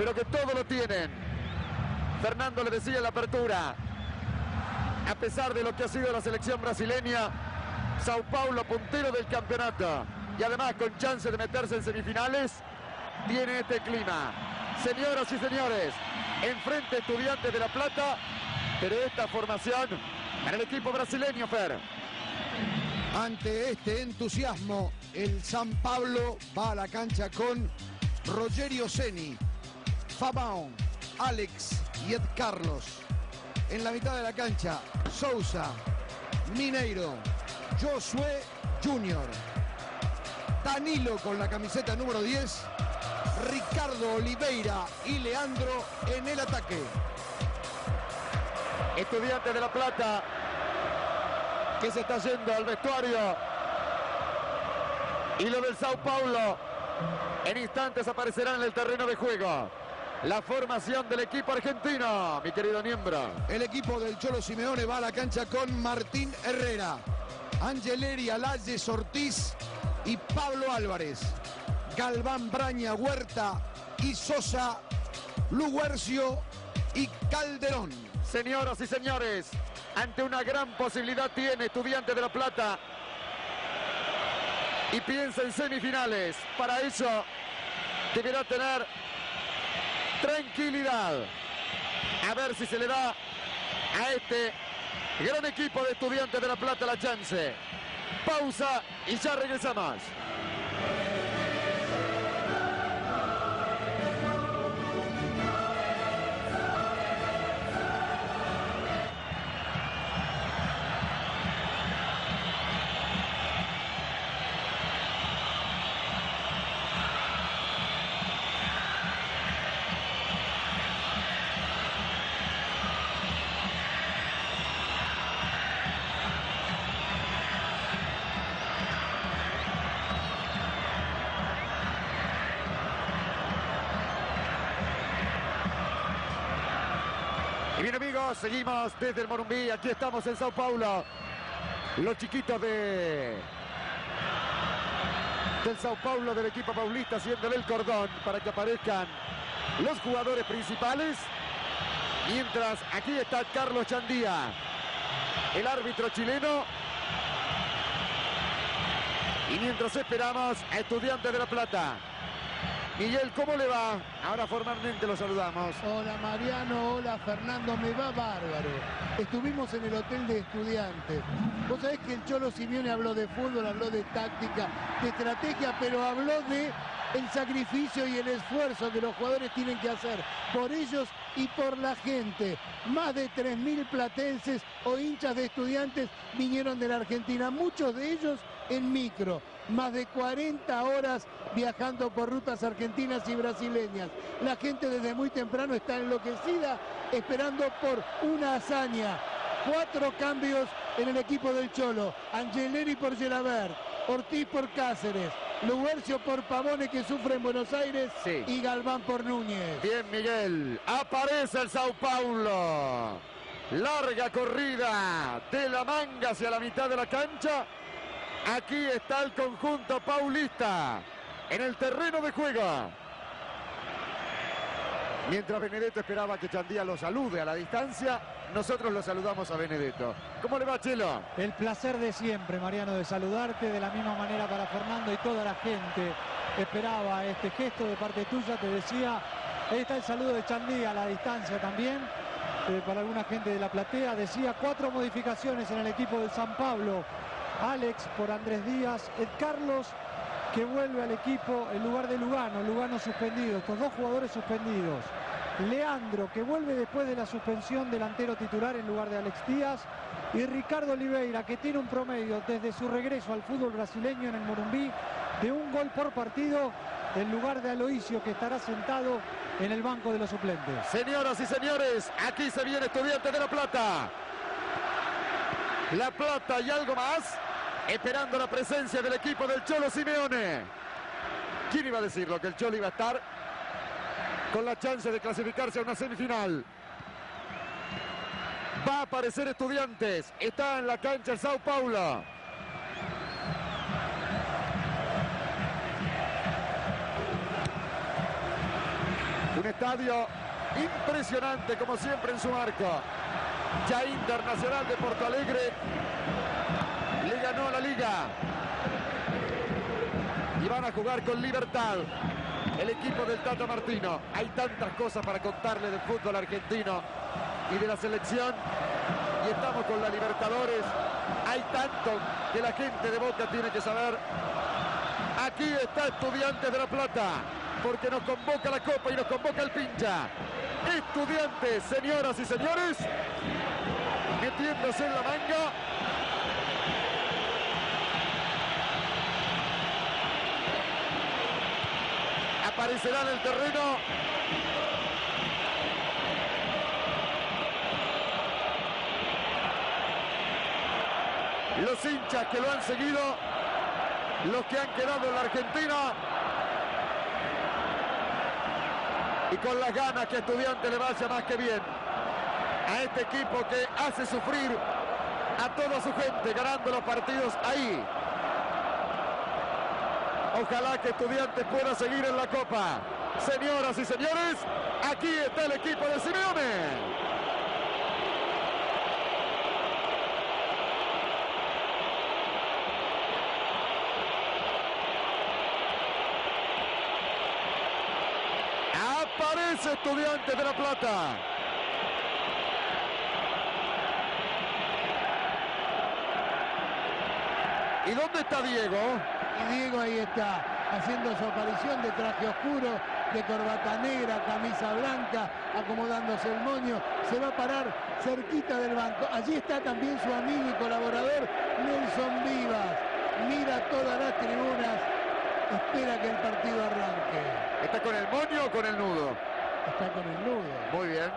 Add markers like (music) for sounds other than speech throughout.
pero que todo lo tienen. Fernando le decía en la apertura, a pesar de lo que ha sido la selección brasileña, Sao Paulo puntero del campeonato y además con chance de meterse en semifinales, tiene este clima. Señoras y señores, enfrente Estudiantes de La Plata, pero esta formación para el equipo brasileño, Fer. Ante este entusiasmo, el San Pablo va a la cancha con Rogerio Seni, Fabão, Alex y Ed Carlos. En la mitad de la cancha, Sousa, Mineiro, Josué Junior, Danilo con la camiseta número 10, Ricardo Oliveira y Leandro en el ataque. Estudiante de La Plata que se está yendo al vestuario. Y lo del Sao Paulo en instantes aparecerá en el terreno de juego. La formación del equipo argentino, mi querido Niembro. El equipo del Cholo Simeone va a la cancha con Martín Herrera, Angeleri Alayes Ortiz y Pablo Álvarez. Galván Braña Huerta y Sosa, Luguercio y Calderón. Señoras y señores, ante una gran posibilidad tiene Estudiante de La Plata y piensa en semifinales. Para eso deberá tener tranquilidad. A ver si se le da a este gran equipo de Estudiantes de La Plata la chance. Pausa y ya regresamos. Y seguimos desde el Morumbí, aquí estamos en Sao Paulo. Los chiquitos de del Sao Paulo del equipo paulista haciéndole el cordón para que aparezcan los jugadores principales. Mientras aquí está Carlos Chandía, el árbitro chileno. Y mientras esperamos a Estudiantes de La Plata. Miguel, ¿cómo le va? Ahora formalmente lo saludamos. Hola Mariano, hola Fernando, me va bárbaro. Estuvimos en el hotel de estudiantes. Vos sabés que el Cholo Simeone habló de fútbol, habló de táctica, de estrategia, pero habló de el sacrificio y el esfuerzo que los jugadores tienen que hacer por ellos y por la gente. Más de 3.000 platenses o hinchas de estudiantes vinieron de la Argentina, muchos de ellos en micro. Más de 40 horas viajando por rutas argentinas y brasileñas. La gente desde muy temprano está enloquecida esperando por una hazaña. Cuatro cambios en el equipo del Cholo. Angeleri por Gelabert, Ortiz por Cáceres, Luguercio por Pavone que sufre en Buenos Aires Sí. y Galván por Núñez. Bien, Miguel. Aparece el Sao Paulo. Larga corrida de la manga hacia la mitad de la cancha. Aquí está el conjunto paulista en el terreno de juego. Mientras Benedetto esperaba que Chandía lo salude a la distancia, nosotros lo saludamos a Benedetto. ¿Cómo le va, Chelo? El placer de siempre, Mariano, de saludarte de la misma manera para Fernando y toda la gente esperaba este gesto de parte tuya. Te decía, ahí está el saludo de Chandía a la distancia también. eh, para alguna gente de la platea, decía cuatro modificaciones en el equipo del San Pablo. Alex por Andrés Díaz, Ed Carlos que vuelve al equipo en lugar de Lugano, Lugano suspendido, estos dos jugadores suspendidos. Leandro, que vuelve después de la suspensión delantero titular en lugar de Alex Díaz. Y Ricardo Oliveira, que tiene un promedio desde su regreso al fútbol brasileño en el Morumbí de un gol por partido en lugar de Aloisio, que estará sentado en el banco de los suplentes. Señoras y señores, aquí se viene Estudiantes de La Plata. La Plata y algo más, esperando la presencia del equipo del Cholo Simeone. ¿Quién iba a decirlo? Que el Cholo iba a estar con la chance de clasificarse a una semifinal. Va a aparecer Estudiantes. Está en la cancha el Sao Paulo. Un estadio impresionante como siempre en su marco. Ya Internacional de Porto Alegre le ganó la liga. Y van a jugar con libertad el equipo del Tata Martino. Hay tantas cosas para contarle del fútbol argentino y de la selección. Y estamos con la Libertadores. Hay tanto que la gente de Boca tiene que saber. Aquí está Estudiantes de La Plata, porque nos convoca la Copa y nos convoca el pincha. Estudiantes, señoras y señores, metiéndose en la manga. Aparecerá en el terreno. Los hinchas que lo han seguido, los que han quedado en la Argentina, y con las ganas que estudiante le vaya más que bien a este equipo que hace sufrir a toda su gente ganando los partidos ahí. Ojalá que estudiantes pueda seguir en la copa. Señoras y señores, aquí está el equipo de Simeone. Aparece Estudiantes de La Plata. ¿Y dónde está Diego? Y Diego ahí está, haciendo su aparición de traje oscuro, de corbata negra, camisa blanca, acomodándose el moño. Se va a parar cerquita del banco. Allí está también su amigo y colaborador Nelson Vivas. Mira todas las tribunas, espera que el partido arranque. ¿Está con el moño o con el nudo? Está con el nudo. Muy bien.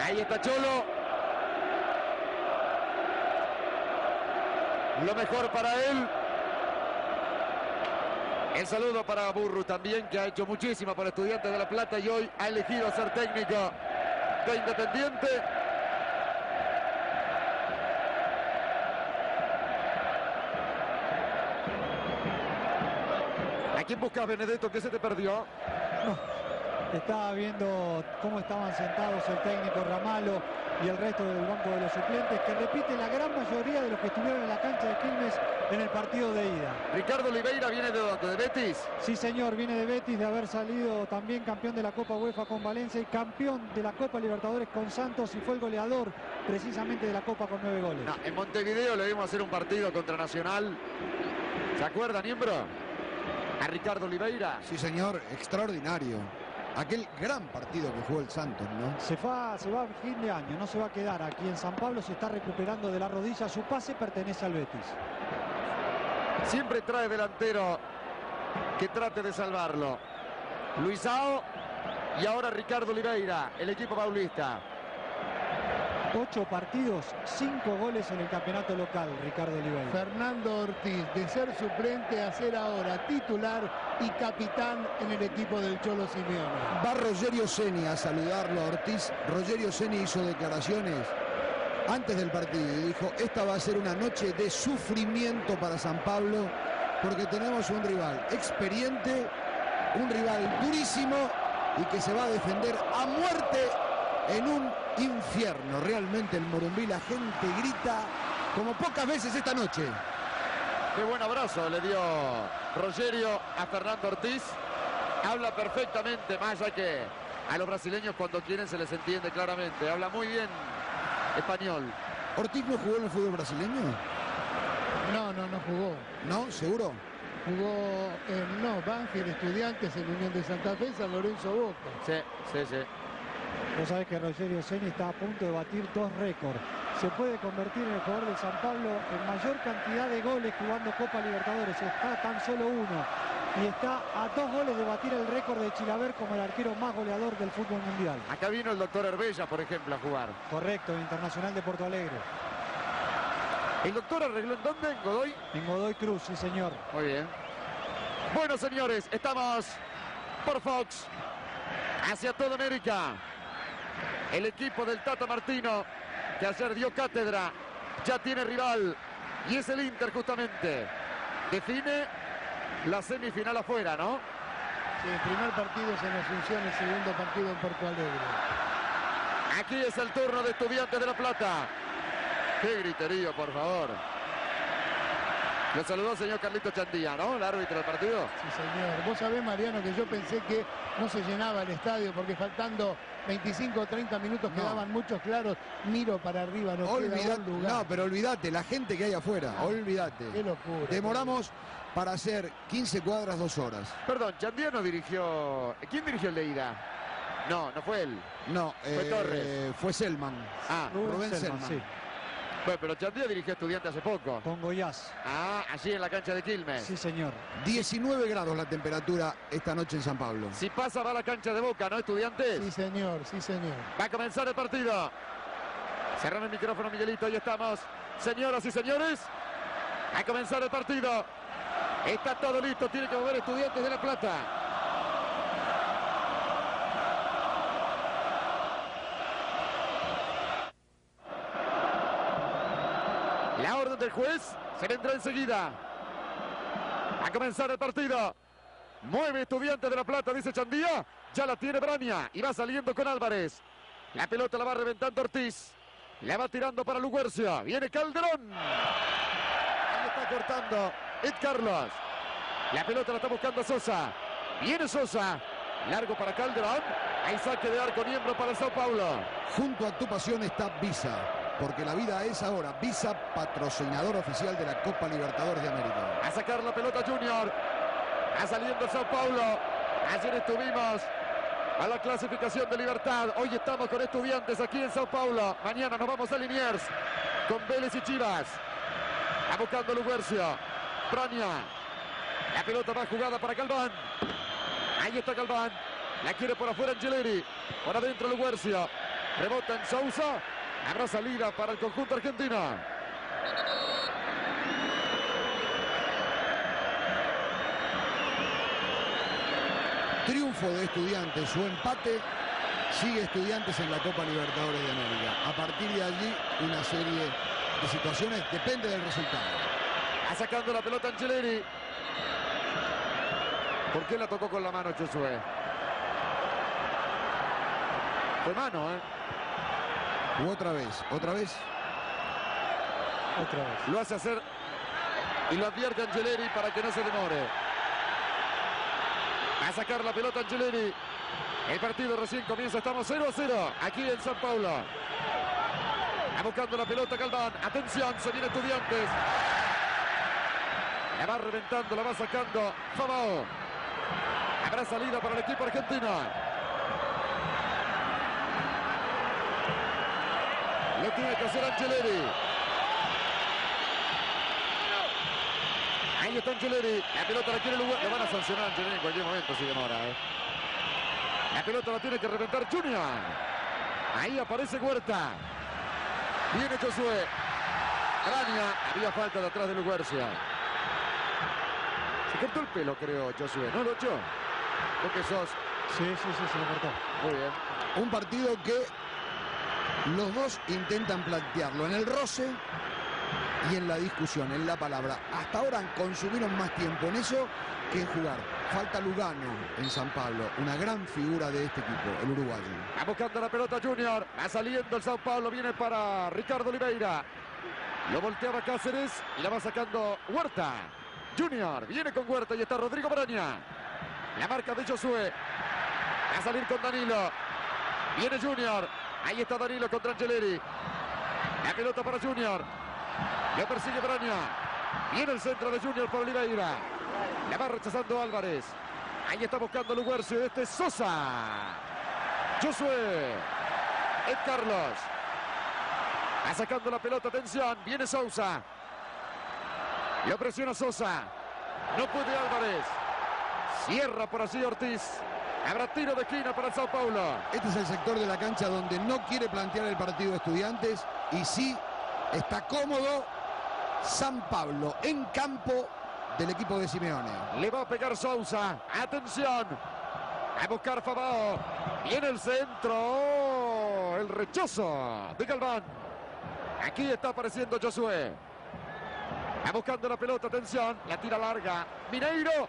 Ahí está Cholo. Lo mejor para él. El saludo para Burru también, que ha hecho muchísimo para Estudiantes de La Plata y hoy ha elegido ser técnico de Independiente. ¿A quién buscas, Benedetto? ¿Qué se te perdió? Estaba viendo cómo estaban sentados el técnico Ramalo y el resto del banco de los suplentes, que repite la gran mayoría de los que estuvieron en la cancha de Quilmes en el partido de ida. Ricardo Oliveira viene de dónde? ¿De Betis? Sí, señor, viene de Betis, de haber salido también campeón de la Copa UEFA con Valencia y campeón de la Copa Libertadores con Santos y fue el goleador precisamente de la Copa con nueve goles. No, en Montevideo le vimos hacer un partido contra Nacional. ¿Se acuerda, Niembro? A Ricardo Oliveira. Sí, señor, extraordinario. Aquel gran partido que jugó el Santos, ¿no? Se va, se va a fin de año, no se va a quedar aquí en San Pablo, se está recuperando de la rodilla, su pase pertenece al Betis. Siempre trae delantero que trate de salvarlo. Luisao y ahora Ricardo Oliveira, el equipo paulista. Ocho partidos, cinco goles en el campeonato local, Ricardo Oliveira. Fernando Ortiz, de ser suplente a ser ahora titular y capitán en el equipo del Cholo Simeone. Va Rogerio Ceni a saludarlo a Ortiz. Rogerio Ceni hizo declaraciones antes del partido y dijo, esta va a ser una noche de sufrimiento para San Pablo porque tenemos un rival experiente, un rival durísimo y que se va a defender a muerte en un infierno. Realmente el Morumbí, la gente grita como pocas veces esta noche. Qué buen abrazo le dio Rogerio a Fernando Ortiz. Habla perfectamente, más allá que a los brasileños cuando quieren se les entiende claramente. Habla muy bien español. ¿Ortiz no jugó en el fútbol brasileño? No, no, no jugó. ¿No? ¿Seguro? Jugó en no, Banfield Estudiantes en Unión de Santa Fe, San Lorenzo Boca. Sí, sí, sí. Vos sabés que Rogerio Ceni está a punto de batir dos récords. Se puede convertir en el jugador de San Pablo en mayor cantidad de goles jugando Copa Libertadores. Está tan solo uno. Y está a dos goles de batir el récord de Chilaver como el arquero más goleador del fútbol mundial. Acá vino el doctor Herbella, por ejemplo, a jugar. Correcto, Internacional de Porto Alegre. ¿El doctor arregló en dónde? ¿En Godoy? En Godoy Cruz, sí señor. Muy bien. Bueno, señores, estamos por Fox hacia toda América. El equipo del Tata Martino, que ayer dio cátedra, ya tiene rival. Y es el Inter justamente. Define la semifinal afuera, ¿no? Sí, el primer partido es en Asunción, el segundo partido en Porto Alegre. Aquí es el turno de Estudiantes de La Plata. Qué griterío, por favor. Lo saludó el señor Carlito Chandía, ¿no? El árbitro del partido. Sí, señor. Vos sabés, Mariano, que yo pensé que no se llenaba el estadio porque faltando 25 o 30 minutos No. quedaban muchos claros. Miro para arriba, no queda Olvida- un lugar. no, pero olvídate, la gente que hay afuera, Qué olvídate. locura. Demoramos para hacer 15 cuadras, dos horas. Perdón, Chandía no dirigió... ¿Quién dirigió el de ida? No, no fue él. No, Fue eh, Torres. fue Selman. Ah, Rubén Rubén Selman, Selman. sí, bueno, pero Chandía dirigió Estudiantes hace poco. con Goiás. Ah, allí en la cancha de Quilmes. Sí, señor. 19 grados la temperatura esta noche en San Pablo. Si pasa va a la cancha de Boca, ¿no, Estudiantes? Sí, señor, sí, señor. Va a comenzar el partido. Cerrame el micrófono, Miguelito. Ahí estamos. Señoras y señores, a comenzar el partido. Está todo listo. Tiene que mover Estudiantes de La Plata. La orden del juez se vendrá enseguida. A comenzar el partido. Mueve Estudiantes de La Plata, dice Chandía. Ya la tiene Brania y va saliendo con Álvarez. La pelota la va reventando Ortiz. La va tirando para Luguercia. Viene Calderón. Ahí está cortando Ed Carlos. La pelota la está buscando Sosa. Viene Sosa. Largo para Calderón. Hay saque de arco miembro para Sao Paulo. Junto a tu pasión está Visa, porque la vida es ahora. Visa, patrocinador oficial de la Copa Libertadores de América. A sacar la pelota Junior. A saliendo Sao Paulo. Ayer estuvimos a la clasificación de Libertad. Hoy estamos con estudiantes aquí en Sao Paulo. Mañana nos vamos a Liniers con Vélez y Chivas. Va buscando Luguercio. Praña. La pelota va jugada para Galván. Ahí está Galván. La quiere por afuera Angeleri. Por adentro Luguercio. Rebota en Sousa. Habrá salida para el conjunto argentino. Triunfo de estudiantes, su empate sigue estudiantes en la Copa Libertadores de América. A partir de allí, una serie de situaciones depende del resultado. Va sacando la pelota Angeleri. ¿Por qué la tocó con la mano Josué? Fue mano, ¿eh? U otra vez, otra vez. Otra vez. Lo hace hacer y lo advierte Angeleri para que no se demore. Va a sacar la pelota Angeleri. El partido recién comienza, estamos 0 a 0 aquí en San Paulo. Va buscando la pelota Galván. Atención, se viene estudiantes. La va reventando, la va sacando Fabao. Habrá salida para el equipo argentino. Lo tiene que hacer Angeleri. Ahí está Angeleri. La pelota la quiere Luguercio. Lo van a sancionar a Angeleri en cualquier momento si demora. ¿eh? La pelota la tiene que reventar Junior. Ahí aparece Huerta. Viene Josué. Araña. Había falta de atrás de Luguercia. Se cortó el pelo, creo, Josué. ¿No, Locho? Porque sos. Sí, sí, sí, se lo cortó. Muy bien. Un partido que los dos intentan plantearlo en el roce y en la discusión, en la palabra. Hasta ahora consumieron más tiempo en eso que en jugar. Falta Lugano en San Pablo, una gran figura de este equipo, el uruguayo. Va buscando la pelota Junior. Va saliendo el Sao Paulo. Viene para Ricardo Oliveira. Lo volteaba Cáceres y la va sacando Huerta. Junior viene con Huerta y está Rodrigo Braña. La marca de Josué. Va a salir con Danilo. Viene Junior. Ahí está Danilo contra Angeleri. La pelota para Junior. Lo persigue Braña. Viene el centro de Junior por Oliveira. La va rechazando Álvarez. Ahí está buscando Luguercio. Este es Sosa. Josué. Ed Carlos. Va sacando la pelota. Atención. Viene Sousa. Lo presiona Sosa. No puede Álvarez. Cierra por así Ortiz. Habrá tiro de esquina para el Sao Paulo. Este es el sector de la cancha donde no quiere plantear el partido de estudiantes y sí está cómodo San Pablo en campo del equipo de Simeone. Le va a pegar Sousa. Atención. A buscar Fabao. Viene el centro. Oh, el rechazo de Galván. Aquí está apareciendo Josué. Va buscando la pelota. Atención. La tira larga. Mineiro.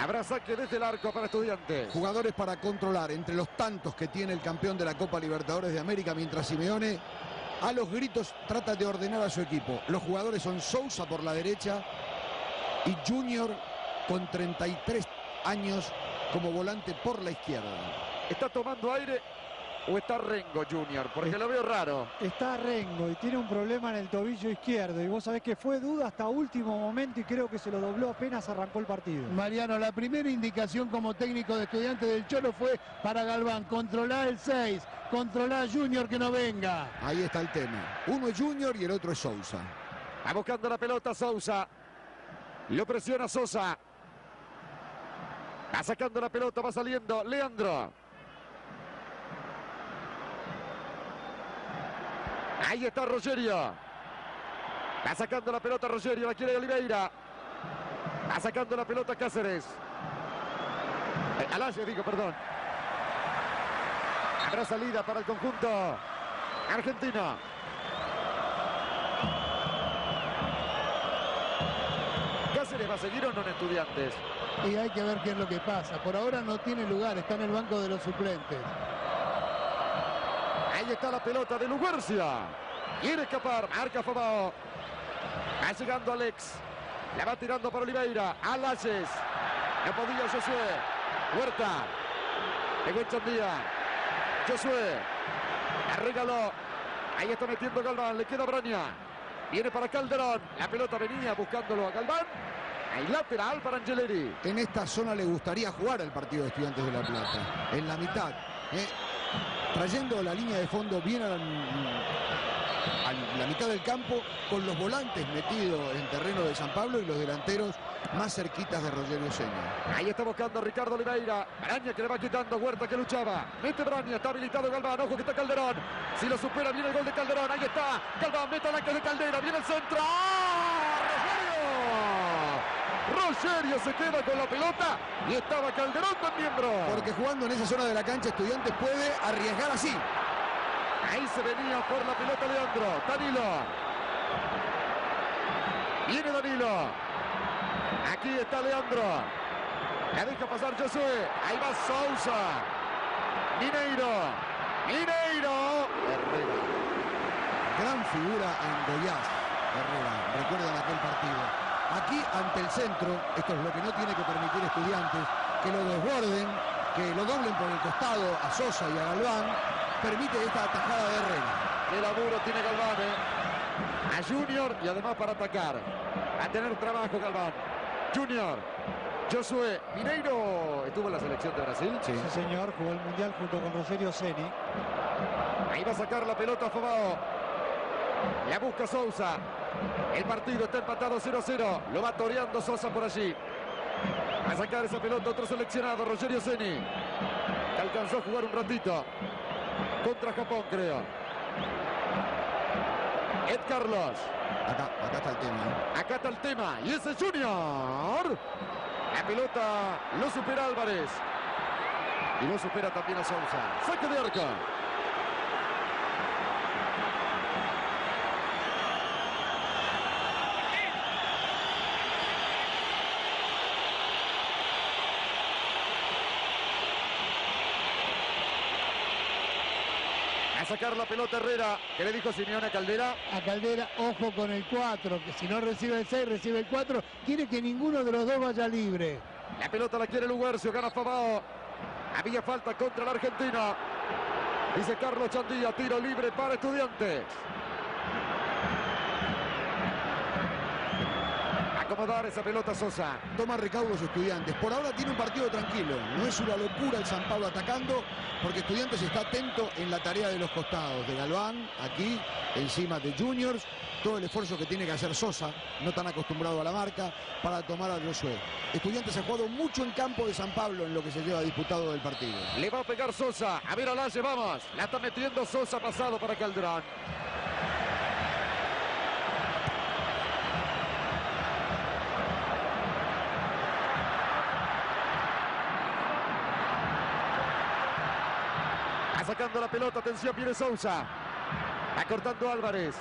Habrá saque desde el arco para estudiantes. Jugadores para controlar entre los tantos que tiene el campeón de la Copa Libertadores de América, mientras Simeone a los gritos trata de ordenar a su equipo. Los jugadores son Sousa por la derecha y Junior con 33 años como volante por la izquierda. Está tomando aire o está Rengo Junior, porque lo veo raro. Está Rengo y tiene un problema en el tobillo izquierdo. Y vos sabés que fue duda hasta último momento y creo que se lo dobló apenas arrancó el partido. Mariano, la primera indicación como técnico de estudiantes del Cholo fue para Galván. Controlar el 6, controlar Junior que no venga. Ahí está el tema. Uno es Junior y el otro es Sousa. Va buscando la pelota Sousa. Lo presiona Sosa. Va sacando la pelota, va saliendo Leandro. Ahí está Rogerio. Va sacando la pelota Rogerio, la quiere Oliveira. Va sacando la pelota Cáceres. Eh, digo, perdón. Habrá salida para el conjunto argentino. Cáceres va a seguir o no en estudiantes. Y hay que ver qué es lo que pasa. Por ahora no tiene lugar, está en el banco de los suplentes. Ahí está la pelota de Luguercia. Quiere escapar. Marca Fabao. Va llegando Alex. La va tirando para Oliveira. Alayes. No podía Josué. Huerta. Pegó Chandía. Josué. La regaló. Ahí está metiendo Galván. Le queda Braña. Viene para Calderón. La pelota venía buscándolo a Galván. Hay lateral para Angeleri. En esta zona le gustaría jugar al partido de Estudiantes de La Plata. En la mitad. ¿eh? Trayendo la línea de fondo bien a la, a la, mitad del campo, con los volantes metidos en terreno de San Pablo y los delanteros más cerquitas de Rogerio Seña. Ahí está buscando Ricardo Oliveira. Braña que le va quitando, Huerta que luchaba. Mete Braña, está habilitado Galván, ojo que está Calderón. Si lo supera, viene el gol de Calderón. Ahí está. Galván, mete al de Caldera, viene el centro. ¡Ah! Rogerio se queda con la pelota y estaba Calderón con miembro. Porque jugando en esa zona de la cancha, Estudiantes puede arriesgar así. Ahí se venía por la pelota Leandro. Danilo. Viene Danilo. Aquí está Leandro. La deja pasar Josué. Ahí va Sousa. Mineiro. Mineiro. Herrera. Gran figura en Goiás. Herrera. Recuerdan aquel partido. Aquí ante el centro, esto es lo que no tiene que permitir estudiantes, que lo desborden, que lo doblen por el costado a Sosa y a Galván, permite esta atajada de Herrera. Qué laburo tiene Galván, ¿eh? A Junior y además para atacar. A tener trabajo Galván. Junior. Josué Mineiro estuvo en la selección de Brasil. Sí. sí, señor, jugó el Mundial junto con Rogerio Ceni. Ahí va a sacar la pelota Fabao. La busca Sousa. El partido está empatado 0-0. Lo va toreando Sosa por allí. A sacar esa pelota otro seleccionado, Rogerio Ceni. Que alcanzó a jugar un ratito. Contra Japón, creo. Ed Carlos. Acá, acá está el tema. ¿eh? Acá está el tema. Y ese Junior. La pelota lo supera Álvarez. Y lo supera también a Sousa. Saque de arca. Sacar la pelota Herrera. ¿Qué le dijo Simeone a Caldera? A Caldera, ojo con el 4, que si no recibe el 6, recibe el 4. Quiere que ninguno de los dos vaya libre. La pelota la quiere Luguercio, gana Fabao. Había falta contra la Argentina. Dice Carlos Chandía, tiro libre para estudiantes. Acomodar esa pelota Sosa. Toma recaudos estudiantes. Por ahora tiene un partido tranquilo. No es una locura el San Pablo atacando, porque estudiantes está atento en la tarea de los costados. De Galván, aquí, encima de Juniors. Todo el esfuerzo que tiene que hacer Sosa, no tan acostumbrado a la marca, para tomar a Josué. Estudiantes ha jugado mucho en campo de San Pablo en lo que se lleva disputado del partido. Le va a pegar Sosa. A ver, a la llevamos. La está metiendo Sosa pasado para Calderón. Sacando la pelota, atención, viene Sousa. Acortando Álvarez.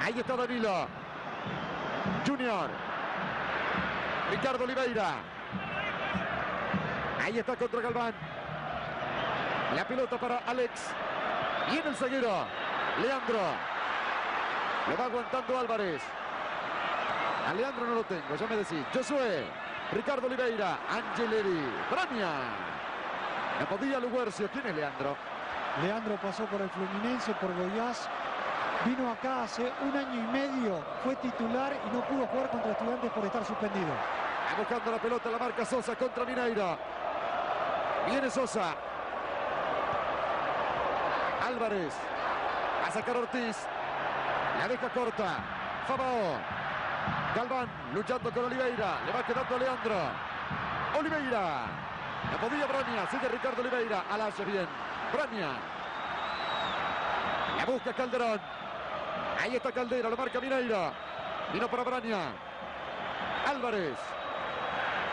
Ahí está Danilo. Junior. Ricardo Oliveira. Ahí está contra Galván. La pelota para Alex. Viene el seguero. Leandro. Le va aguantando Álvarez. A Leandro no lo tengo, ya me decís. Josué. Ricardo Oliveira. Angeleri. Brania. No podía Luguercio. ¿Quién es Leandro? Leandro pasó por el Fluminense, por Goiás. Vino acá hace un año y medio. Fue titular y no pudo jugar contra estudiantes por estar suspendido. Buscando la pelota la marca Sosa contra Mineira. Viene Sosa. Álvarez. A sacar Ortiz. La deja corta. Fabao. Galván luchando con Oliveira. Le va quedando Leandro. Oliveira. La podía Brania. Sigue Ricardo Oliveira. Al hace bien. Brania. La busca Calderón. Ahí está Caldera. Lo marca Mineira. Vino para Brania. Álvarez.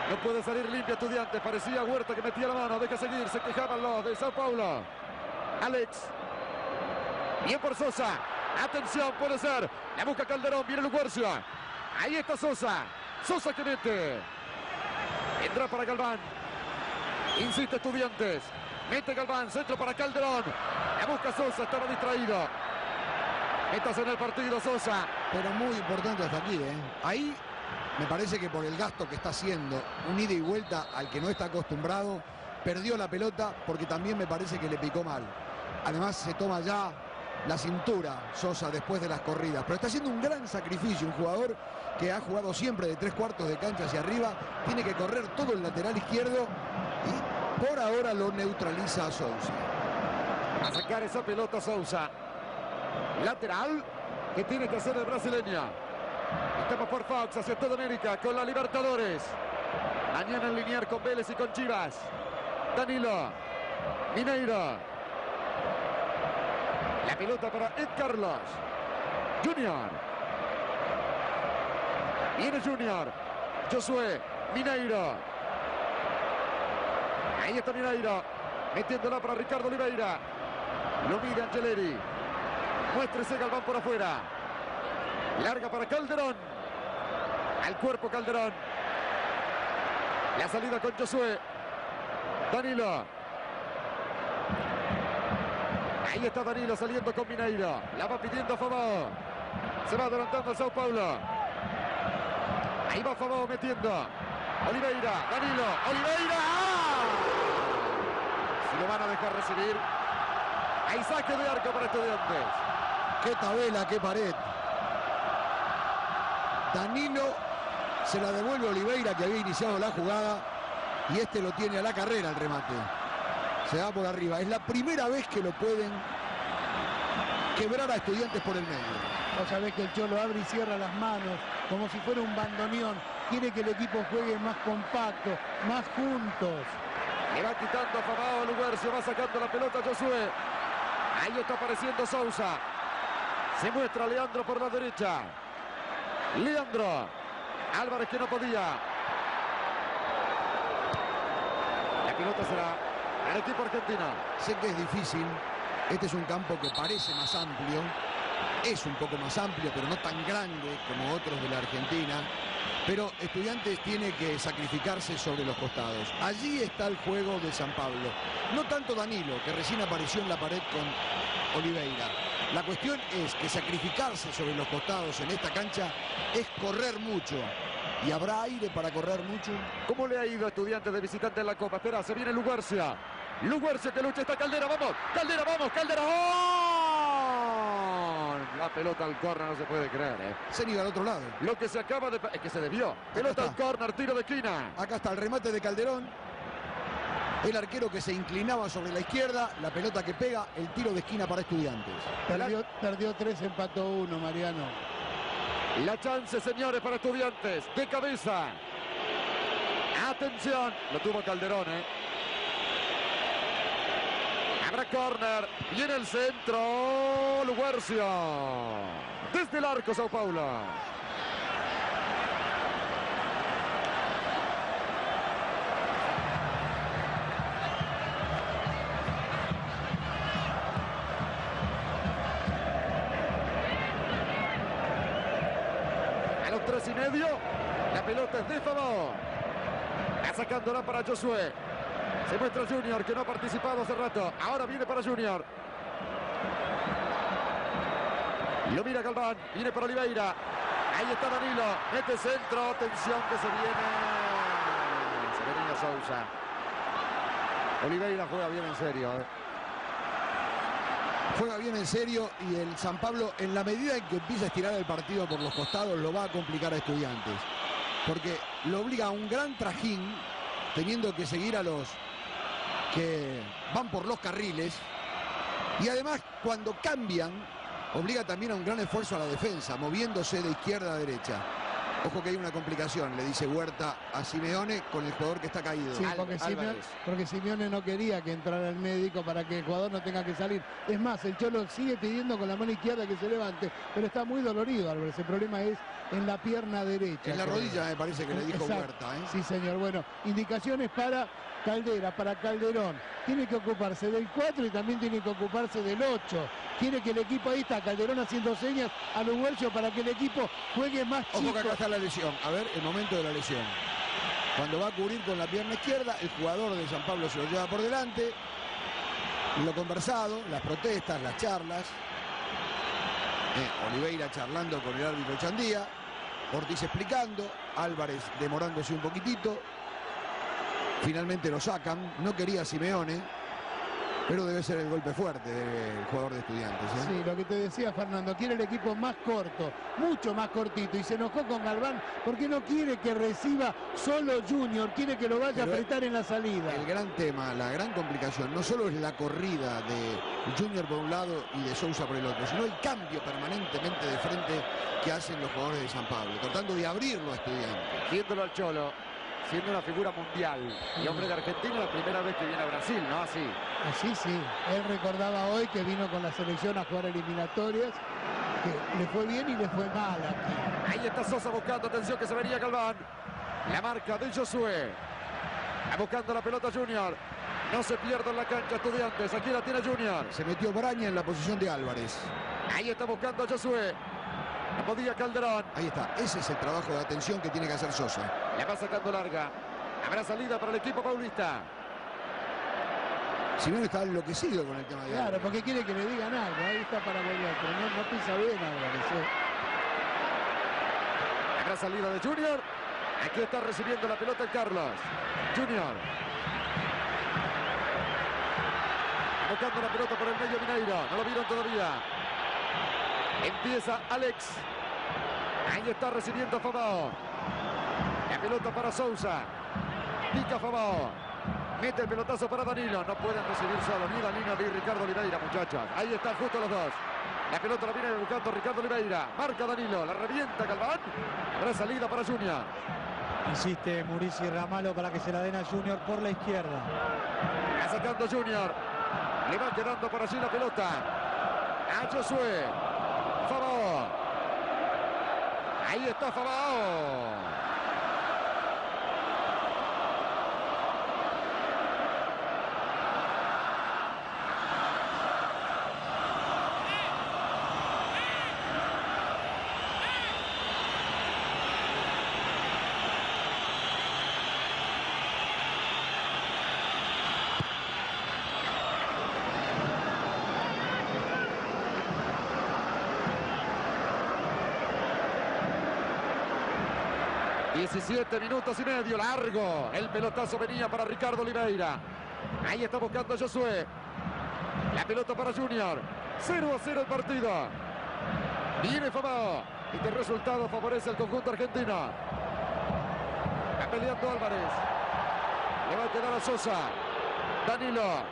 No puede salir limpia estudiante. Parecía Huerta que metía la mano. Deja seguir. Se quejaban los de Sao Paulo. Alex. Bien por Sosa. Atención, puede ser. La busca Calderón. Viene Luguercio. Ahí está Sosa. Sosa que mete. Entra para Galván. Insiste Estudiantes. Mete Galván. Centro para Calderón. La busca Sosa. Estaba distraído. Metas en el partido Sosa. Pero muy importante hasta aquí, ¿eh? Ahí me parece que por el gasto que está haciendo, un ida y vuelta al que no está acostumbrado, perdió la pelota porque también me parece que le picó mal. Además se toma ya la cintura Sosa después de las corridas. Pero está haciendo un gran sacrificio, un jugador que ha jugado siempre de tres cuartos de cancha hacia arriba, tiene que correr todo el lateral izquierdo y por ahora lo neutraliza a Sousa. A sacar esa pelota Sousa. Lateral que tiene que hacer el brasileño. Estamos por Fox hacia toda América con la Libertadores. Mañana en linear con Vélez y con Chivas. Danilo. Mineiro. La pelota para Ed Carlos. Junior. Viene Junior. Josué. Mineiro. Ahí está Mineiro. Metiéndola para Ricardo Oliveira. Lo mide Angeleri. Muéstrese Galván por afuera. Larga para Calderón. Al cuerpo Calderón. La salida con Josué. Danilo. Ahí está Danilo saliendo con Mineiro. La va pidiendo Fabao. Se va adelantando el Sao Paulo. Ahí va Fabao metiendo. Oliveira. Danilo. Oliveira. Lo van a dejar recibir. Hay saque de arco para estudiantes. Qué tabela, qué pared. Danilo se la devuelve a Oliveira que había iniciado la jugada y este lo tiene a la carrera el remate. Se va por arriba. Es la primera vez que lo pueden quebrar a estudiantes por el medio. Vos sabés que el Cholo abre y cierra las manos como si fuera un bandoneón. Quiere que el equipo juegue más compacto, más juntos. Le va quitando a Fabao Luguercio, va sacando la pelota Josué. Ahí está apareciendo Sousa. Se muestra Leandro por la derecha. Leandro. Álvarez que no podía. La pelota será al equipo argentino. Sé que es difícil. Este es un campo que parece más amplio. Es un poco más amplio, pero no tan grande como otros de la Argentina. Pero Estudiantes tiene que sacrificarse sobre los costados. Allí está el juego de San Pablo. No tanto Danilo, que recién apareció en la pared con Oliveira. La cuestión es que sacrificarse sobre los costados en esta cancha es correr mucho. ¿Y habrá aire para correr mucho? ¿Cómo le ha ido a estudiantes de visitante en la Copa? Espera, se viene Luguercia. Luguercia que lucha esta Caldera, vamos. Caldera, vamos, Caldera. La pelota al córner no se puede creer, ¿eh? Se niega al otro lado. Lo que se acaba de... Es que se debió. Pelota al córner, tiro de esquina. Acá está el remate de Calderón. El arquero que se inclinaba sobre la izquierda, la pelota que pega, el tiro de esquina para estudiantes. Perdió, perdió tres, empató uno, Mariano. La chance, señores, para estudiantes. De cabeza. Atención. Lo tuvo Calderón, ¿eh? Habrá córner. Viene el centro. Luguercio. Desde el arco, Sao Paulo. A los tres y medio. La pelota es de. Va sacándola para Josué. Se muestra Junior que no ha participado hace rato. Ahora viene para Junior. Lo mira Galván. Viene para Oliveira. Ahí está Danilo. Mete centro. Atención que se viene. Se venía Sousa. Oliveira juega bien en serio. ¿eh? Juega bien en serio y el San Pablo, en la medida en que empieza a estirar el partido por los costados, lo va a complicar a estudiantes. Porque lo obliga a un gran trajín, teniendo que seguir a los que van por los carriles. Y además, cuando cambian, obliga también a un gran esfuerzo a la defensa, moviéndose de izquierda a derecha. Ojo que hay una complicación, le dice Huerta a Simeone con el jugador que está caído. Sí, porque, Simeone, porque Simeone no quería que entrara el médico para que el jugador no tenga que salir. Es más, el Cholo sigue pidiendo con la mano izquierda que se levante, pero está muy dolorido, Álvarez. El problema es en la pierna derecha. En la rodilla me parece que le dijo Exacto. Huerta. ¿eh? Sí, señor. Bueno, indicaciones para Caldera, para Calderón. Tiene que ocuparse del 4 y también tiene que ocuparse del 8. Quiere que el equipo, ahí está, Calderón haciendo señas a los huercios para que el equipo juegue más Ojo chico. que acá está la lesión. A ver, el momento de la lesión. Cuando va a cubrir con la pierna izquierda, el jugador de San Pablo se lo lleva por delante. Lo conversado, las protestas, las charlas. Eh, Oliveira charlando con el árbitro Chandía. Ortiz explicando. Álvarez demorándose un poquitito. Finalmente lo sacan. No quería Simeone. Pero debe ser el golpe fuerte del jugador de estudiantes. ¿eh? Sí, lo que te decía Fernando, quiere el equipo más corto, mucho más cortito, y se enojó con Galván porque no quiere que reciba solo Junior, quiere que lo vaya Pero a apretar en la salida. El gran tema, la gran complicación, no solo es la corrida de Junior por un lado y de Sousa por el otro, sino el cambio permanentemente de frente que hacen los jugadores de San Pablo, tratando de abrirlo a estudiantes. Viéndolo al Cholo. Siendo una figura mundial. Y hombre de Argentina la primera vez que viene a Brasil, ¿no? Así. Así sí, él recordaba hoy que vino con la selección a jugar eliminatorias, que le fue bien y le fue mal aquí. Ahí está Sosa buscando, atención que se venía Galván. La marca de Josué. Buscando la pelota Junior. No se pierda en la cancha estudiantes. Aquí la tiene Junior. Se metió Braña en la posición de Álvarez. Ahí está buscando Josué. Podía Calderón. Ahí está, ese es el trabajo de atención que tiene que hacer Sosa. La va sacando larga. Habrá salida para el equipo paulista. Simeone está enloquecido con el tema de Claro, Álvarez. porque quiere que le digan algo, ahí está para volver, pero no, no pisa bien Álvarez. ¿eh? Habrá salida de Junior. Aquí está recibiendo la pelota el Carlos. Junior. Buscando la pelota por el medio Mineiro. No lo vieron todavía. Empieza Alex. Ahí está recibiendo Fabao. La pelota para Sousa. Pica Fabao. Mete el pelotazo para Danilo. No pueden recibir solo ni Danilo ni Ricardo Oliveira, muchachos. Ahí están justo los dos. La pelota la viene buscando Ricardo Oliveira. Marca Danilo. La revienta. Habrá salida para Junior. Insiste Murici Ramalo para que se la den a Junior por la izquierda. Va sacando Junior. Le va quedando por allí la pelota. A Josué. Fabao. Ahí está ...17 minutos y medio, largo. El pelotazo venía para Ricardo Oliveira. Ahí está buscando Josué. La pelota para Junior. 0 a 0 el partido. Viene Fabao. Este resultado favorece al conjunto argentino. Está peleando Álvarez. Le va a quedar a Sosa. Danilo.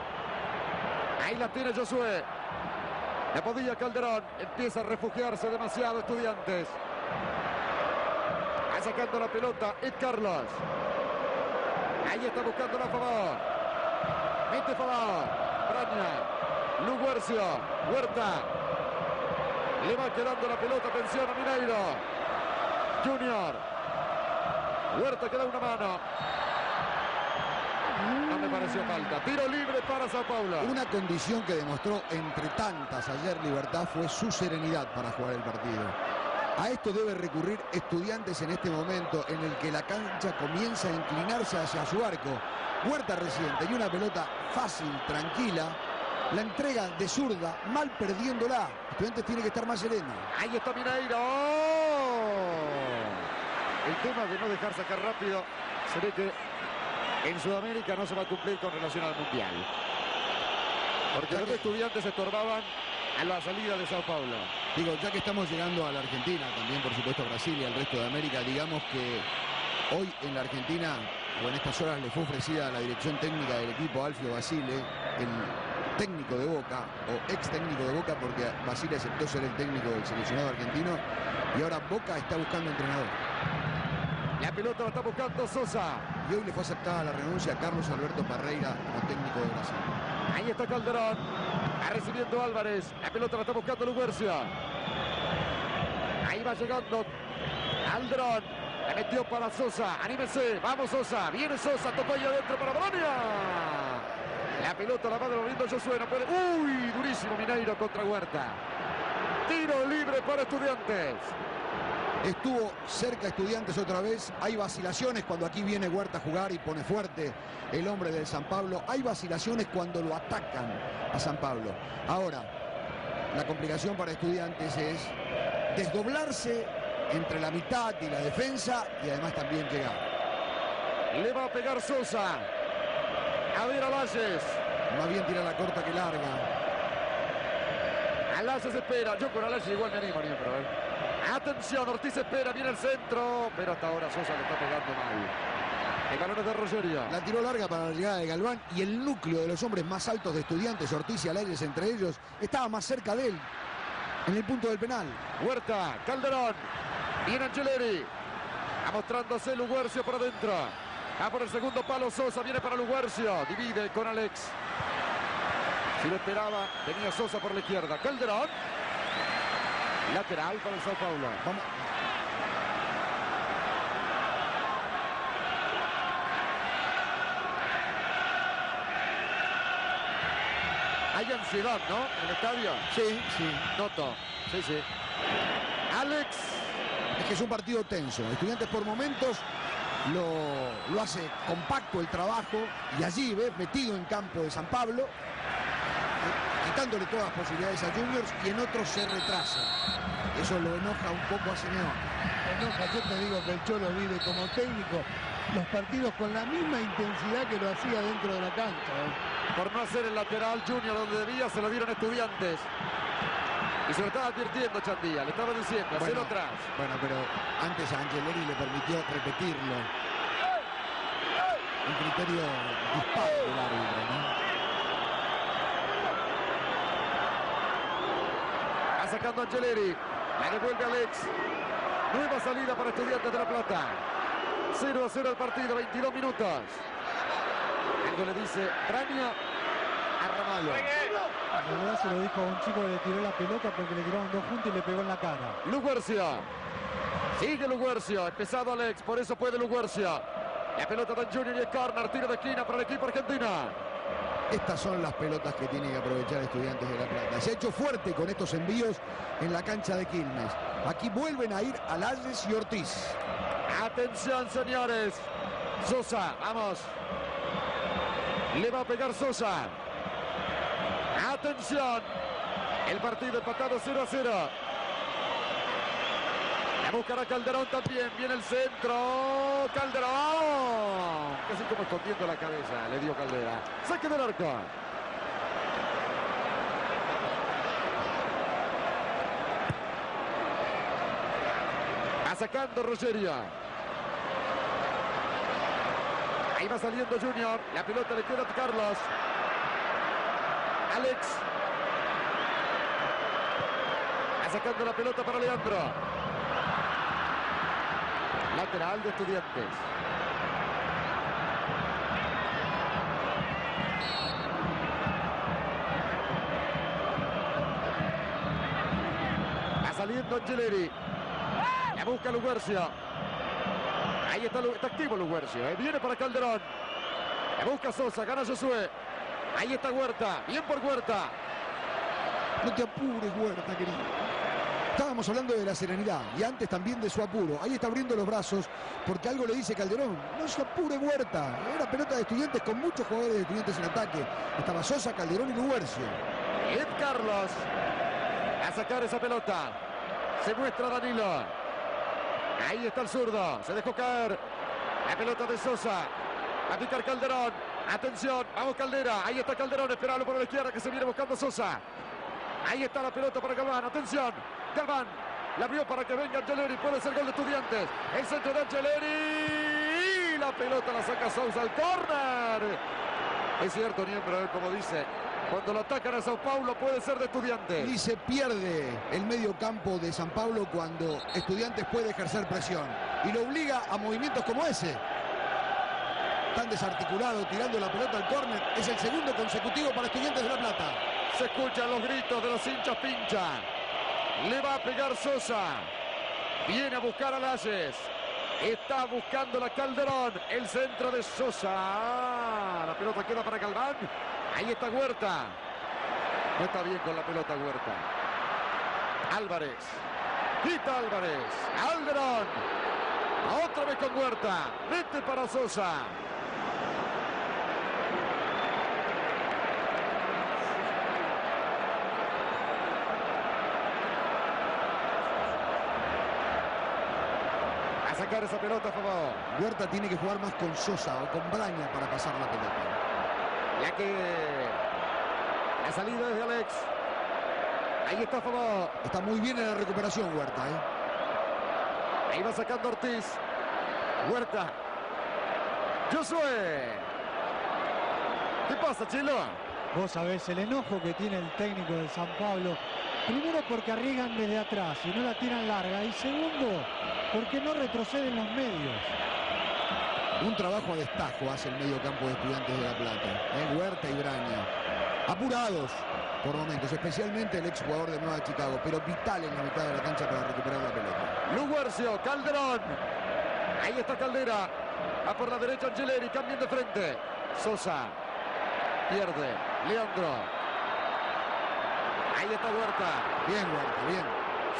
Ahí la tiene Josué. La podía Calderón. Empieza a refugiarse demasiado estudiantes. Sacando la pelota Ed Carlos. Ahí está buscando la Fabao. Mete Fabao. Braña. Luguercio. Huerta. Le va quedando la pelota. Atención a Mineiro. Junior. Huerta que da una mano. No me pareció falta. Tiro libre para Sao Paulo. Una condición que demostró entre tantas ayer Libertad fue su serenidad para jugar el partido. A esto debe recurrir estudiantes en este momento en el que la cancha comienza a inclinarse hacia su arco. Huerta reciente y una pelota fácil, tranquila. La entrega de zurda, mal perdiéndola. Estudiantes tiene que estar más sereno. Ahí está Mineiro. El tema de no dejar sacar rápido se ve que en Sudamérica no se va a cumplir con relación al Mundial. Porque los estudiantes estorbaban a la salida de Sao Paulo. Digo, ya que estamos llegando a la Argentina, también por supuesto a Brasil y al resto de América, digamos que hoy en la Argentina, o en estas horas, le fue ofrecida a la dirección técnica del equipo Alfio Basile, el técnico de Boca, o ex técnico de Boca, porque Basile aceptó ser el técnico del seleccionado argentino, y ahora Boca está buscando entrenador. La pelota la está buscando Sosa. Y hoy le fue aceptada la renuncia a Carlos Alberto Parreira como técnico de Brasil. Ahí está Calderón. Va recibiendo Álvarez. La pelota la está buscando Luguercia. Ahí va llegando Calderón. La metió para Sosa. Anímese. Vamos Sosa. Viene Sosa. Tocó ahí adentro para Bolonia. La pelota la va devolviendo Josué. No puede. Uy, durísimo Mineiro contra Huerta. Tiro libre para estudiantes. Estuvo cerca Estudiantes otra vez. Hay vacilaciones cuando aquí viene Huerta a jugar y pone fuerte el hombre del San Pablo. Hay vacilaciones cuando lo atacan a San Pablo. Ahora, la complicación para Estudiantes es desdoblarse entre la mitad y la defensa y además también llegar. Le va a pegar Sosa. A ver a Lalles. Más bien tira la corta que larga. Alayes espera. Yo con Alayes igual me animo, pero ¿eh? Atención, Ortiz espera, viene el centro, pero hasta ahora Sosa le está pegando mal. El balón es de Rogerio. La tiró larga para la llegada de Galván y el núcleo de los hombres más altos de estudiantes, Ortiz y Alayes entre ellos, estaba más cerca de él, en el punto del penal. Huerta, Calderón, viene Angeleri, va mostrándose Luguercio por adentro. Va por el segundo palo Sosa, viene para Luguercio, divide con Alex. Si lo esperaba, tenía Sosa por la izquierda. Calderón, Lateral para el Sao Paulo. Vamos. Hay ansiedad, ¿no? En el estadio. Sí, sí. Noto. Sí, sí. Alex. Es que es un partido tenso. Estudiantes por momentos lo, lo hace compacto el trabajo y allí, ¿ves? Metido en campo de San Pablo quitándole todas las posibilidades a Juniors y en otros se retrasa. Eso lo enoja un poco a Simeone. Enoja, yo te digo que el Cholo vive como técnico los partidos con la misma intensidad que lo hacía dentro de la cancha. ¿eh? Por no hacer el lateral Junior donde debía, se lo dieron estudiantes. Y se lo estaba advirtiendo Chandía, le estaba diciendo, bueno, atrás. Bueno, pero antes a Angeleri le permitió repetirlo. Un criterio disparo del árbitro, ¿no? sacando Angeleri. La devuelve Alex. Nueva salida para Estudiantes de La Plata. 0 a 0 el partido, 22 minutos. Algo le dice Braña a Ramallo. La verdad se lo dijo a un chico que le tiró la pelota porque le tiraron dos juntos y le pegó en la cara. Luguercia. Sigue Luguercia. Empezado Alex, por eso puede Luguercia. La pelota de Junior y es Tiro de esquina para el equipo argentino. Estas son las pelotas que tiene que aprovechar Estudiantes de La Plata. Se ha hecho fuerte con estos envíos en la cancha de Quilmes. Aquí vuelven a ir Alayes y Ortiz. Atención, señores. Sosa, vamos. Le va a pegar Sosa. Atención. El partido empatado 0 a 0. La buscará Calderón también. Viene el centro. Calderón. Casi como escondiendo la cabeza. Le dio Caldera. Saque del arco. Sacando Rogerio. Ahí va saliendo Junior. La pelota le queda a Carlos. Alex. Va sacando la pelota para Leandro. Lateral de estudiantes. Angeleri. La busca Luguercia. Ahí está, está activo Luguercia. Eh. Viene para Calderón. La busca Sosa. Gana Josué. Ahí está Huerta. Bien por Huerta. No te apures, Huerta, querido. Estábamos hablando de la serenidad y antes también de su apuro. Ahí está abriendo los brazos porque algo le dice Calderón. No se apure Huerta. Era pelota de estudiantes con muchos jugadores de estudiantes en ataque. Estaba Sosa, Calderón y Luguercio. Ed Carlos a sacar esa pelota. Se muestra Danilo. Ahí está el zurdo. Se dejó caer la pelota de Sosa. A picar Calderón. Atención. Vamos Caldera. Ahí está Calderón. Esperalo por la izquierda que se viene buscando Sosa. Ahí está la pelota para Galván. Atención. Galván. La abrió para que venga Angeleri. Puede ser gol de estudiantes. El centro de Angeleri. Y la pelota la saca Sousa al córner. Es cierto, Niembro, como dice. Cuando lo atacan a Sao Paulo puede ser de estudiantes. Y se pierde el medio campo de San Pablo cuando Estudiantes puede ejercer presión. Y lo obliga a movimientos como ese. Tan desarticulado, tirando la pelota al córner. Es el segundo consecutivo para Estudiantes de La Plata. Se escuchan los gritos de los hinchas pincha. Le va a pegar Sosa. Viene a buscar a Layes. Está buscando la Calderón. El centro de Sosa. La pelota queda para Galván. Ahí está Huerta. No está bien con la pelota Huerta. Álvarez. Quita Álvarez. Alderón. Otra vez con Huerta. Mete para Sosa. A sacar esa pelota a favor. Huerta tiene que jugar más con Sosa o con Braña para pasar la pelota. La que. La salida desde Alex. Ahí está favor. Está muy bien en la recuperación Huerta. ¿eh? Ahí va sacando Ortiz. Huerta. Josué. ¿Qué pasa, Chilo? Vos sabés el enojo que tiene el técnico del San Pablo. Primero porque arriesgan desde atrás y no la tiran larga. Y segundo, porque no retroceden los medios. Un trabajo a destajo hace el medio campo de Estudiantes de La Plata. ¿eh? Huerta y Braña. Apurados por momentos, especialmente el ex jugador de Nueva Chicago, pero vital en la mitad de la cancha para recuperar la pelota. Luguercio, Calderón. Ahí está Caldera. Va por la derecha Angeleri, cambian de frente. Sosa. Pierde. Leandro. Ahí está Huerta. Bien, Huerta, bien.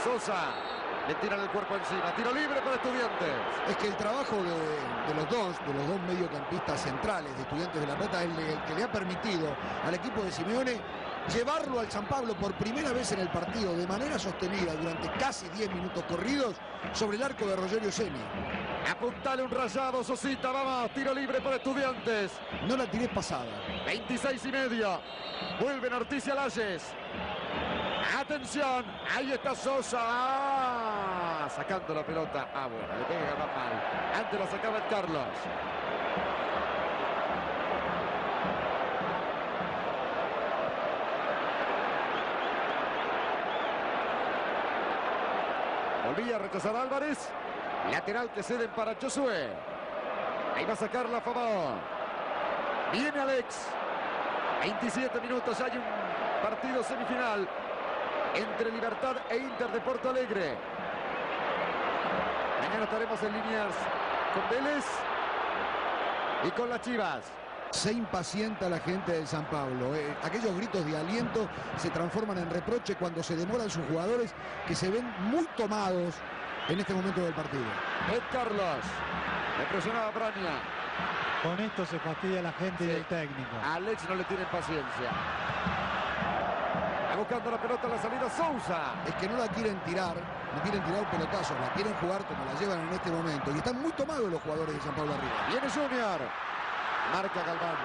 Sosa. Le tiran el cuerpo encima. Tiro libre para estudiantes. Es que el trabajo de, de los dos, de los dos mediocampistas centrales de Estudiantes de La Plata, es el que le ha permitido al equipo de Simeone llevarlo al San Pablo por primera vez en el partido de manera sostenida durante casi 10 minutos corridos sobre el arco de Rogerio Seni. Apuntale un rayado, Sosita, vamos, tiro libre para estudiantes. No la tiré pasada. 26 y medio. Vuelven Ortiz y Alayes. Atención, ahí está Sosa. Sacando la pelota. Ah, bueno, le pega más mal. Antes lo sacaba Carlos. Volvía a rechazar Álvarez. Lateral que ceden para Josué. Ahí va a sacarla a favor. Viene Alex. 27 minutos. Hay un partido semifinal entre Libertad e Inter de Porto Alegre. Mañana estaremos en líneas con Vélez y con las Chivas. Se impacienta la gente del San Pablo. eh. Aquellos gritos de aliento se transforman en reproche cuando se demoran sus jugadores que se ven muy tomados en este momento del partido. Ed Carlos. Le presionaba Braña. Con esto se fastidia la gente y el técnico. A Alex no le tienen paciencia. Va buscando la pelota en la salida Sousa. Es que no la quieren tirar, no quieren tirar pelotazos, la quieren jugar como la llevan en este momento. Y están muy tomados los jugadores de San Pablo arriba. Viene Junior. Marca Galván.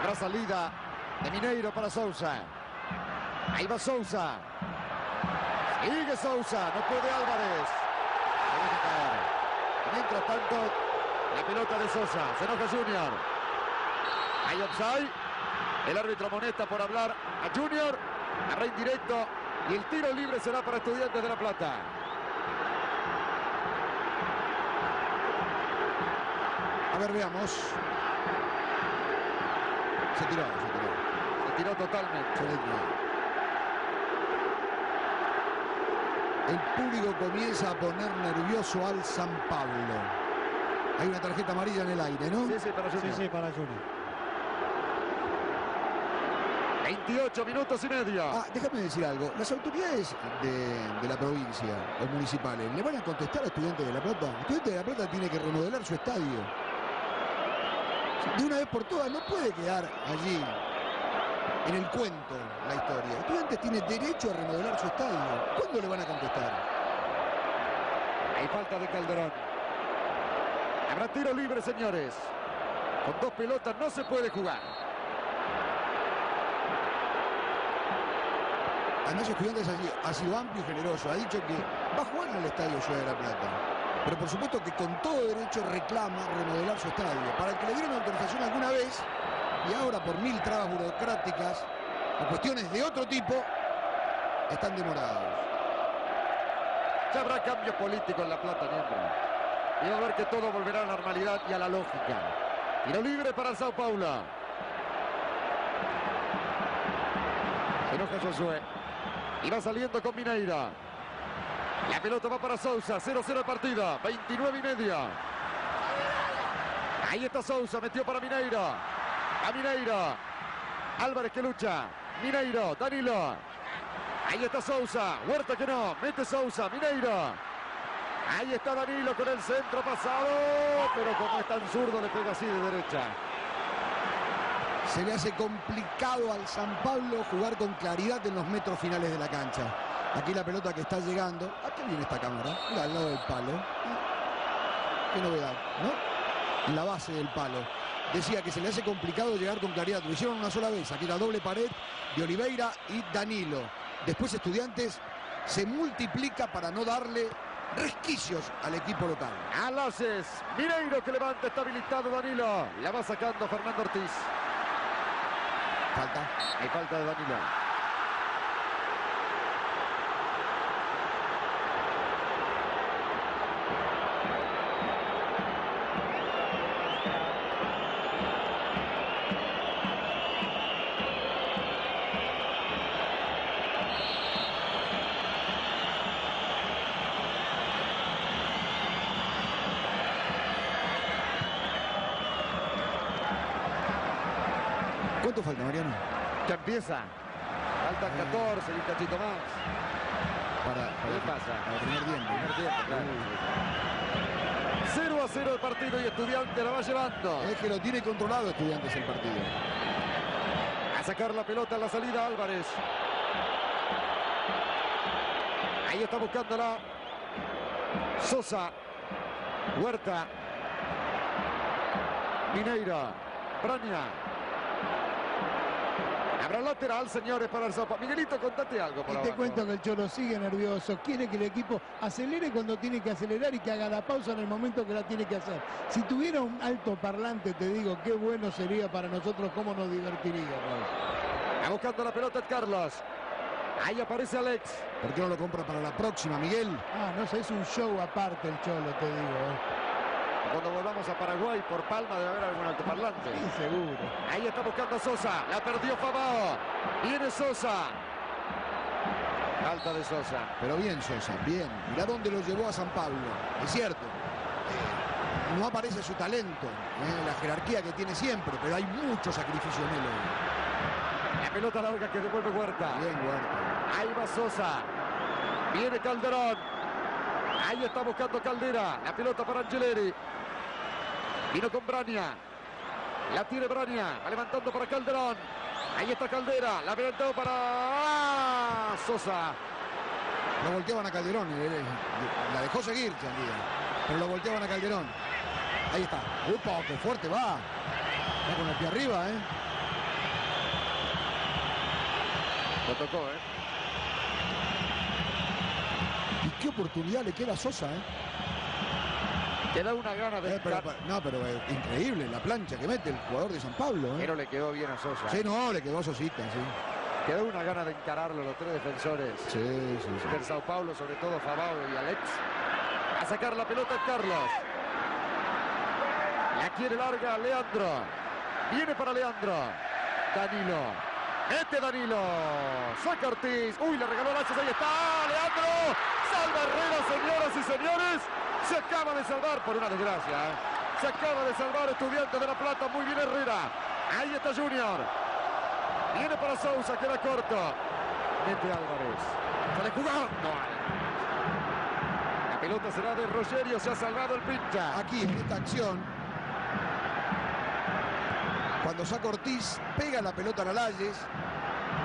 Habrá salida de Mineiro para Sousa. Ahí va Sousa. Sigue Sousa. No puede Álvarez. Mientras tanto, la pelota de Sosa. Se enoja Junior. Hay offside. El árbitro amonesta por hablar a Junior. Agarra indirecto. Y el tiro libre será para Estudiantes de La Plata. A ver, veamos. Se tiró, se tiró. Se tiró totalmente. El público comienza a poner nervioso al San Pablo. Hay una tarjeta amarilla en el aire, ¿no? Sí, sí, para Sí, Junior. sí, para Junior. 28 minutos y medio. Ah, déjame decir algo. Las autoridades de, de la provincia, los municipales, ¿le van a contestar a Estudiantes de La Plata? Estudiantes de La Plata tiene que remodelar su estadio. De una vez por todas, no puede quedar allí en el cuento la historia. Estudiantes tiene derecho a remodelar su estadio. ¿Cuándo le van a contestar? Hay falta de Calderón. Habrá tiro libre, señores. Con dos pelotas no se puede jugar. Además, Estudiantes ha sido, amplio y generoso. Ha dicho que va a jugar en el Estadio Ciudad de La Plata. Pero por supuesto que con todo derecho reclama remodelar su estadio. Para el que le dieron autorización alguna vez y ahora por mil trabas burocráticas o cuestiones de otro tipo, están demorados. Ya habrá cambio político en La Plata, miembro. Y va a ver que todo volverá a la normalidad y a la lógica. Tiro libre para Sao Paulo. Se enoja Josué. Y va saliendo con Mineira. La pelota va para Sousa. 0-0 el partido. 29 y media. Ahí está Sousa. Metió para Mineira. A Mineira. Álvarez que lucha. Mineiro. Danilo. Ahí está Sousa. Huerta que no. Mete Sousa. Mineiro. Ahí está Danilo con el centro pasado. Pero como es tan zurdo le pega así de derecha. Se le hace complicado al San Pablo jugar con claridad en los metros finales de la cancha. Aquí la pelota que está llegando. ¿A qué viene esta cámara? Mira, al lado del palo. Qué novedad, ¿no? La base del palo. Decía que se le hace complicado llegar con claridad. Lo hicieron una sola vez. Aquí la doble pared de Oliveira y Danilo. Después Estudiantes se multiplica para no darle resquicios al equipo local. Alaces. Mineiro que levanta. Está habilitado Danilo. La va sacando Fernando Ortiz. Falta. Hay falta de Danilo. ¿Cuánto falta, Mariano? Ya empieza. Faltan 14 y un cachito más. Para, ¿Qué pasa? para el primer tiempo. Primer tiempo, claro. 0 a 0 el partido y Estudiante la va llevando. Es que lo tiene controlado Estudiantes el partido. A sacar la pelota en la salida Álvarez. Ahí está buscándola. Sosa. Huerta. Mineira. Braña. Habrá lateral, señores, para el Sopa. Miguelito, contate algo por Y te abajo. cuento que el Cholo sigue nervioso, quiere que el equipo acelere cuando tiene que acelerar y que haga la pausa en el momento que la tiene que hacer. Si tuviera un alto parlante, te digo, qué bueno sería para nosotros, cómo nos divertiría. Va buscando la pelota Ed Carlos. Ahí aparece Alex. ¿Por qué no lo compra para la próxima, Miguel? Ah, no sé, es un show aparte el Cholo, te digo. ¿eh? Cuando volvamos a Paraguay, por Palma debe haber algún altoparlante. Sí, seguro. Ahí está buscando a Sosa. La perdió Fabao. Viene Sosa. Falta de Sosa. Pero bien, Sosa, bien. Mirá dónde lo llevó a San Pablo. Es cierto. eh, no aparece su talento, eh, la jerarquía que tiene siempre, pero hay mucho sacrificio en él hoy. La pelota larga que devuelve Huerta. Bien, Huerta. Ahí va Sosa. Viene Calderón. Ahí está buscando Caldera. La pelota para Angeleri. Vino con Braña. La tiene Braña. Va levantando para Calderón. Ahí está Caldera. La levantó para ¡Ah! Sosa. Lo volteaban a Calderón. eh, eh, La dejó seguir Chandía. Pero lo volteaban a Calderón. Ahí está. ¡Upa! ¡Qué fuerte va! Va con el pie arriba, ¿eh? Lo tocó, ¿eh? Y qué oportunidad le queda a Sosa, ¿eh? Te da una gana de... Eh, pero, no, pero eh, increíble la plancha que mete el jugador de San Pablo, ¿eh? Pero le quedó bien a Sosa. Sí, no, le quedó Sosita, sí. Quedó una gana de encararlo los tres defensores. Sí, sí, sí. del Sao Paulo, sobre todo Fabao y Alex. A sacar la pelota Carlos. La quiere larga Leandro. Viene para Leandro. Danilo. Mete Danilo. Saca Ortiz. Uy, le regaló Laches. Ahí está. Leandro. Salva Herrera, señoras y señores. Se acaba de salvar por una desgracia. ¿eh? Se acaba de salvar Estudiante de La Plata. Muy bien Herrera. Ahí está Junior. Viene para Sousa, queda corto. Mete Álvarez. Sale jugando. La pelota será de Rogerio, se ha salvado el pincha. Aquí en esta acción, cuando saca Ortiz, pega la pelota a Layes.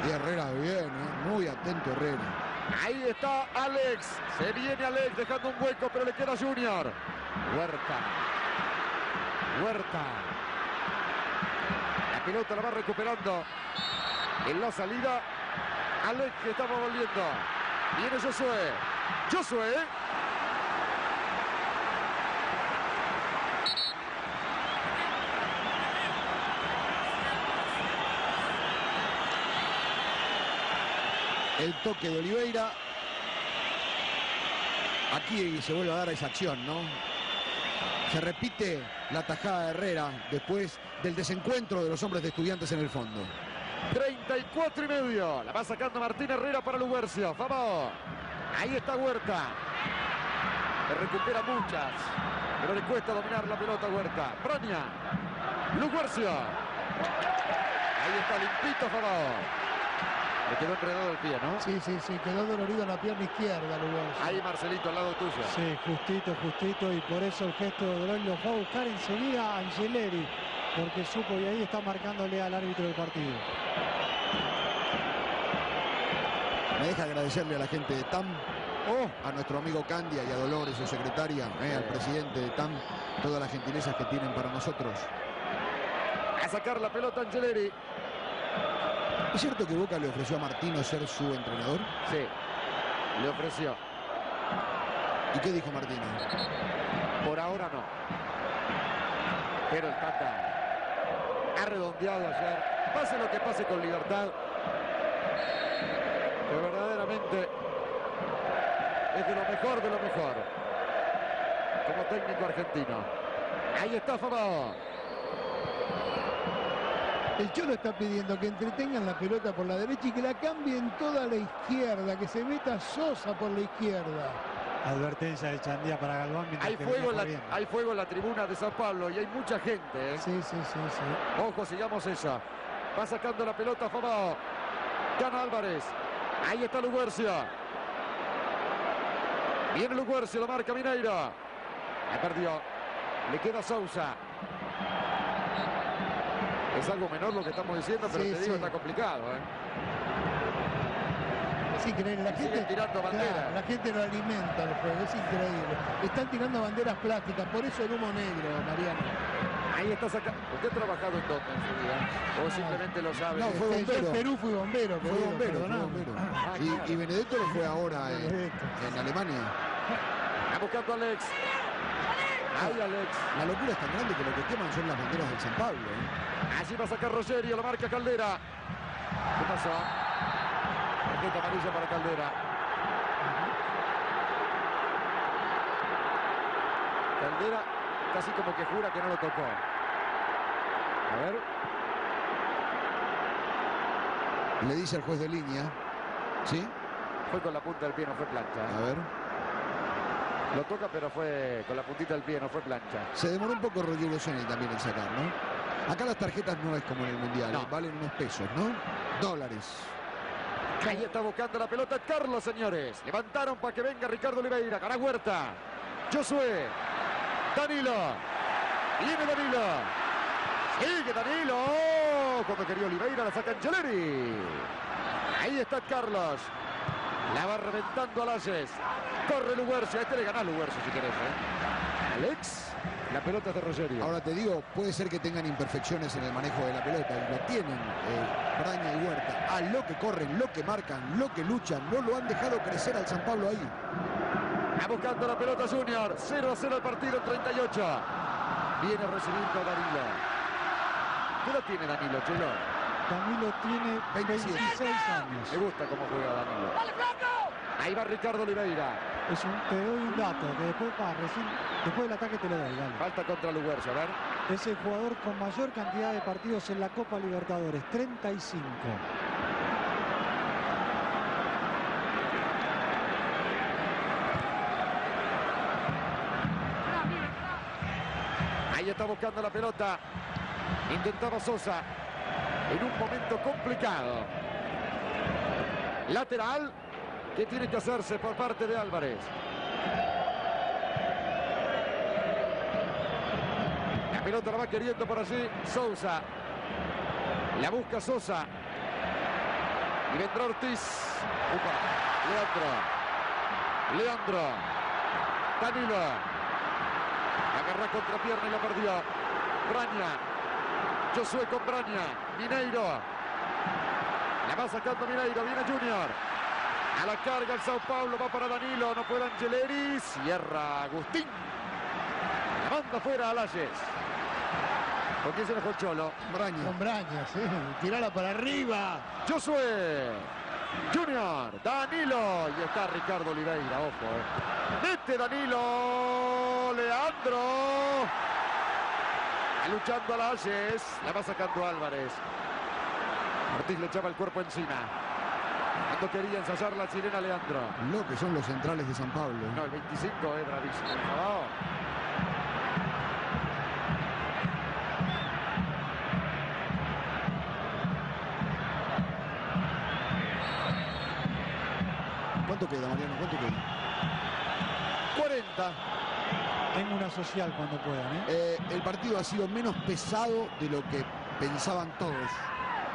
Y Herrera bien, ¿eh? muy atento Herrera. Ahí está Alex. Se viene Alex dejando un hueco, pero le queda Junior. Huerta. Huerta. La pelota la va recuperando. En la salida, Alex que estaba volviendo. Viene Josué. Josué. El toque de Oliveira. Aquí se vuelve a dar esa acción, ¿no? Se repite la tajada de Herrera después del desencuentro de los hombres de estudiantes en el fondo. 34 y medio. La va sacando Martín Herrera para Luguercio. Vamos. Ahí está Huerta. Le recupera muchas. Pero le cuesta dominar la pelota Huerta. Braña. Luguercio. Ahí está limpito Fabao. Le quedó enredado el pie, ¿no? Sí, sí, sí, quedó dolorido en la pierna izquierda, Luguercio. Ahí Marcelito al lado tuyo. Sí, justito, justito. Y por eso el gesto de dolor lo fue a buscar enseguida Angeleri. Porque supo y ahí está marcándole al árbitro del partido. Me deja agradecerle a la gente de TAM, a nuestro amigo Candia y a Dolores, su secretaria, eh, al presidente de TAM, todas las gentilezas que tienen para nosotros. A sacar la pelota Angeleri. ¿Es cierto que Boca le ofreció a Martino ser su entrenador? Sí, le ofreció. ¿Y qué dijo Martino? Por ahora no. Pero el Tata ha redondeado ayer. Pase lo que pase con libertad. Que verdaderamente es de lo mejor de lo mejor. Como técnico argentino. Ahí está Fabao. El Cholo está pidiendo que entretengan la pelota por la derecha y que la cambien toda a la izquierda, que se meta Sosa por la izquierda. Advertencia de Chandía para Galván. Hay fuego, en la, hay fuego en la tribuna de San Pablo y hay mucha gente. ¿eh? Sí, sí, sí, sí. Ojo, sigamos ella. Va sacando la pelota Fabao. Gana Álvarez. Ahí está Luguercia. Viene Luguercia, lo marca Mineiro. La perdió. Le queda Sousa. Es algo menor lo que estamos diciendo, pero Sí, te digo, sí. está complicado. ¿eh? Es increíble. La gente, tirando banderas. Claro, la gente lo alimenta el juego, es increíble. Están tirando banderas plásticas, por eso el humo negro, Mariano. Ahí está sacando. ¿Usted ha trabajado en dónde en su vida? ¿O simplemente lo sabe? No, fue Yo bombero. en Perú fui bombero, Fue bombero, fue bombero. Ah, Y, claro. y Benedetto lo fue ahora en, Alemania. Va buscando a Alex. Ahí Alex. La locura es tan grande que lo que queman son las banderas del San Pablo. ¿eh? Allí va a sacar Rogerio, lo marca Caldera. ¿Qué pasó? Tarjeta amarilla para Caldera. Caldera casi como que jura que no lo tocó. A ver. Le dice al juez de línea. ¿Sí? Fue con la punta del pie, no fue plancha. A ver. Lo toca, pero fue con la puntita del pie, no fue plancha. Se demoró un poco Rogelio Ceni también en sacar, ¿no? Acá las tarjetas no es como en el Mundial, No. ¿eh? valen unos pesos, ¿no? Dólares. Ahí está buscando la pelota Carlos, señores. Levantaron para que venga Ricardo Oliveira. Gana Huerta. Josué. Danilo. Viene Danilo. Sigue Danilo. Cuando quería Oliveira la saca Angeleri. Ahí está Carlos. La va reventando a Layes. Corre Luguercio. A este le gana Luguercio si querés. ¿eh? Alex. La pelota es de Rogerio. Ahora te digo, puede ser que tengan imperfecciones en el manejo de la pelota y lo tienen eh, Braña y Huerta. A lo que corren, lo que marcan, lo que luchan, no lo han dejado crecer al San Pablo ahí. Va buscando la pelota Junior. 0 a 0 el partido, 38. Viene recibiendo Danilo. ¿Qué lo tiene Danilo, Chelo? Danilo tiene 27. 26 Me años. gusta cómo juega Danilo. Ahí va Ricardo Oliveira. Es un, te doy un dato, que después, va, recién, después del ataque te lo doy, dale. Falta contra Luguercio, a ver. Es el jugador con mayor cantidad de partidos en la Copa Libertadores, 35. Ahí está buscando la pelota. Intentaba Sosa. En un momento complicado. Lateral que tiene que hacerse por parte de Álvarez. La pelota la va queriendo por allí Sousa. La busca Sosa. Y vendrá Ortiz. Upa, Leandro. Leandro. Danilo. Agarra contra pierna y la perdió. Braña. Josué con Braña. Mineiro. La va sacando Mineiro. Viene Junior. A la carga el Sao Paulo. Va para Danilo. No puede Angeleri. Cierra Agustín. La manda fuera a Layes. ¿Con quién se dejó el Cholo? Braña. Con Braña, sí. Tirala para arriba. Josué. Junior. Danilo. Y está Ricardo Oliveira. Ojo. Eh. Mete Danilo. Leandro. Luchando a Layes. La va sacando Álvarez. Ortiz le echaba el cuerpo encima. Cuando quería ensayar la chilena Leandro. Lo que son los centrales de San Pablo. No, el 25 es bravísimo. No. ¿Cuánto queda, Mariano? ¿Cuánto queda? 40. Tengo una social cuando puedan, ¿eh? Eh, el partido ha sido menos pesado de lo que pensaban todos,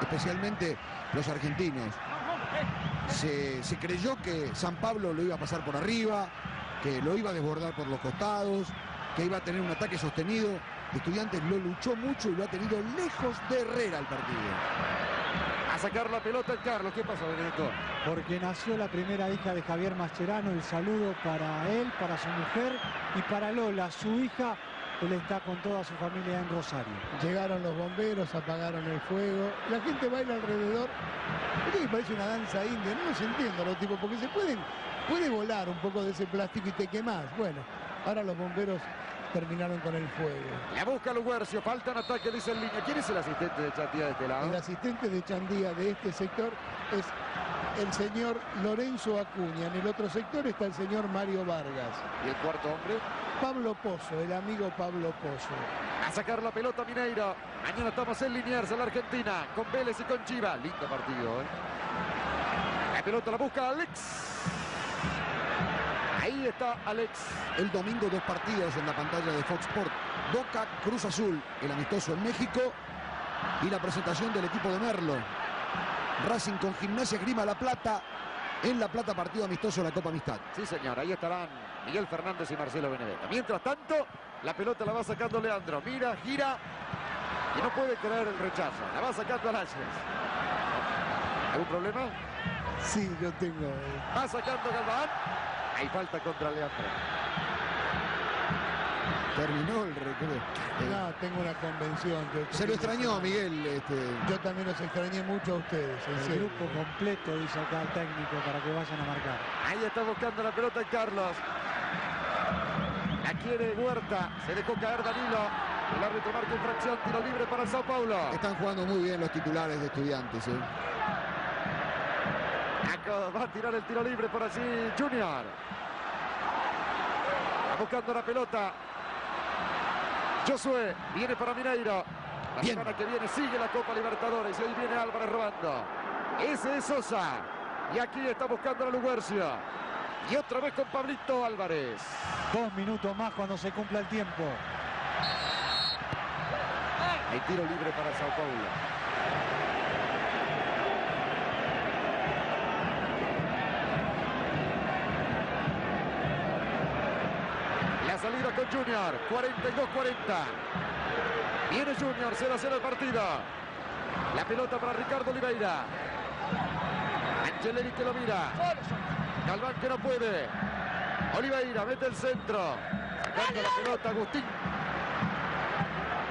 especialmente los argentinos. Se, se creyó que San Pablo lo iba a pasar por arriba, que lo iba a desbordar por los costados, que iba a tener un ataque sostenido. Estudiantes lo luchó mucho y lo ha tenido lejos de Herrera el partido. A sacar la pelota el Carlos. ¿Qué pasó, Benedetto? Porque nació la primera hija de Javier Mascherano. El saludo para él, para su mujer y para Lola, su hija. Él está con toda su familia en Rosario. Llegaron los bomberos, apagaron el fuego. La gente baila alrededor. ¿Por qué parece una danza india? No los entiendo los tipos, porque se pueden, puede volar un poco de ese plástico y te quemás. Bueno, ahora los bomberos terminaron con el fuego. La busca Luguercio. Falta un ataque, dice en línea. ¿Quién es el asistente de Chatía de este lado? El asistente de Chandía de este sector es el señor Lorenzo Acuña. En el otro sector está el señor Mario Vargas. ¿Y el cuarto hombre? Pablo Pozo, el amigo Pablo Pozo. A sacar la pelota Mineiro. Mañana estamos en Liniers, en la Argentina, con Vélez y con Chiva. Lindo partido, ¿eh? La pelota la busca Alex. Ahí está Alex. El domingo dos partidos en la pantalla de Fox Sport. Boca Cruz Azul, el amistoso en México y la presentación del equipo de Merlo. Racing con Gimnasia Grima La Plata. En La Plata partido amistoso de la Copa Amistad. Sí, señor. Ahí estarán Miguel Fernández y Marcelo Benedetto. Mientras tanto, la pelota la va sacando Leandro. Mira, gira y no puede creer el rechazo. La va sacando Layes. ¿Algún problema? Sí, yo tengo. Va sacando Galván. Hay falta contra Leandro. Terminó el recreo. Eh, No, tengo una convención. yo- se lo extrañó, Miguel. Este, Yo también los extrañé mucho a ustedes. en El grupo completo, dice acá el técnico, para que vayan a marcar. Ahí está buscando la pelota el Carlos. La quiere Huerta. Se dejó caer Danilo. El árbitro marca infracción. Tiro libre para Sao Paulo. están jugando muy bien los titulares de estudiantes. eh. Va a tirar el tiro libre por allí Junior. Va buscando la pelota. Josué viene para Mineiro. La Bien. semana que viene sigue la Copa Libertadores y hoy viene Álvarez robando. Ese es Sosa. Y aquí está buscando la Luguercia. Y otra vez con Pablito Álvarez. Dos minutos más cuando se cumpla el tiempo. Hay tiro libre para Sao Paulo. Junior, 42-40. Viene Junior, 0-0 el partido. La pelota para Ricardo Oliveira. Angeleri que lo mira. Galván que no puede. Oliveira mete el centro. Sacando la pelota Agustín.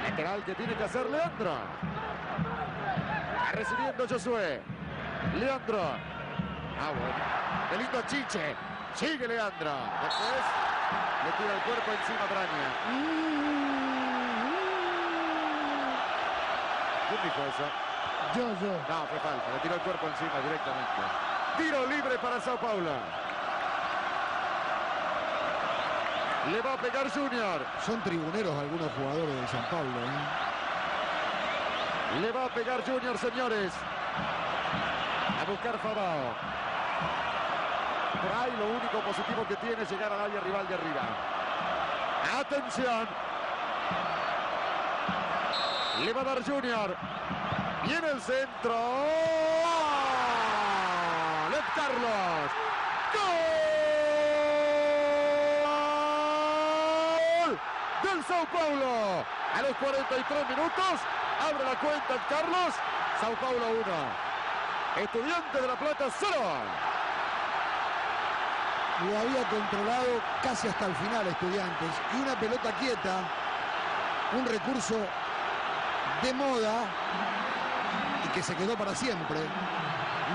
Lateral que tiene que hacer Leandro. Recibiendo Josué. Leandro. Ah, bueno. Lindo chiche. Sigue Leandro. Después le tira el cuerpo encima Braña. ¿Quién dijo eso? Yo, yo. No, fue falta. Le tiró el cuerpo encima directamente. Tiro libre para Sao Paulo. Le va a pegar Junior. Son tribuneros algunos jugadores de San Pablo. eh. Le va a pegar Junior, señores. A buscar Fabao. Ahí lo único positivo que tiene es llegar al área rival de arriba. Atención. Le va a dar Junior. Viene el centro. ¡Gol! Carlos. ¡Gol! Del Sao Paulo. A los 43 minutos abre la cuenta Carlos. Sao Paulo 1. Estudiante de La Plata 0. Lo había controlado casi hasta el final Estudiantes. Y una pelota quieta, un recurso de moda y que se quedó para siempre,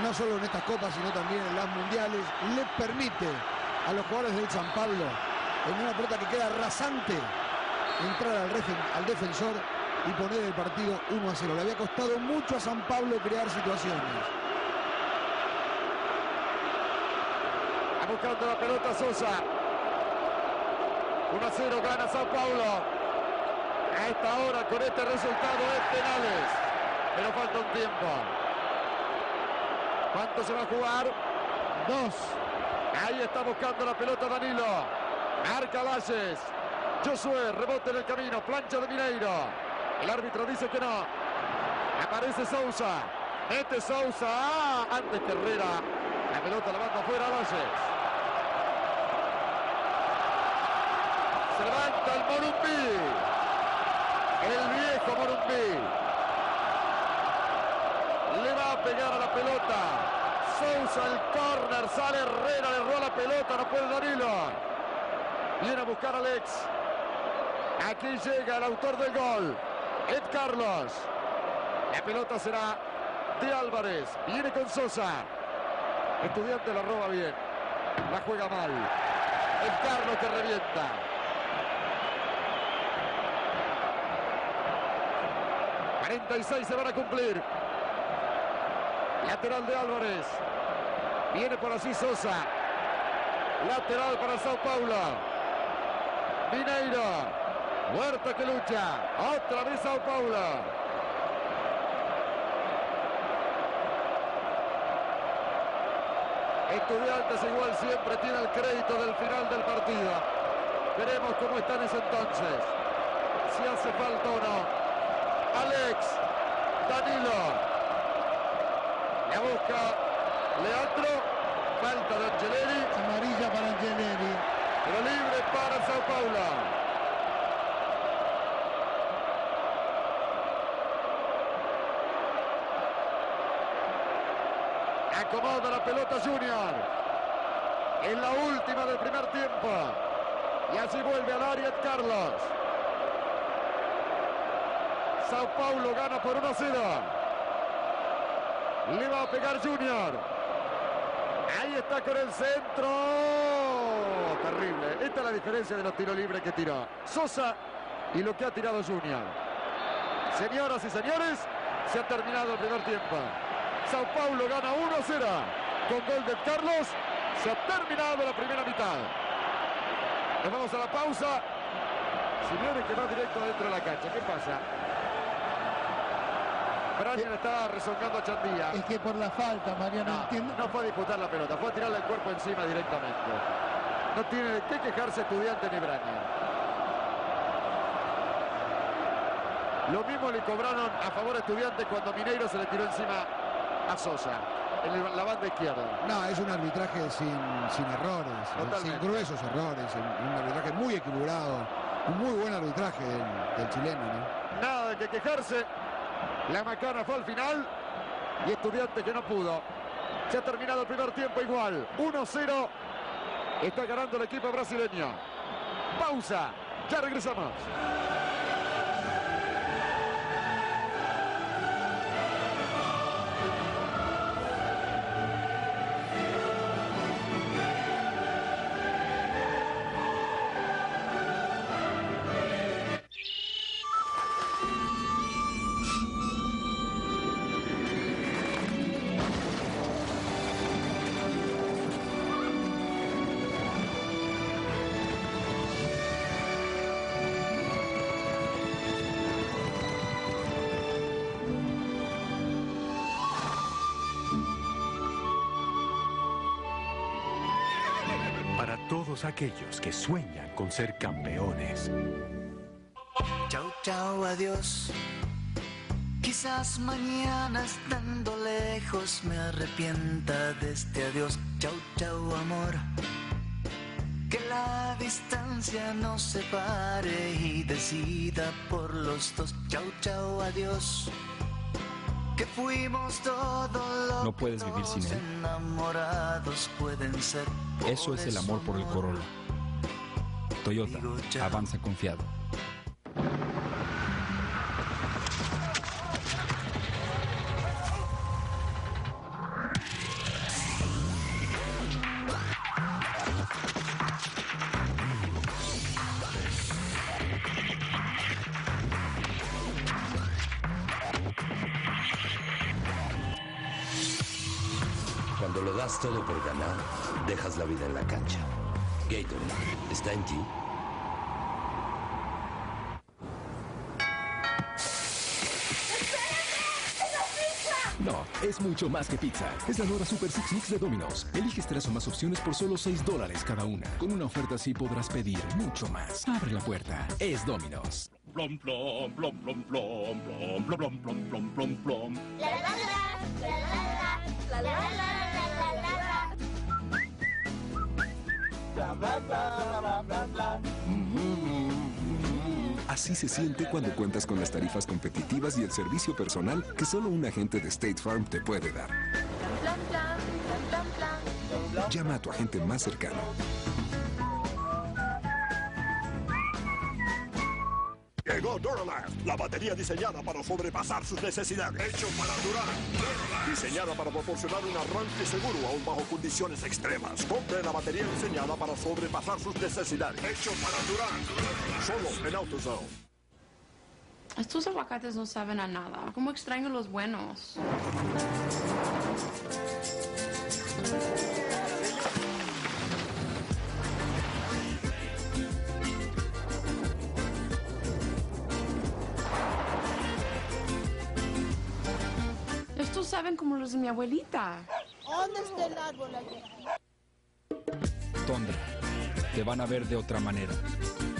no solo en estas copas, sino también en las mundiales, le permite a los jugadores del San Pablo, en una pelota que queda rasante, entrar al, al defensor y poner el partido 1 a 0. Le había costado mucho a San Pablo crear situaciones. Buscando la pelota Sosa. 1 a 0 gana Sao Paulo. A esta hora con este resultado es penales. Pero falta un tiempo. ¿Cuánto se va a jugar? Dos. Ahí está buscando la pelota Danilo. Marca Valles. Josué, rebote en el camino. Plancha de Mineiro. El árbitro dice que no. Aparece Sousa. Este Sousa. Ah, antes Herrera. La pelota la manda afuera Valles. Se levanta el Morumbí. El viejo Morumbí. Le va a pegar a la pelota. Sousa el córner, sale Herrera, le roba la pelota, no puede Danilo. Viene a buscar a Alex. Aquí llega el autor del gol, Ed Carlos. La pelota será de Álvarez. Viene con Sosa. Estudiante la roba bien. La juega mal. Ed Carlos que revienta. ...46 se van a cumplir. Lateral de Álvarez. Viene por así Sosa. Lateral para Sao Paulo. Mineiro. Huerta que lucha. Otra vez Sao Paulo. Estudiantes igual siempre tiene el crédito del final del partido. Veremos cómo está en ese entonces. Si hace falta o no. Alex. Danilo. La busca Leandro. Falta de Angeleri. Amarilla para Angeleri. Pero libre para Sao Paulo. Acomoda la pelota Junior. En la última del primer tiempo. Y así vuelve al área Carlos. Sao Paulo gana por 1 0. Le va a pegar Junior. Ahí está con el centro. Terrible. Esta es la diferencia de los tiros libres que tiró Sosa y lo que ha tirado Junior. Señoras y señores, se ha terminado el primer tiempo. Sao Paulo gana 1-0 con gol de Carlos. Se ha terminado la primera mitad. Nos vamos a la pausa. Simeone que va directo dentro de la cancha. ¿Qué pasa? Brian está rezongando a Chandía. Es que por la falta, Mariano, No, entiendo. no fue a disputar la pelota, fue a tirarle el cuerpo encima directamente. No tiene de qué quejarse estudiante ni Braña. Lo mismo le cobraron a favor estudiante cuando Mineiro se le tiró encima a Sosa, en la banda izquierda. No, es un arbitraje sin, sin errores, sin gruesos errores, un, un arbitraje muy equilibrado, un muy buen arbitraje del, del chileno, ¿no? Nada de que quejarse. La macana fue al final y estudiante que no pudo. Se ha terminado el primer tiempo igual. 1-0. Está ganando el equipo brasileño. Pausa. Ya regresamos. Todos aquellos que sueñan con ser campeones. Chau, chau, adiós. Quizás mañana estando lejos me arrepienta de este adiós. Chau, chau, amor. Que la distancia nos separe y decida por los dos. Chau, chau, adiós. Que fuimos todo lo No puedes que vivir sin él. enamorados pueden ser. Eso es el amor por el Corolla. Toyota, avanza confiado. Es mucho más que pizza. Es la nueva Super Six Mix de Domino's. Eliges tres o más opciones por solo 6 dólares cada una. Con una oferta así podrás pedir mucho más. Abre la puerta. Es Domino's. Plom, plom, plom, plom, plom, plom, plom, plom, plom, plom, plom. Así se siente cuando cuentas con las tarifas competitivas y el servicio personal que solo un agente de State Farm te puede dar. Llama a tu agente más cercano. Duralast, la batería diseñada para sobrepasar sus necesidades. Hecho para durar. Duralast. Diseñada para proporcionar un arranque seguro aún bajo condiciones extremas. Compre la batería diseñada para sobrepasar sus necesidades. Hecho para durar. Solo en AutoZone. Estos aguacates no saben a nada. ¿Cómo extraño los buenos? Saben como los de mi abuelita. ¿Dónde está el árbol allí? Tondra, te van a ver de otra manera.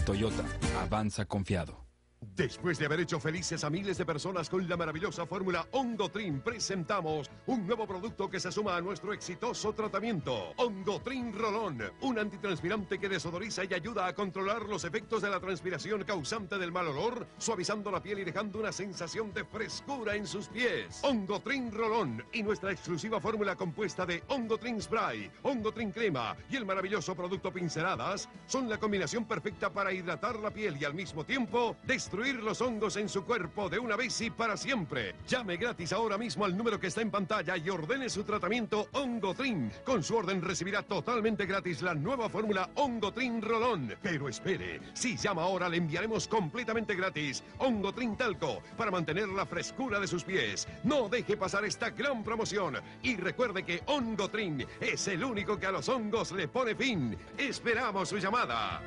Toyota, avanza confiado. Después de haber hecho felices a miles de personas con la maravillosa fórmula Ongotrin, presentamos un nuevo producto que se suma a nuestro exitoso tratamiento. Ongotrin Rolón, un antitranspirante que desodoriza y ayuda a controlar los efectos de la transpiración causante del mal olor, suavizando la piel y dejando una sensación de frescura en sus pies. Ongotrin Rolón y nuestra exclusiva fórmula compuesta de Ongotrin Spray, Ongotrin Crema y el maravilloso producto Pinceladas son la combinación perfecta para hidratar la piel y al mismo tiempo destruir los hongos en su cuerpo de una vez y para siempre. Llame gratis ahora mismo al número que está en pantalla y ordene su tratamiento Ongotrin. Con su orden recibirá totalmente gratis la nueva fórmula Ongotrin Rolón. Pero espere, si llama ahora le enviaremos completamente gratis Ongotrin Talco para mantener la frescura de sus pies. No deje pasar esta gran promoción y recuerde que Ongotrin es el único que a los hongos le pone fin. Esperamos su llamada.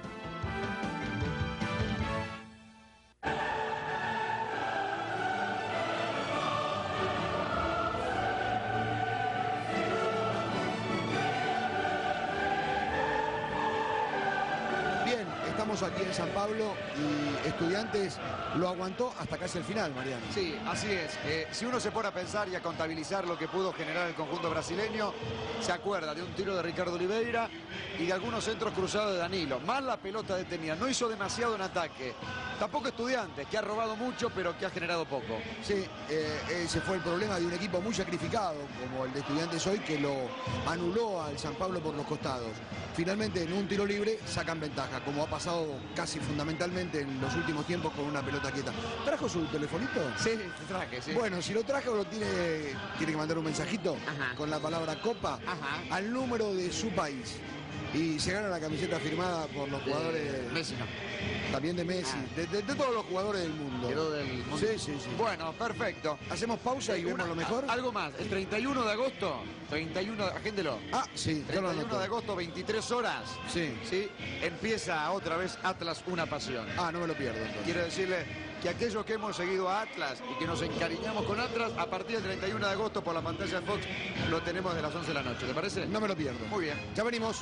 you aquí en San Pablo y Estudiantes lo aguantó hasta casi el final, Mariano. Sí, así es. Eh, si uno se pone a pensar y a contabilizar lo que pudo generar el conjunto brasileño, se acuerda de un tiro de Ricardo Oliveira y de algunos centros cruzados de Danilo. Más la pelota detenida. No hizo demasiado en ataque. Tampoco Estudiantes, que ha robado mucho, pero que ha generado poco. Sí, eh, ese fue el problema de un equipo muy sacrificado como el de Estudiantes hoy que lo anuló al San Pablo por los costados. Finalmente en un tiro libre sacan ventaja, como ha pasado casi fundamentalmente en los últimos tiempos con una pelota quieta. ¿Trajo su telefonito? Sí, traje, sí. Bueno, si lo trajo, lo tiene, tiene que mandar un mensajito con la palabra Copa al número de su país. Y se gana la camiseta firmada por los jugadores. Messi no. También de Messi, de, de- de todos los jugadores del mundo. Quedó del mundo. Sí, sí, sí. Bueno, perfecto. Hacemos pausa y vemos lo mejor. Algo más, el 31 de agosto, 31, agéndelo. Ah, sí, yo lo 31 anoto. de agosto, 23 horas. Sí. Sí, empieza otra vez Atlas una pasión. Ah, no me lo pierdo. entonces. Quiero decirle que aquellos que hemos seguido a Atlas y que nos encariñamos con Atlas, a partir del 31 de agosto por la pantalla de Fox, lo tenemos de las 11 de la noche. ¿Te parece? No me lo pierdo. Muy bien. Ya venimos.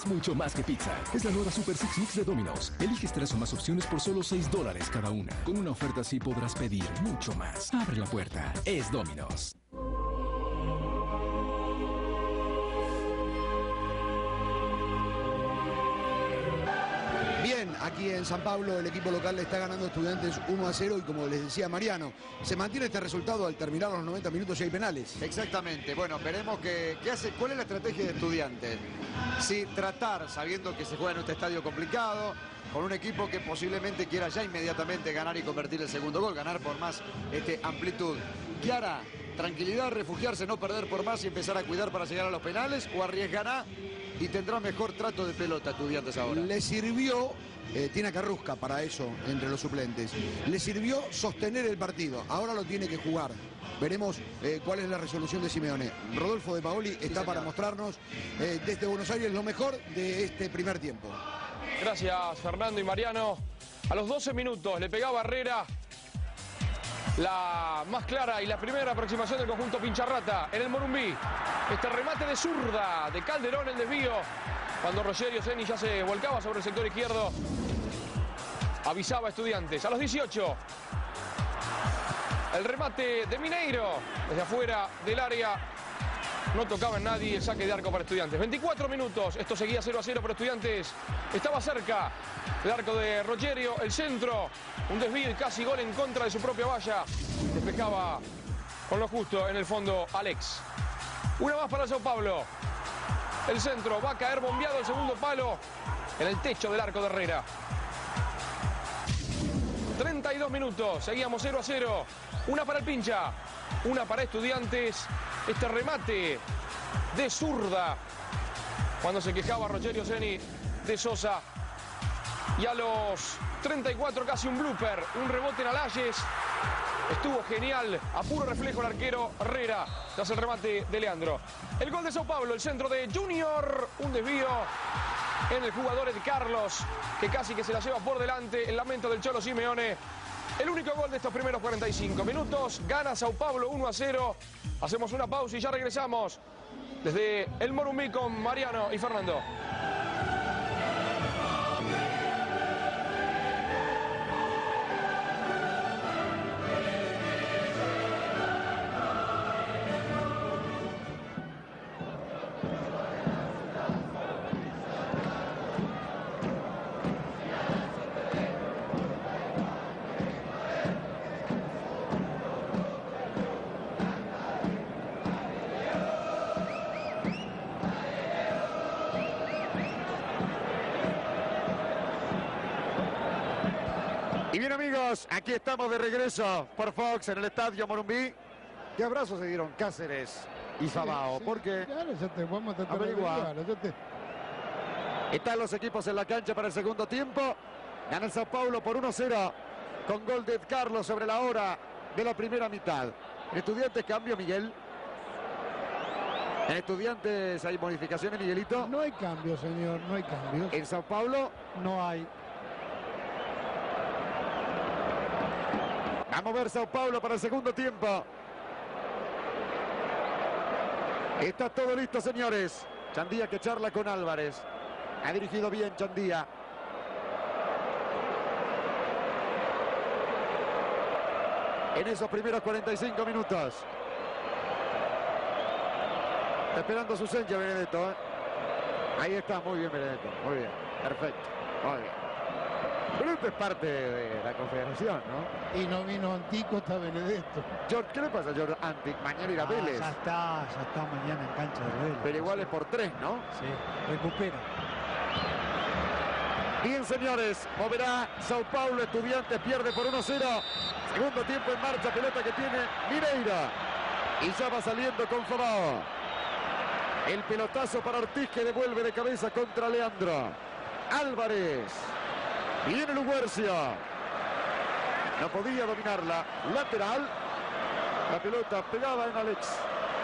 es mucho más que pizza. Es la nueva Super Six Mix de Domino's. Eliges tres o más opciones por solo 6 dólares cada una. Con una oferta así podrás pedir mucho más. Abre la puerta. Es Domino's. Aquí en San Pablo el equipo local le está ganando estudiantes 1 a 0 y como les decía Mariano, se mantiene este resultado al terminar los 90 minutos y hay penales. Exactamente. Bueno, veremos qué, qué hace, cuál es la estrategia de estudiantes. Si tratar, sabiendo que se juega en este estadio complicado, con un equipo que posiblemente quiera ya inmediatamente ganar y convertir el segundo gol, ganar por más este, amplitud. ¿Qué hará? Tranquilidad, refugiarse, no perder por más y empezar a cuidar para llegar a los penales o arriesgará y tendrá mejor trato de pelota estudiantes ahora. Le sirvió, eh, tiene a Carrusca para eso entre los suplentes, le sirvió sostener el partido, ahora lo tiene que jugar. Veremos eh, cuál es la resolución de Simeone. Rodolfo de Paoli está para mostrarnos eh, desde Buenos Aires lo mejor de este primer tiempo. Gracias Fernando y Mariano. A los 12 minutos le pegaba Barrera la más clara y la primera aproximación del conjunto Pincharrata en el Morumbí. Este remate de zurda de Calderón, el desvío. Cuando Rogerio Zeni ya se volcaba sobre el sector izquierdo. Avisaba a estudiantes. A los 18. El remate de Mineiro. Desde afuera del área. No tocaba en nadie el saque de arco para estudiantes. 24 minutos. Esto seguía 0 a 0 para estudiantes. Estaba cerca el arco de Rogerio. El centro. Un desvío y casi gol en contra de su propia valla. Despejaba con lo justo en el fondo Alex. Una más para Sao Paulo. El centro va a caer bombeado el segundo palo en el techo del arco de Herrera. 32 minutos, seguíamos 0 a 0. Una para el pincha, una para estudiantes. Este remate de zurda. Cuando se quejaba Rogerio Zeni de Sosa. Y a los 34 casi un blooper, un rebote en Alayes. Estuvo genial, a puro reflejo el arquero Herrera tras el remate de Leandro. El gol de Sao Paulo, el centro de Junior, un desvío en el jugador de Carlos, que casi que se la lleva por delante, el lamento del Cholo Simeone. El único gol de estos primeros 45 minutos, gana Sao Paulo 1 a 0. Hacemos una pausa y ya regresamos desde el Morumbí con Mariano y Fernando. Amigos, aquí estamos de regreso por Fox en el Estadio Morumbí. ¿Qué abrazos se dieron Cáceres y Fabao? Sí, Porque Claro, ya te vamos a tratar de Averigua. averiguar, ya te- están los equipos en la cancha para el segundo tiempo. Gana el Sao Paulo por 1-0 con gol de Carlos sobre la hora de la primera mitad. En Estudiantes cambio, Miguel. En Estudiantes hay modificaciones, Miguelito. No hay cambios, señor, no hay cambios. En Sao Paulo No hay. A mover Sao Paulo para el segundo tiempo. Está todo listo, señores. Chandía que charla con Álvarez. Ha dirigido bien Chandía. En esos primeros 45 minutos. Está esperando su seña Benedetto. ¿eh? Ahí está, muy bien Benedetto. Muy bien, perfecto. Muy bien. Pero esto es parte de la confederación, ¿no? Y no vino Antico, está Benedetto. George, ¿qué le pasa a George Antic? Mañana irá Ah, Vélez. ya está, ya está mañana en cancha de Vélez. Pero igual es por tres, ¿no? Sí, recupera. Bien, señores, moverá Sao Paulo, Estudiantes pierde por 1-0. Segundo tiempo en marcha, pelota que tiene Mineira. Y ya va saliendo con Fabao. El pelotazo para Ortiz que devuelve de cabeza contra Leandro. Álvarez. Viene Luguercia. No podía dominarla. Lateral. La pelota pegada en Alex.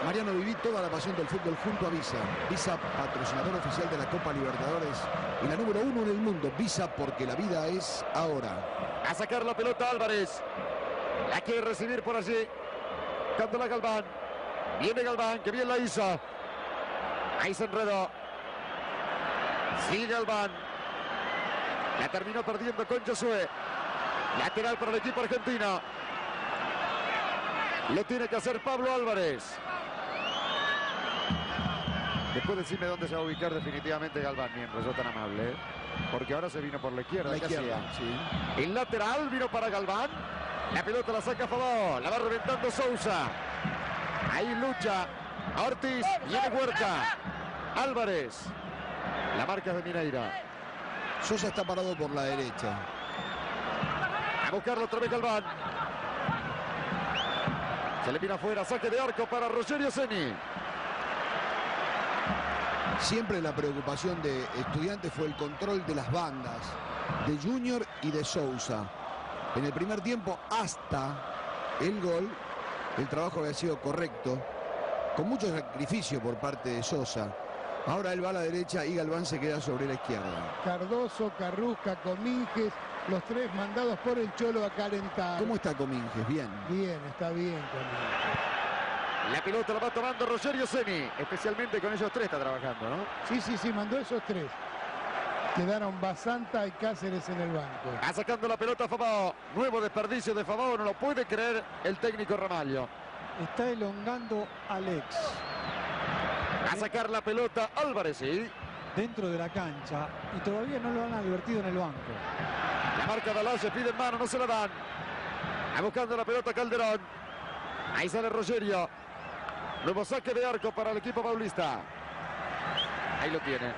Mariano, viví toda la pasión del fútbol junto a Visa. Visa, patrocinador oficial de la Copa Libertadores y la número uno en el mundo. Visa, porque la vida es ahora. A sacar la pelota Álvarez. La quiere recibir por allí. Cándola Galván. Viene Galván, que bien la hizo. Ahí se enredó. Sigue Galván. La terminó perdiendo con Josué. Lateral para el equipo argentino. Lo tiene que hacer Pablo Álvarez. Después decime dónde se va a ubicar definitivamente Galván, miembro, eso tan amable. ¿eh? Porque ahora se vino por la izquierda. La ¿qué izquierda, sí. El lateral vino para Galván. La pelota la saca a favor. La va reventando Sousa. Ahí lucha. Ortiz. Viene Huerta. Álvarez. La marca es de Mineira. Sosa está parado por la derecha. A buscarlo otra vez Galván. Se le viene afuera. Saque de arco para Rogerio Seni. Siempre la preocupación de estudiantes fue el control de las bandas, de Junior y de Sousa. En el primer tiempo, hasta el gol, el trabajo había sido correcto, con mucho sacrificio por parte de Sosa. Ahora él va a la derecha y Galván se queda sobre la izquierda. Cardoso, Carrusca, Cominges, los tres mandados por el Cholo a calentar. ¿Cómo está Cominges? Bien. Bien, está bien Cominges. La pelota la va tomando Rogerio Seni. Especialmente con ellos tres está trabajando, ¿no? Sí, sí, sí, mandó esos tres. Quedaron Basanta y Cáceres en el banco. Va sacando la pelota Fabao. Nuevo desperdicio de Fabao. No lo puede creer el técnico Ramallo. Está elongando Alex. A sacar la pelota Álvarez, sí. Dentro de la cancha y todavía no lo han advertido en el banco. La marca de Alaye pide en mano, no se la dan. Va buscando la pelota Calderón. Ahí sale Rogerio. Nuevo saque de arco para el equipo paulista. Ahí lo tiene.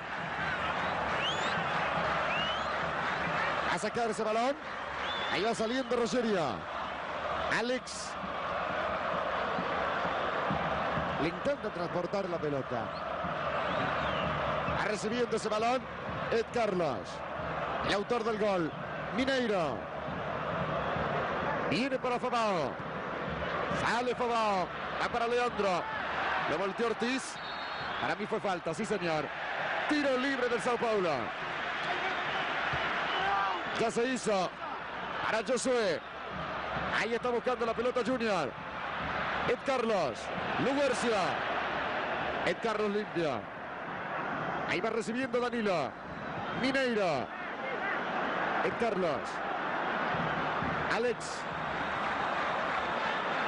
A sacar ese balón. Ahí va saliendo Rogerio. Alex. Le intenta transportar la pelota. Va recibiendo ese balón. Ed Carlos. El autor del gol. Mineiro. Viene para Fabao. Sale Fabao. Va para Leandro. Lo volteó Ortiz. Para mí fue falta, sí señor. Tiro libre del Sao Paulo. Ya se hizo. Para Josué. Ahí está buscando la pelota Junior. Ed Carlos. Luguercia. Ed Carlos limpia. Ahí va recibiendo Danilo. Mineiro. Ed Carlos. Alex.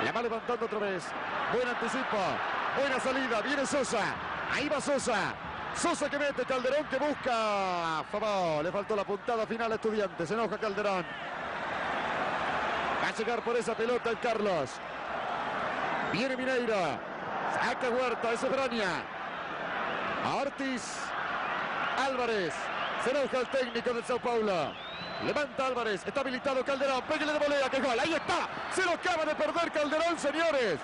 La va levantando otra vez. Buen anticipo. Buena salida. Viene Sosa. Ahí va Sosa. Sosa que mete. Calderón que busca. Fabao. Le faltó la puntada final a Estudiantes. Se enoja Calderón. Va a llegar por esa pelota el Carlos. Viene Mineira. Saca Huerta. Es Braña. A Ortiz. Álvarez. Se enoja el técnico del Sao Paulo. Levanta Álvarez, está habilitado Calderón, pégale de volea, que gol, ahí está, se lo acaba de perder Calderón, señores.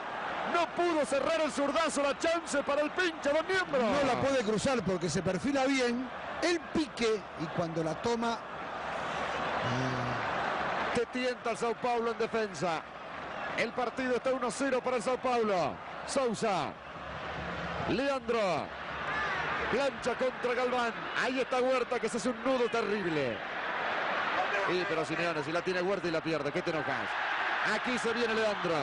No pudo cerrar el zurdazo, la chance para el pinche, don miembro. No la puede cruzar porque se perfila bien, el pique y cuando la toma... Te tienta el Sao Paulo en defensa. El partido está 1-0 para el Sao Paulo. Sousa. Leandro. Plancha contra Galván. Ahí está Huerta que se hace un nudo terrible. Sí, pero Simeone, si la tiene Huerta y la pierde, ¿qué te enojas? Aquí se viene Leandro.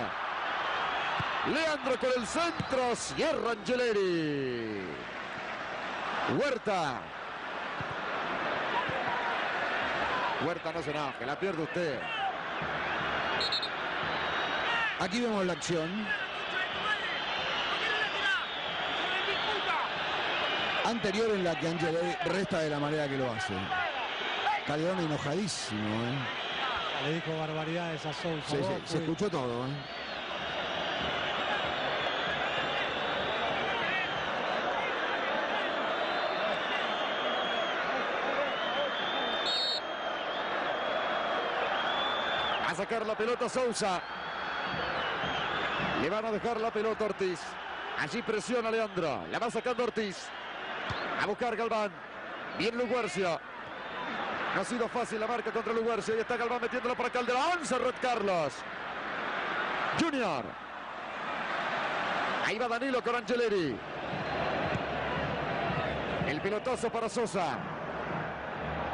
Leandro con el centro, cierra Angeleri. Huerta. Huerta no se enoje, la pierde usted. Aquí vemos la acción. Anterior en la que Angeleri resta de la manera que lo hace. Calderón enojadísimo. ¿eh? Le dijo barbaridades a Sousa. Sí, sí, se escuchó todo. ¿eh? A sacar la pelota Sousa. Le van a dejar la pelota Ortiz. Allí presiona Leandro. La va sacando Ortiz. A buscar Galván. Bien Luguercio. No ha sido fácil la marca contra Luguercio. Y está Galván metiéndolo para Calderón. Cerró Carlos. Junior. Ahí va Danilo con Angeleri. El pelotazo para Sosa.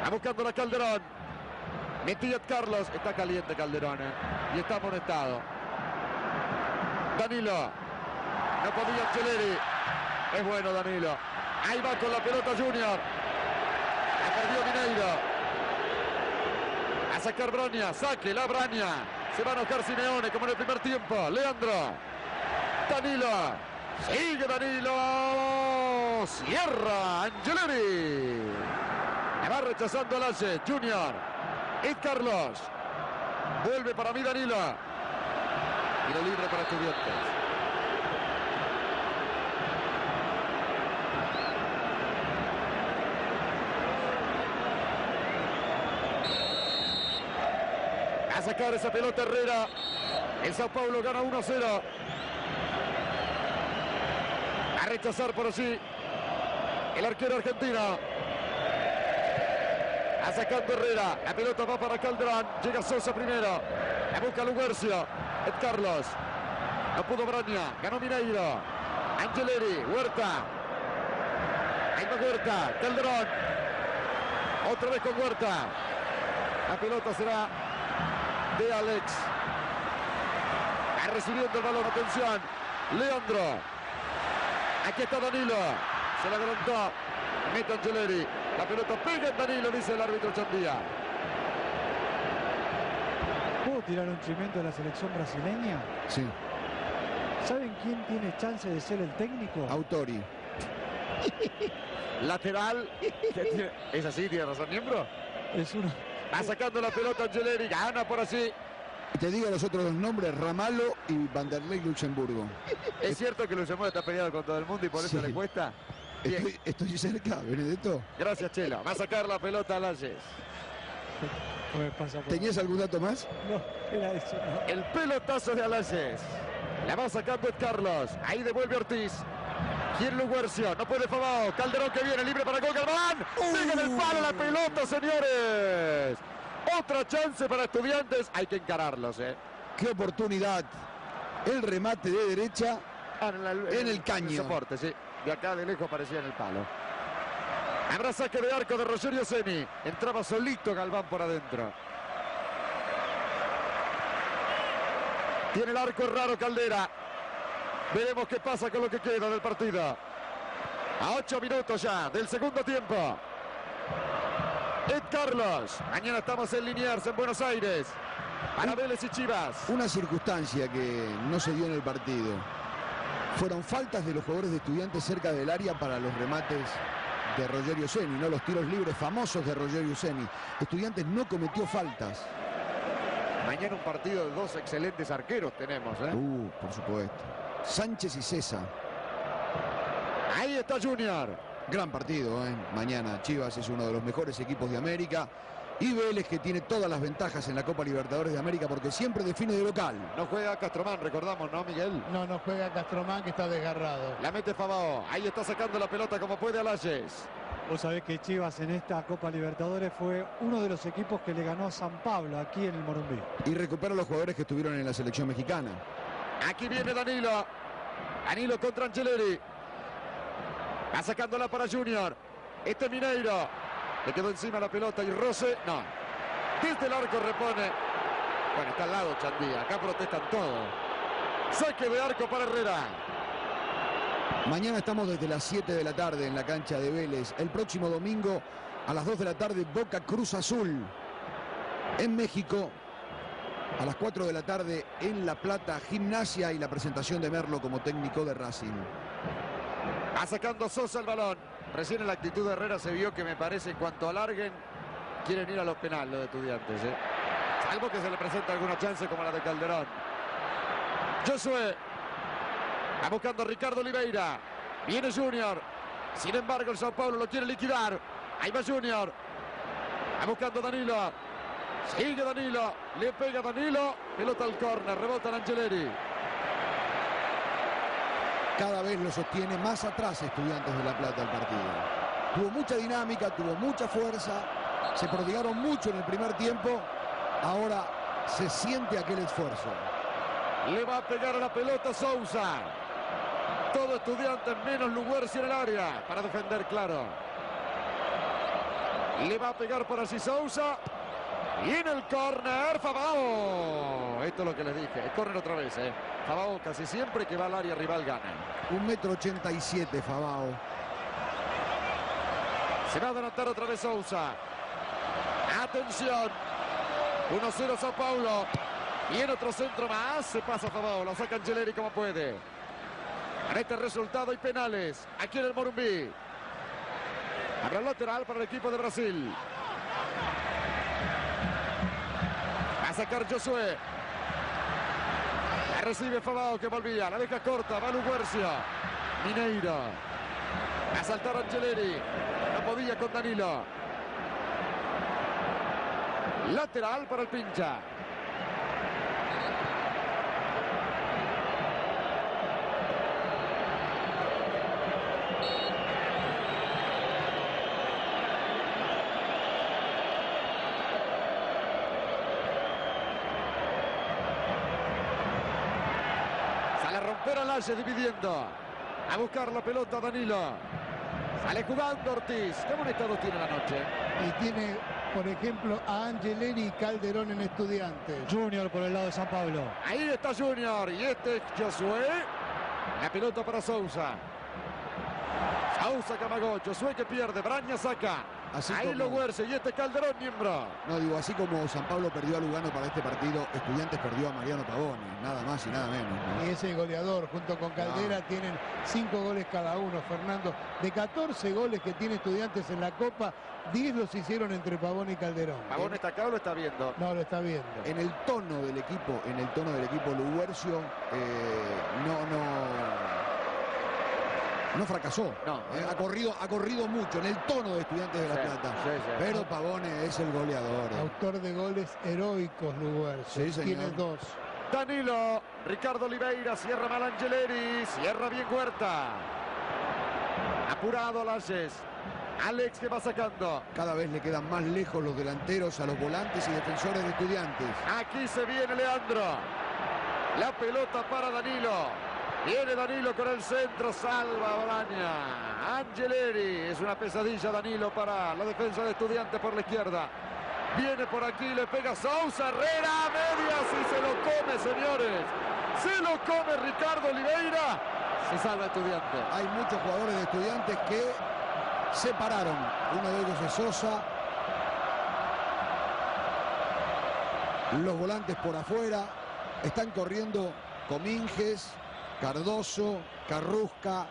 Va buscando la Calderón. Metía Carlos. Está caliente Calderón. eh, Y está amonestado. Danilo. No podía Angeleri. Es bueno Danilo. Ahí va con la pelota Junior. La perdió Mineiro. A sacar Braña. Saque la Braña. Se va a enojar Simeone como en el primer tiempo. Leandro. Danilo. Sigue Danilo. Cierra Angeleri. Le va rechazando Lache. Junior. Ed Carlos. Vuelve para mí Danilo. Tiro libre para Estudiantes. A sacar esa pelota Herrera. El Sao Paulo gana 1-0. A rechazar por allí el arquero argentino. A sacando Herrera. La pelota va para Calderón. Llega Sosa primero. La busca Luguercio. Ed Carlos. No pudo Braña. Ganó Mineiro. Angeleri. Huerta. Ahí va Huerta. Calderón. Otra vez con Huerta. La pelota será de Alex. Va recibiendo el balón. Atención. Leandro. Aquí está Danilo. Se la adelantó. Mete Angeleri. La pelota pega en Danilo, dice el árbitro Chandía. ¿Puedo tirar un chimento de la selección brasileña? Sí. ¿Saben quién tiene chance de ser el técnico? Autori. (laughs) Lateral. ¿Es así? ¿Tiene razón, miembro? Es uno. Va sacando la pelota Angeleri. Gana por así. Te digo los otros dos nombres, Ramalo y Vanderlei Luxemburgo. (laughs) ¿Es cierto que Luxemburgo está peleado con todo el mundo y por eso Sí. le cuesta? Estoy, estoy cerca, Benedetto. Gracias, Chelo. Va a sacar la pelota a Layes. ¿Tenías algún dato más? No, era eso. no. El pelotazo de Alayes. La va sacando Ed Carlos. Ahí devuelve Ortiz. ¿Quién Luguercio? No puede Fabao. Calderón que viene libre para gol. Galván. Sigue en el palo la pelota, señores. Otra chance para estudiantes. Hay que encararlos, ¿eh? Qué oportunidad. El remate de derecha Ah, en, la- en el caño. soporte, sí. De acá de lejos parecía en el palo. Habrá saque de arco de Rogerio Seni. Entraba solito Galván por adentro. Tiene el arco raro Caldera. Veremos qué pasa con lo que queda del partido. A ocho minutos ya del segundo tiempo. Ed Carlos. Mañana estamos en Liniers, en Buenos Aires. Para Vélez y Chivas. Una circunstancia que no se dio en el partido. Fueron faltas de los jugadores de estudiantes cerca del área para los remates de Rogerio Ceni, no los tiros libres famosos de Rogerio Ceni. Estudiantes no cometió faltas. Mañana un partido de dos excelentes arqueros tenemos. ¿eh? Uh, por supuesto. Sánchez y César. Ahí está Junior. Gran partido, ¿eh? Mañana Chivas es uno de los mejores equipos de América. Y Vélez que tiene todas las ventajas en la Copa Libertadores de América porque siempre define de local. No juega Castromán, recordamos, ¿no, Miguel? No, no juega Castromán que está desgarrado. La mete Fabao. Ahí está sacando la pelota como puede a Layes. Vos sabés que Chivas en esta Copa Libertadores fue uno de los equipos que le ganó a San Pablo aquí en el Morumbí. Y recupera a los jugadores que estuvieron en la selección mexicana. Aquí viene Danilo. Danilo contra Angeleri. Va sacándola para Junior. Este Mineiro. Le quedó encima la pelota y Rose. No. Desde el arco repone. Bueno, está al lado Chandía. Acá protestan todo. Saque de arco para Herrera. Mañana estamos desde las 7 de la tarde en la cancha de Vélez. El próximo domingo a las 2 de la tarde Boca Cruz Azul. En México a las 4 de la tarde en La Plata Gimnasia y la presentación de Merlo como técnico de Racing. Va sacando Sosa el balón. Recién en la actitud de Herrera se vio que me parece en cuanto alarguen quieren ir a los penales los estudiantes. ¿eh? Salvo que se le presenta alguna chance como la de Calderón. Josué. Va buscando a Ricardo Oliveira. Viene Junior. Sin embargo, el Sao Paulo lo quiere liquidar. Ahí va Junior. Va buscando Danilo. Sigue Danilo. Le pega Danilo. Pelota al córner. Rebota Angeleri. Cada vez lo sostiene más atrás Estudiantes de La Plata el partido. Tuvo mucha dinámica, tuvo mucha fuerza, se prodigaron mucho en el primer tiempo. Ahora se siente aquel esfuerzo. Le va a pegar a la pelota Sousa. Todo estudiante menos Luguerci en el área para defender claro. Le va a pegar por así Sousa. Y en el córner, Fabao. Esto es lo que les dije. El córner otra vez, ¿eh? Fabao casi siempre que va al área rival gana. Un metro ochenta y siete Fabao. Se va a adelantar otra vez Sousa. Atención. 1-0 Sao Paulo. Y en otro centro más. Se pasa Fabao. Lo saca Angeleri como puede. En este resultado y penales. Aquí en el Morumbí. Habrá lateral para el equipo de Brasil. Va sacar Josué. Recibe Fabao que volvía. La deja corta. Va Luguercia. Mineiro. Va a saltar Angeleri. No podía con Danilo. Lateral para el pincha. Sale a dividiendo. A buscar la pelota Danilo. Sale jugando Ortiz. ¿Qué buen estado tiene la noche? Y tiene, por ejemplo, a Angeleri y Calderón en estudiantes. Junior por el lado de San Pablo. Ahí está Junior y este es Josué. La pelota para Sousa. Sousa Camagó. Josué que pierde. Braña saca. Así Ahí como- lo Huerce y este Calderón miembro. No, digo, así como San Pablo perdió a Lugano para este partido, Estudiantes perdió a Mariano Pavone, nada más y nada menos. ¿no? Y ese goleador junto con Caldera tienen cinco goles cada uno, Fernando. De 14 goles que tiene estudiantes en la Copa, 10 los hicieron entre Pavón y Calderón. Pavón está acá o lo está viendo. No, lo está viendo. En el tono del equipo, en el tono del equipo Luguercio, eh, no, no, no fracasó. No. Eh, ha, corrido, ha corrido mucho en el tono de Estudiantes de La Sí, Plata. sí, sí. Pero Pavone es el goleador. eh. Autor de goles heroicos, señor. Tiene dos. Danilo, Ricardo Oliveira, cierra mal Angeleri, cierra bien Huerta. Apurado Lages. Alex que va sacando. Cada vez le quedan más lejos los delanteros a los volantes y defensores de Estudiantes. Aquí se viene Leandro. La pelota para Danilo. Viene Danilo con el centro, salva Bolaña. Angeleri, es una pesadilla Danilo para la defensa de estudiantes por la izquierda. Viene por aquí, le pega Sousa, Herrera, a medias y se lo come, señores. Se lo come Ricardo Oliveira. Se salva estudiante. Hay muchos jugadores de Estudiantes que se pararon. Uno de ellos es Sosa. Los volantes por afuera. Están corriendo Cominges, Cardoso, Carrusca.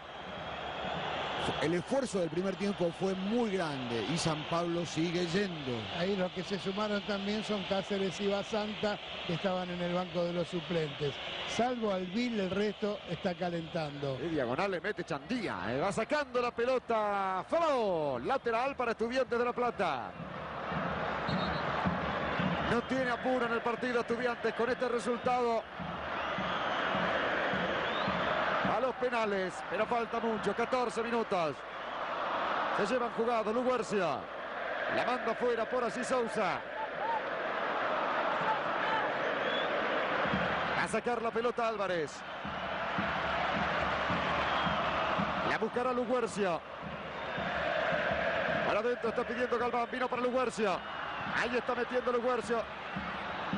El esfuerzo del primer tiempo fue muy grande y San Pablo sigue yendo. Ahí los que se sumaron también son Cáceres y Basanta, que estaban en el banco de los suplentes. Salvo Alvil, el resto está calentando. Y diagonal le mete Chandía. eh, Va sacando la pelota. Fabao. Lateral para Estudiantes de La Plata. No tiene apuro en el partido Estudiantes con este resultado. A los penales, pero falta mucho, 14 minutos. Se llevan jugado Luguercia. La manda fuera por así Sousa. A sacar la pelota Álvarez. La buscará Luguercia. Para adentro está pidiendo Galván. Vino para Luguercia. Ahí está metiendo Luguercia.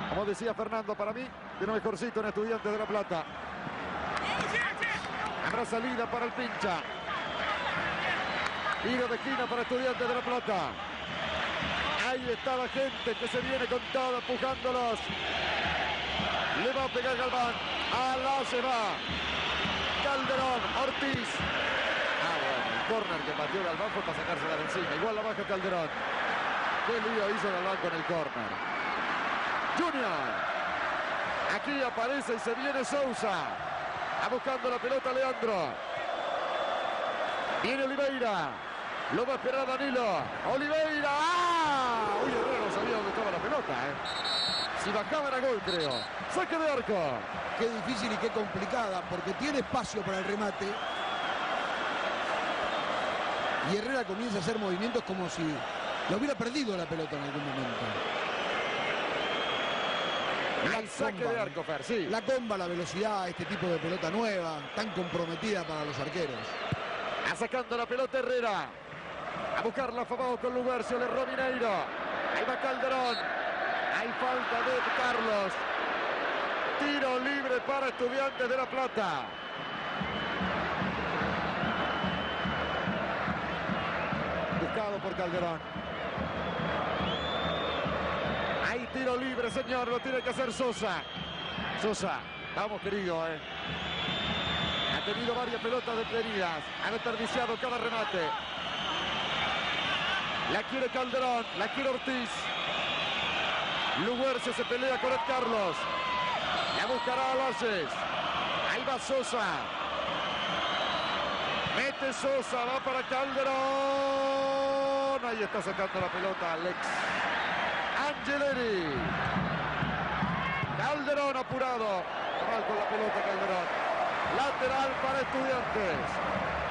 Como decía Fernando, para mí, lo mejorcito en Estudiantes de La Plata. Habrá salida para el pincha. Tiro de esquina para Estudiantes de La Plata. Ahí está la gente que se viene con todo, empujándolos. Le va a pegar Galván. A la se va. Calderón, Ortiz. Ah, bueno, el córner que batió Galván fue para sacársela de encima. Igual la baja Calderón. Qué lío hizo Galván con el córner. Junior. Aquí aparece y se viene Sousa. Va buscando la pelota Leandro. Viene Oliveira. Lo va a esperar Danilo. Oliveira. ¡Ah! Uy, Herrera no sabía dónde estaba la pelota. ¿eh? Si bajaba era gol, creo. Saque de arco. Qué difícil y qué complicada, porque tiene espacio para el remate. Y Herrera comienza a hacer movimientos como si lo hubiera perdido la pelota en algún momento. Al saque de arco, Fer, sí. La comba, la velocidad, este tipo de pelota nueva, tan comprometida para los arqueros. A sacando la pelota Herrera. A buscarla Fabao con Lugarcio, le erró Mineiro. Ahí va Calderón. Hay falta de Carlos. Tiro libre para Estudiantes de La Plata. Buscado por Calderón. Tiro libre, señor, lo tiene que hacer Sosa. Sosa, vamos querido, eh. Ha tenido varias pelotas detenidas, ha desperdiciado cada remate. La quiere Calderón, la quiere Ortiz. Luguercio se pelea con Ed Carlos. La buscará a Laces. Ahí va Sosa. Mete Sosa, va para Calderón. Ahí está sacando la pelota Alex. Angeleri. Calderón apurado. Mal con la pelota Calderón. Lateral para estudiantes.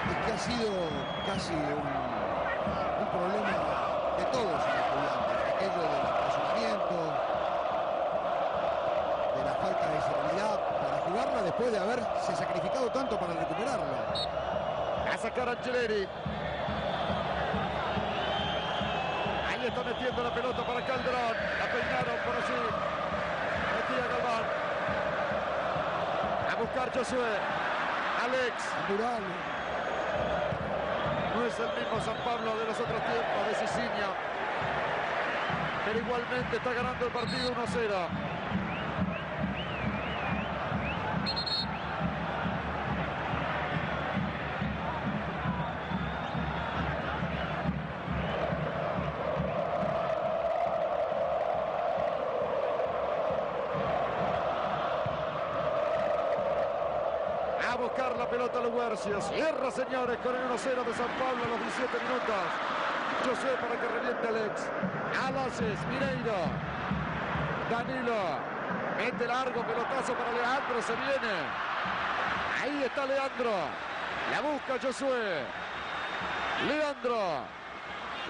Es que ha sido casi un, un problema de todos en estudiantes. Aquello del apresuramiento, de la falta de serenidad para jugarla después de haberse sacrificado tanto para recuperarla. A sacar Angeleri. Ahí está metiendo la pelota para Calderón. La peinaron por allí. Metía Galván. A buscar Josué. Alex. Mural. No es el mismo San Pablo de los otros tiempos de Sicilia. Pero igualmente está ganando el partido 1-0. Cierra, señores, con el 1-0 de San Pablo a los 17 minutos. José para que reviente Alex. Alaces, Mineiro. Danilo. Mete largo, pelotazo para Leandro, se viene. Ahí está Leandro. La busca Josué. Leandro.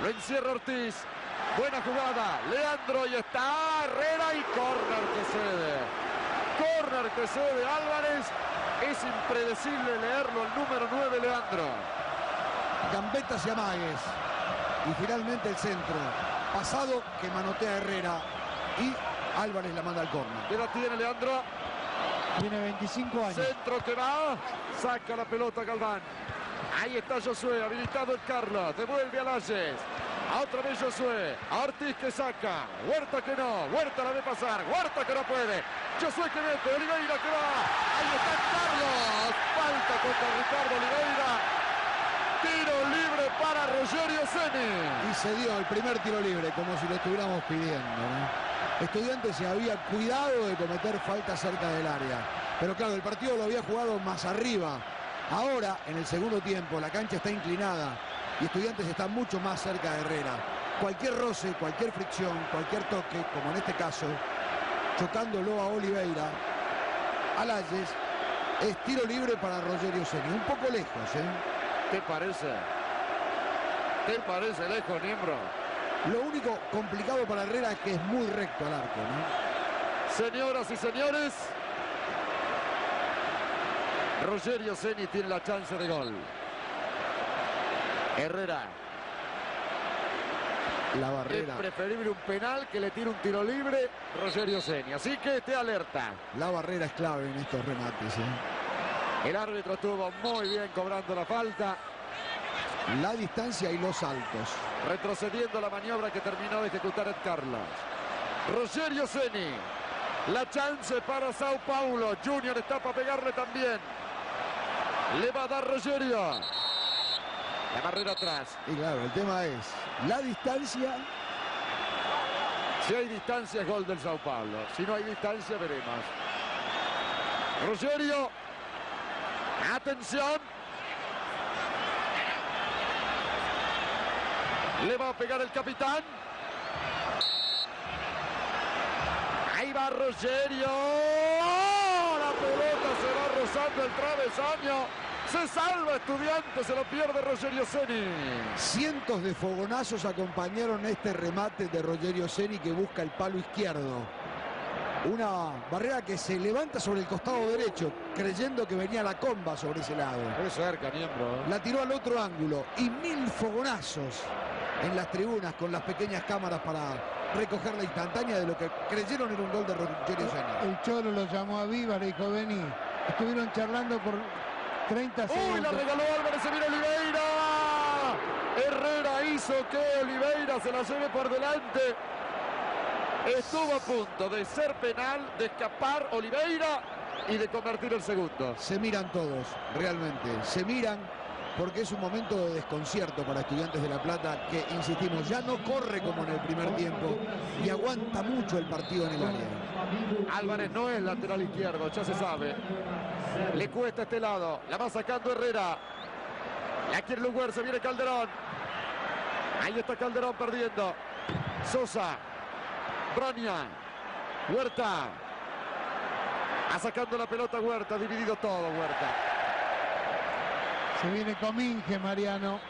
Lo encierra Ortiz. Buena jugada. Leandro y está Herrera y córner que cede. Córner que cede Álvarez. Es impredecible leerlo el número 9 Leandro. Gambetas y amagues. Y finalmente el centro. Pasado que manotea Herrera. Y Álvarez la manda al córner. ¿Qué edad tiene Leandro? Tiene 25 años. Centro que va. Saca la pelota Galván. Ahí está Josué, habilitado el Carlos. Devuelve a Lalles. A otra vez Josué. A Ortiz que saca. Huerta que no. Huerta la ve pasar. Huerta que no puede. Josué que mete. Oliveira que va. Ahí está Carlos. Falta contra Ricardo Oliveira. Tiro libre para Rogerio Ceni. Y se dio el primer tiro libre, como si lo estuviéramos pidiendo. ¿no? Estudiantes se había cuidado de cometer falta cerca del área. Pero claro, el partido lo había jugado más arriba. Ahora, en el segundo tiempo, la cancha está inclinada y Estudiantes está mucho más cerca de Herrera. Cualquier roce, cualquier fricción, cualquier toque, como en este caso, chocándolo a Oliveira, a Lalles, es tiro libre para Rogerio Seni. Un poco lejos, ¿eh? ¿Qué parece? ¿Qué parece lejos, Niembro? Lo único complicado para Herrera es que es muy recto al arco, ¿no? Señoras y señores, Rogerio Ceni tiene la chance de gol. Herrera. La barrera. Es preferible un penal que le tire un tiro libre Rogerio Ceni. Así que esté alerta. La barrera es clave en estos remates. ¿eh? El árbitro estuvo muy bien cobrando la falta. La distancia y los saltos. Retrocediendo la maniobra que terminó de ejecutar Ed Carlos. Rogerio Ceni. La chance para Sao Paulo. Junior está para pegarle también. Le va a dar Rogerio. La barrera atrás. Y claro, el tema es la distancia. Si hay distancia es gol del Sao Paulo. Si no hay distancia veremos. Rogerio. Atención. Le va a pegar el capitán. Ahí va Rogerio. La pelota se va rozando el travesaño. Se salva Estudiantes, se lo pierde Rogerio Ceni. Cientos de fogonazos acompañaron este remate de Rogerio Ceni que busca el palo izquierdo. Una barrera que se levanta sobre el costado derecho, creyendo que venía la comba sobre ese lado. Muy cerca, miembro. La tiró al otro ángulo y mil fogonazos en las tribunas con las pequeñas cámaras para recoger la instantánea de lo que creyeron era un gol de Rogerio Ceni. El Cholo lo llamó a Viva, le dijo, vení. Estuvieron charlando por 30 segundos. Uy, la regaló Álvarez, se viene Oliveira. Herrera hizo que Oliveira se la lleve por delante. Estuvo a punto de ser penal, de escapar Oliveira y de convertir el segundo. Se miran todos, realmente. Se miran porque es un momento de desconcierto para Estudiantes de La Plata que, insistimos, ya no corre como en el primer tiempo y aguanta mucho el partido en el área. Álvarez no es lateral izquierdo, ya se sabe. Le cuesta este lado, la va sacando Herrera. La quiere Luguer, se viene Calderón. Ahí está Calderón perdiendo. Sosa. Bronia. Huerta. Ha sacando la pelota Huerta, dividido todo Huerta. Se viene Cominge, Mariano.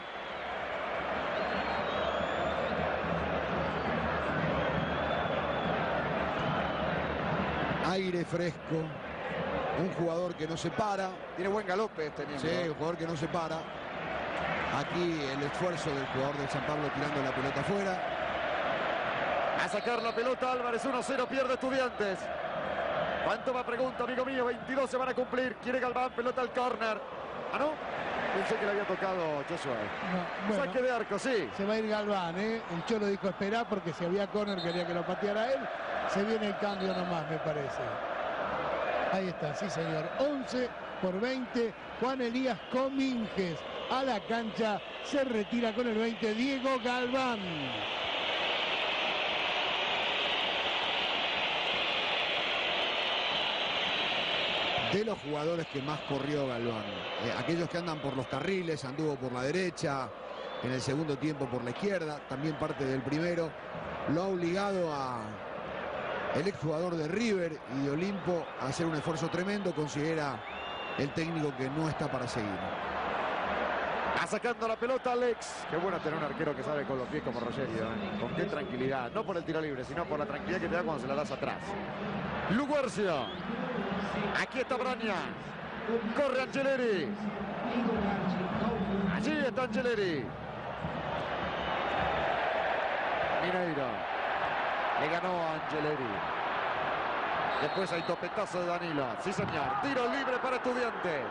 Aire fresco. Un jugador que no se para. Tiene buen galope este niño. Sí, un jugador que no se para. Aquí el esfuerzo del jugador del San Pablo tirando la pelota afuera. A sacar la pelota Álvarez, 1-0, pierde Estudiantes. ¿Cuánto va? Pregunta, amigo mío. 22 se van a cumplir. Quiere Galván, pelota al córner. ¿Ah, no? Pensé que le había tocado Joshua. No, bueno, Saque de arco, sí. Se va a ir Galván, ¿eh? El Cholo dijo esperar porque si había córner quería que lo pateara él. Se viene el cambio nomás, me parece. Ahí está, sí señor. 11 por 20. Juan Elías Cominges a la cancha. Se retira con el 20 Diego Galván. De los jugadores que más corrió Galván. Eh, aquellos que andan por los carriles, anduvo por la derecha, en el segundo tiempo por la izquierda, también parte del primero. Lo ha obligado a el exjugador de River y de Olimpo a hacer un esfuerzo tremendo, considera el técnico que no está para seguir. Va sacando la pelota Alex. Qué bueno tener un arquero que sabe con los pies como Rogerio. ¿eh? Con qué tranquilidad. No por el tiro libre, sino por la tranquilidad que te da cuando se la das atrás. Luguercio. Aquí está Braña. Corre Angeleri. Allí está Angeleri. Mineiro. Le ganó a Angeleri. Después hay topetazo de Danilo. Sí, señor. Tiro libre para estudiantes.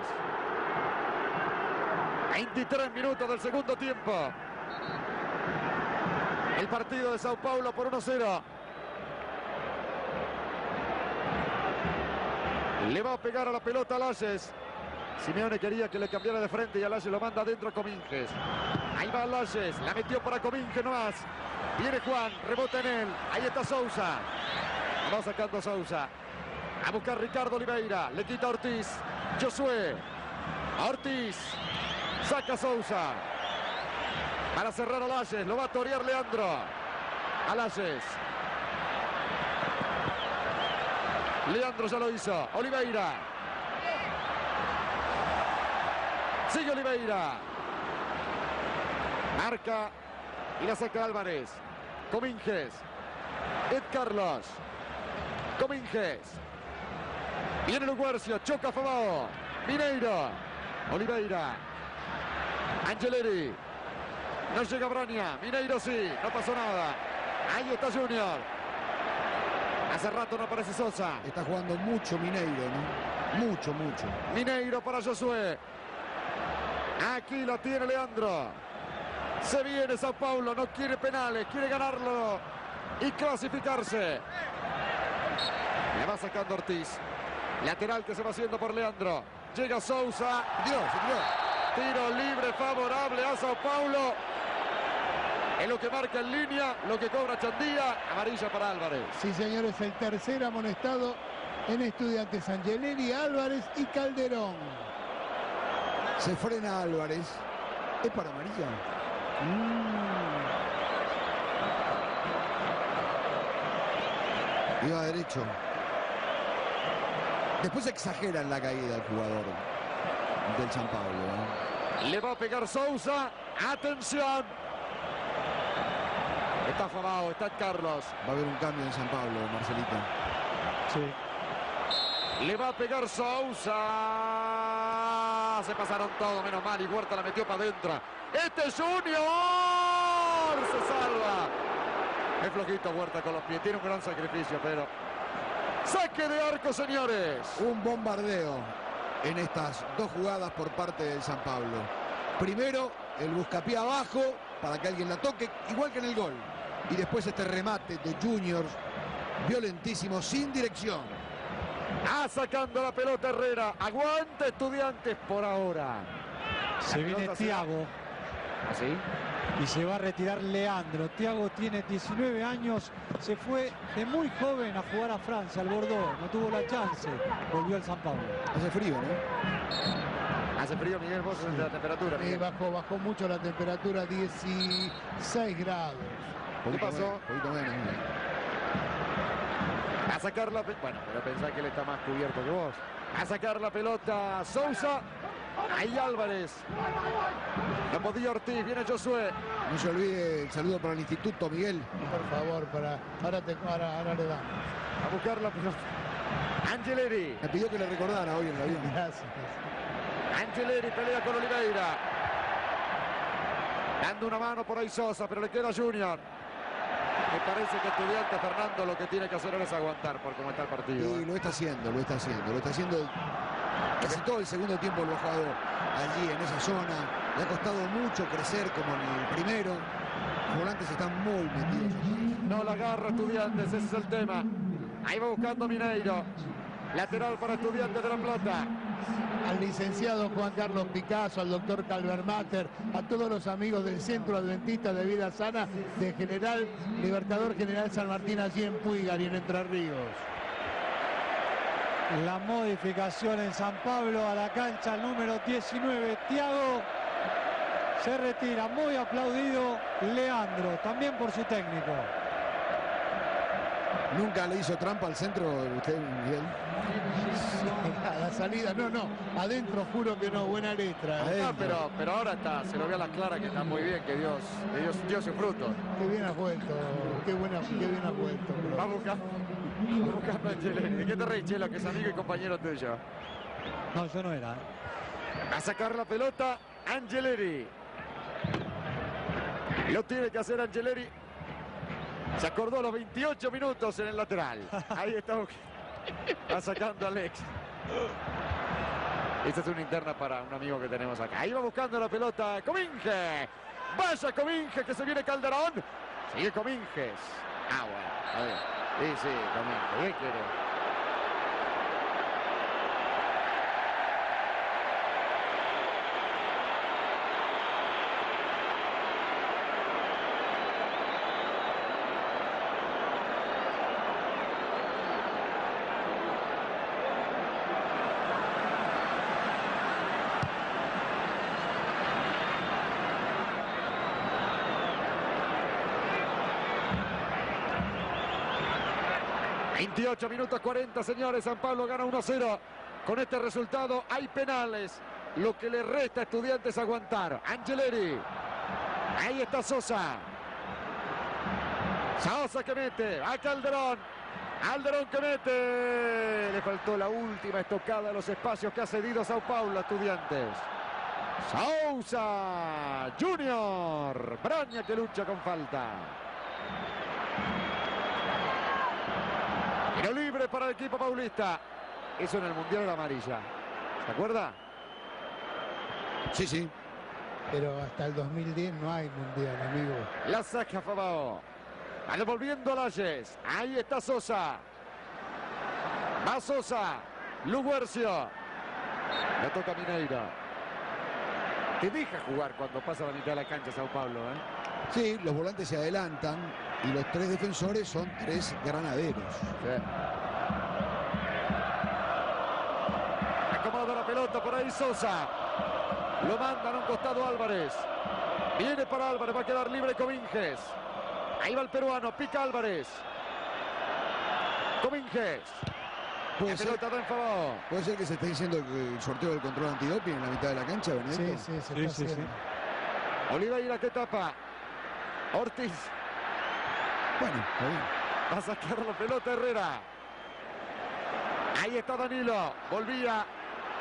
23 minutos del segundo tiempo. El partido de Sao Paulo por 1-0. Le va a pegar a la pelota a Lalles. Simeone quería que le cambiara de frente y a Lalles lo manda adentro a Cominges. Ahí va Lalles, la metió para Cominges nomás. Viene Juan, rebota en él. Ahí está Sousa. Va sacando a Sousa. A buscar Ricardo Oliveira. Le quita Ortiz. Josué. Ortiz. Saca Sousa. Para cerrar a Lalles. Lo va a torear Leandro. A Lalles. Leandro ya lo hizo. Oliveira. Sigue Oliveira. Marca y la saca Álvarez. Cominges. Ed Carlos. Cominges. Viene Luguercio. Choca Fabao. Mineiro. Oliveira. Angeleri. No llega Bronia. Mineiro sí. No pasó nada. Ahí está Junior. Hace rato no aparece Sosa. Está jugando mucho Mineiro, ¿no? Mucho, mucho. Mineiro para Josué. Aquí lo tiene Leandro. Se viene Sao Paulo, no quiere penales, quiere ganarlo y clasificarse. Le va sacando Ortiz. Lateral que se va haciendo por Leandro. Llega Sousa. Se tiró. Tiro libre favorable a Sao Paulo. Es lo que marca en línea, lo que cobra Chandía. Amarilla para Álvarez. Sí, señores, el tercer amonestado en Estudiantes Angeleri, Álvarez y Calderón. Se frena Álvarez. ¿Es para amarilla? Mm. Iba derecho. Después exagera en la caída el jugador del San Pablo. ¿eh? Le va a pegar Sousa. Atención. Está Fabao, está Carlos. Va a haber un cambio en San Pablo, Marcelita. Sí. Le va a pegar Sousa. Se pasaron todo, menos mal. Y Huerta la metió para adentro. Este es Junior. Se salva. Es flojito Huerta con los pies. Tiene un gran sacrificio, pero... Saque de arco, señores. Un bombardeo en estas dos jugadas por parte del San Pablo. Primero, el buscapié abajo para que alguien la toque, igual que en el gol. Y después este remate de Juniors, violentísimo, sin dirección. Ah, sacando la pelota Herrera. Aguante estudiantes por ahora. Se La viene Tiago. ¿Así? Y se va a retirar Leandro. Tiago tiene 19 años. Se fue de muy joven a jugar a Francia, al Bordeaux. No tuvo la chance. Volvió al San Pablo. Hace frío, ¿no? Hace frío, Miguel, vos de la temperatura. Sí, Miguel. bajó, bajó mucho la temperatura, 16 grados. ¿Qué pasó? Un poquito menos, mira. A sacar la pelota. Bueno, pero pensá que él está más cubierto que vos. A sacar la pelota Sousa. Ahí Álvarez. No podía Ortiz. Viene Josué. No se olvide el saludo para el instituto, Miguel. Por favor, para, ahora, te, ahora, ahora le damos. A buscar la pelota. Angeleri. Me pidió que le recordara hoy en el avión. Gracias. Angeleri pelea con Oliveira. Dando una mano por ahí Sosa, pero le queda Junior. Me parece que estudiante Fernando lo que tiene que hacer ahora es aguantar por cómo está el partido. Y ¿eh? lo está haciendo, lo está haciendo. Lo está haciendo casi todo el segundo tiempo lo ha jugado allí en esa zona. Le ha costado mucho crecer como en el primero. Los volantes están muy metidos. No la agarra estudiantes, ese es el tema. Ahí va buscando Mineiro. Lateral para estudiantes de La Plata. Al licenciado Juan Carlos Picasso, al doctor Calvermater, a todos los amigos del Centro Adventista de Vida Sana de General Libertador General San Martín allí en Puigar y en Entre Ríos. La modificación en San Pablo a la cancha el número 19, Tiago. Se retira, muy aplaudido Leandro, también por su técnico. Nunca le hizo trampa al centro usted, Miguel. (laughs) A la salida, no, no, adentro juro que no, buena letra. ¿eh? Ah, pero, pero ahora está, se lo ve a las claras que está muy bien, que Dios, que Dios dio su fruto. Qué bien ha vuelto, qué, buena, qué bien ha vuelto. bro. Va a buscar, va buscando a Angelini. ¿De qué te reís, Chelo, que es amigo y compañero tuyo? No, yo no era. ¿eh? Va a sacar la pelota Angeleri. Lo tiene que hacer Angeleri. Se acordó los 28 minutos en el lateral. Ahí está. Va sacando a Alex. Esta es una interna para un amigo que tenemos acá. Ahí va buscando la pelota Cominge. Vaya Cominge que se viene Calderón. Sigue Cominges. Ah. A ver. Sí, sí, Cominge. ¿Qué quiere? ...28 minutos 40, señores. San Pablo gana 1-0. Con este resultado hay penales. Lo que le resta a estudiantes aguantar. Angeleri. Ahí está Sosa. Sosa que mete. A Calderón. Calderón que mete. Le faltó la última estocada de los espacios que ha cedido Sao Paulo a estudiantes. Sousa Junior. Braña que lucha con falta. Tiro libre para el equipo paulista. Eso en el Mundial de la Amarilla. ¿Se acuerda? Sí, sí. Pero hasta el 2010 no hay mundial, amigo. La saca Fabao. Va devolviendo Layes. Ahí está Sosa. Va Sosa. Luguercio. Le toca Mineiro. Te deja jugar cuando pasa la mitad de la cancha Sao Paulo, ¿eh? Sí, los volantes se adelantan y los tres defensores son tres granaderos. Acomoda la pelota por ahí Sosa. Lo mandan a un costado Álvarez. Viene para Álvarez, va a quedar libre Cominges. Ahí va el peruano, pica Álvarez. Cominges. Puede La ser, pelota da en favor. puede ser que se esté diciendo que el sorteo del control antidoping en la mitad de la cancha, Benedetto. Sí, sí, se Sí, está sí, sí. Oliveira que tapa. Ortiz Bueno, va a sacar la pelota Herrera. Ahí está Danilo. Volvía.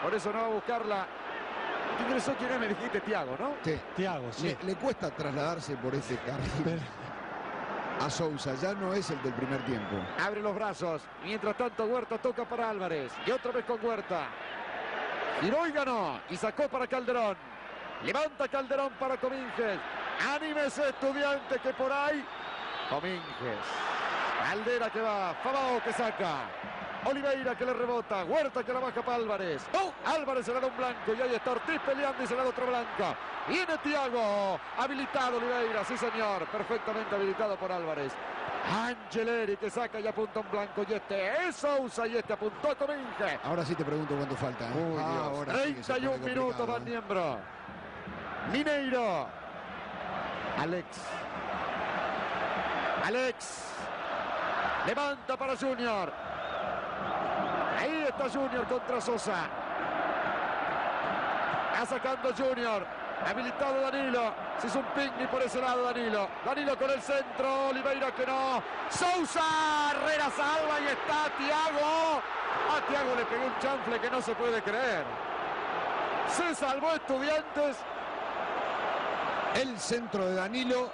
Por eso no va a buscarla. Ingresó quién es, me dijiste Tiago, ¿no? Sí. Tiago, sí. Le, le cuesta trasladarse por ese carril Pero- a Sousa, ya no es el del primer tiempo. Abre los brazos. Mientras tanto, Huerta toca para Álvarez. Y otra vez con Huerta. Giró y ganó. Y sacó para Calderón. Levanta Calderón para Cominges. Anímese estudiante que por ahí. Domínguez. Caldera que va. Fabao que saca. Oliveira que le rebota. Huerta que la baja para Álvarez. ¡Oh! Álvarez se le da un blanco. Y ahí está Ortiz peleando y se le da otro blanco. Viene Tiago. Habilitado Oliveira. Sí, señor. Perfectamente habilitado por Álvarez. Angeleri que saca y apunta un blanco. Y este es Sousa. Y este apuntó a Domínguez. Ahora sí te pregunto cuánto falta. ¿eh? Uy, Ah, Dios. ahora sí que se 31 pone minutos complicado, van ¿eh? miembro. Mineiro. Alex. Alex. Levanta para Junior. Ahí está Junior contra Sosa. Va sacando Junior. Habilitado Danilo. Se hizo un picnic por ese lado Danilo. Danilo con el centro. Oliveira que no. Sousa. Herrera salva y está Tiago. A Tiago le pegó un chanfle que no se puede creer. Se salvó Estudiantes. El centro de Danilo.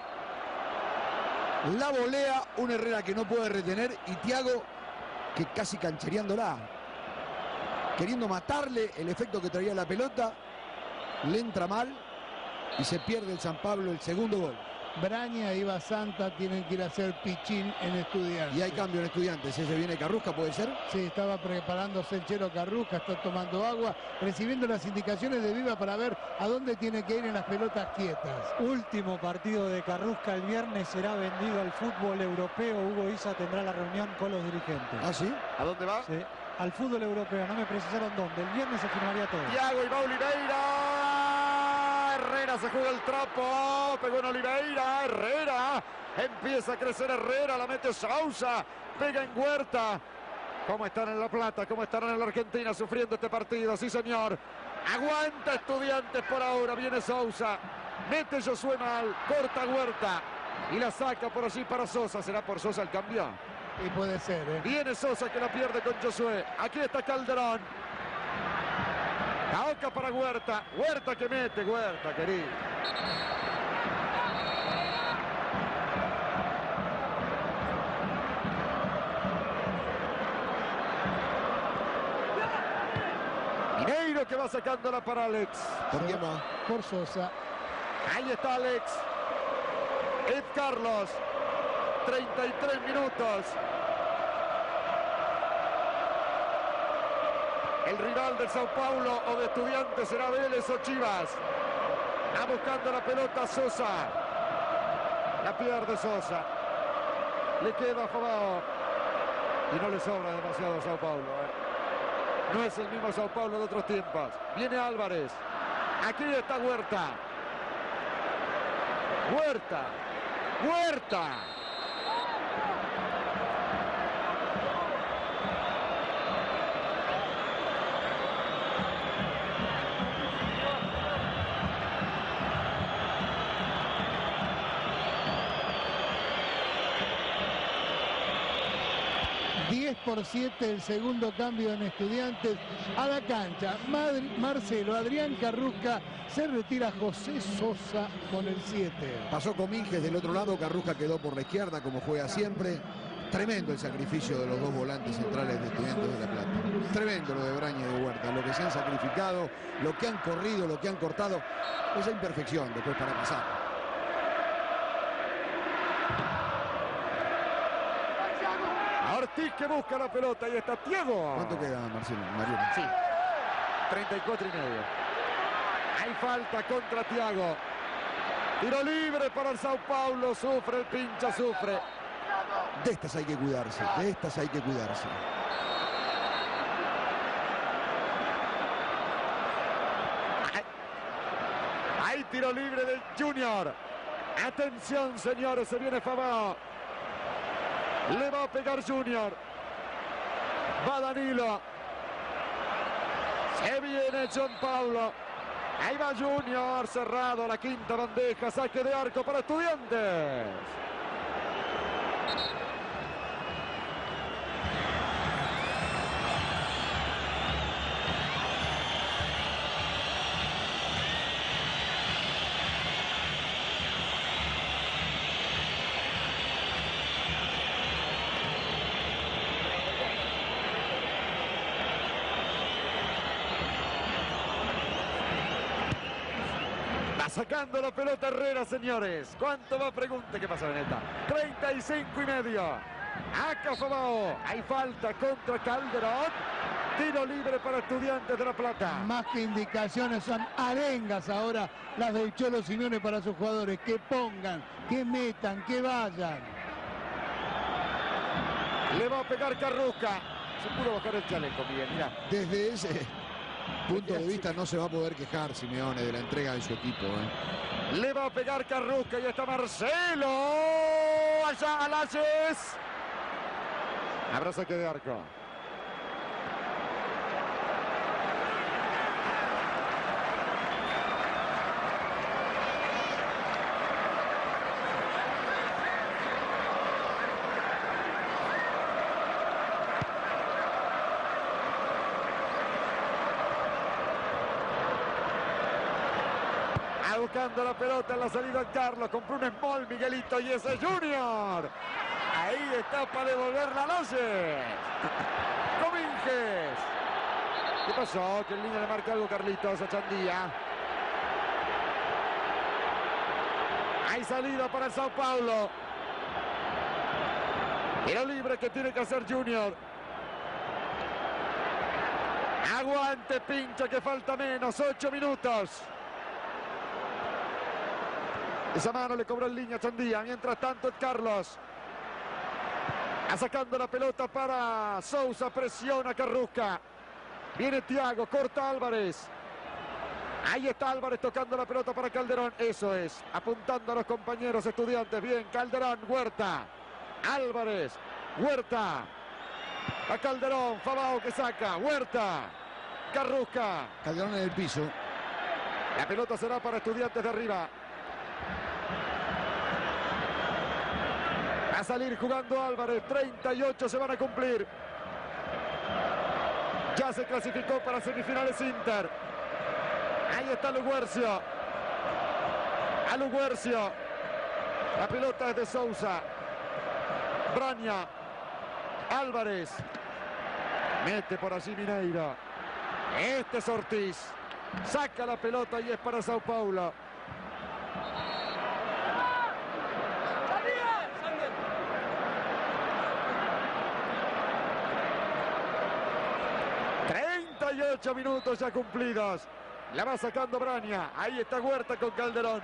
La volea, un Herrera que no puede retener y Tiago que casi canchereándola. Queriendo matarle el efecto que traía la pelota. Le entra mal y se pierde el San Pablo el segundo gol. Braña y Iba Santa tienen que ir a hacer pichín en estudiantes. Y hay cambio en estudiantes. Ese viene Carrusca, puede ser. Sí, estaba preparándose el Chero Carrusca, está tomando agua, recibiendo las indicaciones de Viva para ver a dónde tiene que ir en las pelotas quietas. Último partido de Carrusca el viernes será vendido al fútbol europeo. Hugo Isa tendrá la reunión con los dirigentes. ¿Ah, sí? ¿A dónde va? Sí, al fútbol europeo. No me precisaron dónde. El viernes se firmaría todo. Tiago y va Oliveira. Herrera se juega el trapo. Pegó en Oliveira. Herrera. Empieza a crecer Herrera. La mete Sousa. Pega en Huerta. ¿Cómo están en La Plata? ¿Cómo estarán en la Argentina sufriendo este partido? Sí, señor. Aguanta estudiantes por ahora. Viene Sousa. Mete Josué mal. Corta Huerta. Y la saca por allí para Sosa. ¿Será por Sosa el cambio? Y puede ser, ¿eh? Viene Sosa que la pierde con Josué. Aquí está Calderón. Caoca para Huerta. Huerta que mete. Huerta, querido. Mineiro que va sacándola para Alex. ¿Por quién va? Por Sosa. Ahí está Alex. Ed Carlos. 33 minutos. El rival del Sao Paulo o de Estudiantes será Vélez o Chivas. Va buscando la pelota Sosa. La pierde Sosa. Le queda Fabao. Y no le sobra demasiado a Sao Paulo. ¿eh? No es el mismo Sao Paulo de otros tiempos. Viene Álvarez. Aquí está Huerta. Huerta. Huerta. Por 7 el segundo cambio en estudiantes a la cancha. Madri- Marcelo Adrián Carrusca se retira José Sosa con el 7. Pasó Cominges del otro lado, Carrusca quedó por la izquierda como juega siempre. Tremendo el sacrificio de los dos volantes centrales de Estudiantes de La Plata. Tremendo lo de Braña y de Huerta, lo que se han sacrificado, lo que han corrido, lo que han cortado. Esa imperfección después para pasar. Ortiz que busca la pelota y está Tiago. ¿Cuánto queda, Marcelo? Mariano? Sí. 34 y medio. Hay falta contra Tiago. Tiro libre para el Sao Paulo. Sufre el pincha, sufre. De estas hay que cuidarse, de estas hay que cuidarse. Hay tiro libre del Junior. Atención, señores, se viene Fabao. Le va a pegar Junior. Va Danilo. Se viene John Paulo. Ahí va Junior, cerrado la quinta bandeja, saque de arco para estudiantes. Va Sacando la pelota Herrera, señores. ¿Cuánto va? Pregunte. ¿Qué pasa, Veneta? 35 y medio. Acá Fabao. Hay falta contra Calderón. Tiro libre para Estudiantes de La Plata. Más que indicaciones, son arengas ahora las del Cholo Simeone para sus jugadores. Que pongan, que metan, que vayan. Le va a pegar Carrusca. Se pudo bajar el chaleco, Miguel. Mirá. Desde ese punto de vista no se va a poder quejar Simeone de la entrega de su equipo. ¿eh? Le va a pegar Carrusca y está Marcelo. Allá Alaces. Habrá saque de arco. Buscando la pelota en la salida Carlos. Compró un small Miguelito y ese Junior. Ahí está para devolverla a Loces. Cominges. ¿Qué pasó? Que en línea le marca algo Carlitos a Chandía. Hay salida para el Sao Paulo. Tiro libre que tiene que hacer Junior. Aguante pincha que falta menos. Ocho minutos. Esa mano le cobró en línea Chandía. Mientras tanto, Carlos. Sacando la pelota para Sousa. Presiona Carrusca. Viene Tiago. Corta Álvarez. Ahí está Álvarez tocando la pelota para Calderón. Eso es. Apuntando a los compañeros estudiantes. Bien, Calderón. Huerta. Álvarez. Huerta. A Calderón. Fabao que saca. Huerta. Carrusca. Calderón en el piso. La pelota será para estudiantes de arriba. A salir jugando Álvarez. 38 se van a cumplir. Ya se clasificó para semifinales Inter. Ahí está Luguercio. A Luguercio. La pelota es de Sousa. Braña. Álvarez. Mete por allí Mineiro. Este es Ortiz. Saca la pelota y es para Sao Paulo. 38 minutos ya cumplidos. La va sacando Braña. Ahí está Huerta con Calderón.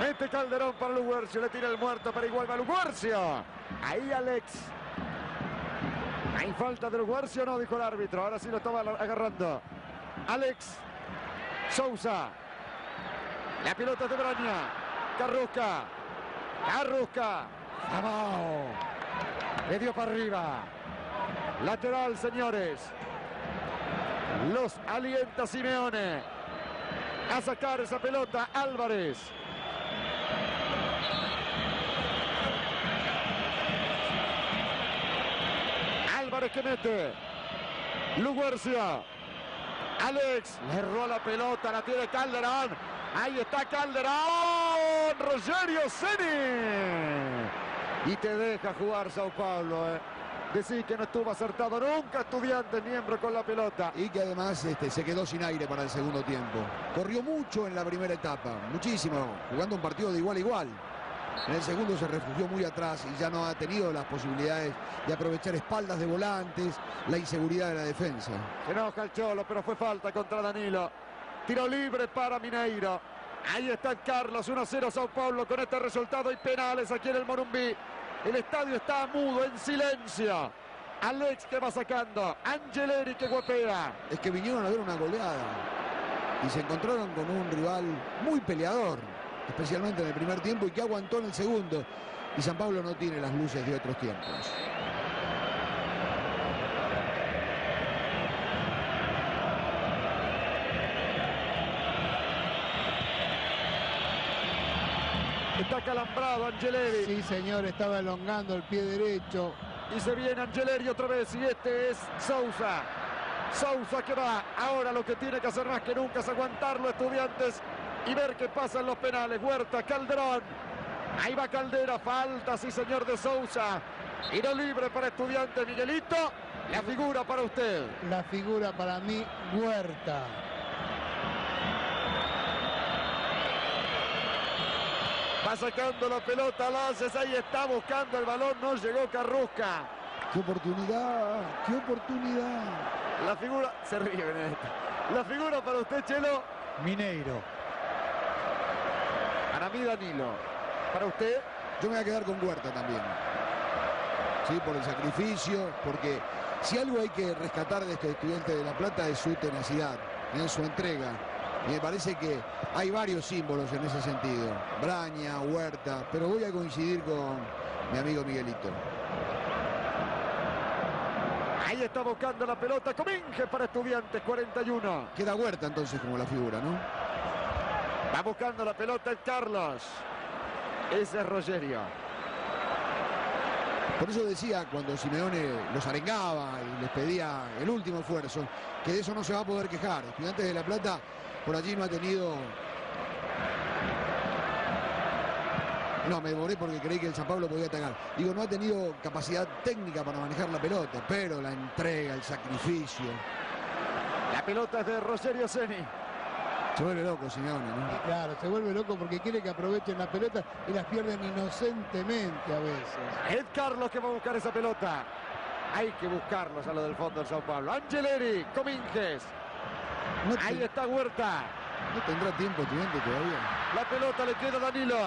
Mete Calderón para Luguercio. Le tira el muerto para igual va Luguercio. Ahí Alex. Hay falta de Luguercio, no, dijo el árbitro. Ahora sí lo estaba agarrando. Alex Sousa. La pelota de Braña. Carrusca. Carrusca. Vamos. Le dio para arriba. Lateral, señores. Los alienta Simeone a sacar esa pelota Álvarez. Álvarez que mete. Luguercia. Alex le erró la pelota, la tiene Calderón. Ahí está Calderón. Rogerio Ceni. Y te deja jugar Sao Paulo. Eh decir que no estuvo acertado nunca estudiante miembro con la pelota. Y que además este, se quedó sin aire para el segundo tiempo. Corrió mucho en la primera etapa, muchísimo, jugando un partido de igual a igual. En el segundo se refugió muy atrás y ya no ha tenido las posibilidades de aprovechar espaldas de volantes, la inseguridad de la defensa. Se enoja el Cholo, pero fue falta contra Danilo. Tiro libre para Mineiro. Ahí está Carlos, 1-0 Sao Paulo con este resultado y penales aquí en el Morumbí. El estadio está mudo, en silencio. Alex que va sacando. Angeleri que guapea. Es que vinieron a ver una goleada. Y se encontraron con un rival muy peleador. Especialmente en el primer tiempo y que aguantó en el segundo. Y San Pablo no tiene las luces de otros tiempos. Está calambrado Angeleri. Sí, señor, estaba elongando el pie derecho. Y se viene Angeleri otra vez. Y este es Sousa. Sousa que va. Ahora lo que tiene que hacer más que nunca es aguantarlo, estudiantes. Y ver qué pasa en los penales. Huerta, Calderón. Ahí va Caldera. Falta, sí, señor de Sousa. Tiro libre para estudiantes. Miguelito. La figura para usted. La figura para mí, Huerta. Va sacando la pelota Laces, ahí está buscando el balón, no llegó Carrusca. ¡Qué oportunidad! ¡Qué oportunidad! La figura, se ríe Benedetto. La figura para usted, Chelo. Mineiro. Para mí, Danilo. Para usted. Yo me voy a quedar con Huerta también. Sí, por el sacrificio, porque si algo hay que rescatar de este estudiante de La Plata es su tenacidad, en su entrega. Y me parece que hay varios símbolos en ese sentido. Braña, Huerta, pero voy a coincidir con mi amigo Miguelito. Ahí está buscando la pelota. Cominge para Estudiantes, 41. Queda Huerta entonces como la figura, ¿no? Va buscando la pelota el Carlos. Ese es Rogerio. Por eso decía cuando Simeone los arengaba y les pedía el último esfuerzo, que de eso no se va a poder quejar. Estudiantes de La Plata por allí no ha tenido... No, me demoré porque creí que el San Pablo podía atacar. Digo, no ha tenido capacidad técnica para manejar la pelota, pero la entrega, el sacrificio. La pelota es de Rogerio Seni. Se vuelve loco Simeone, ¿no? Claro, se vuelve loco porque quiere que aprovechen la pelota y las pierden inocentemente a veces. Ed Carlos que va a buscar esa pelota. Hay que buscarlos a lo del fondo del Sao Paulo. Angeleri, Cominges. No Ahí te- está Huerta. No tendrá tiempo estudiante todavía. La pelota le queda a Danilo.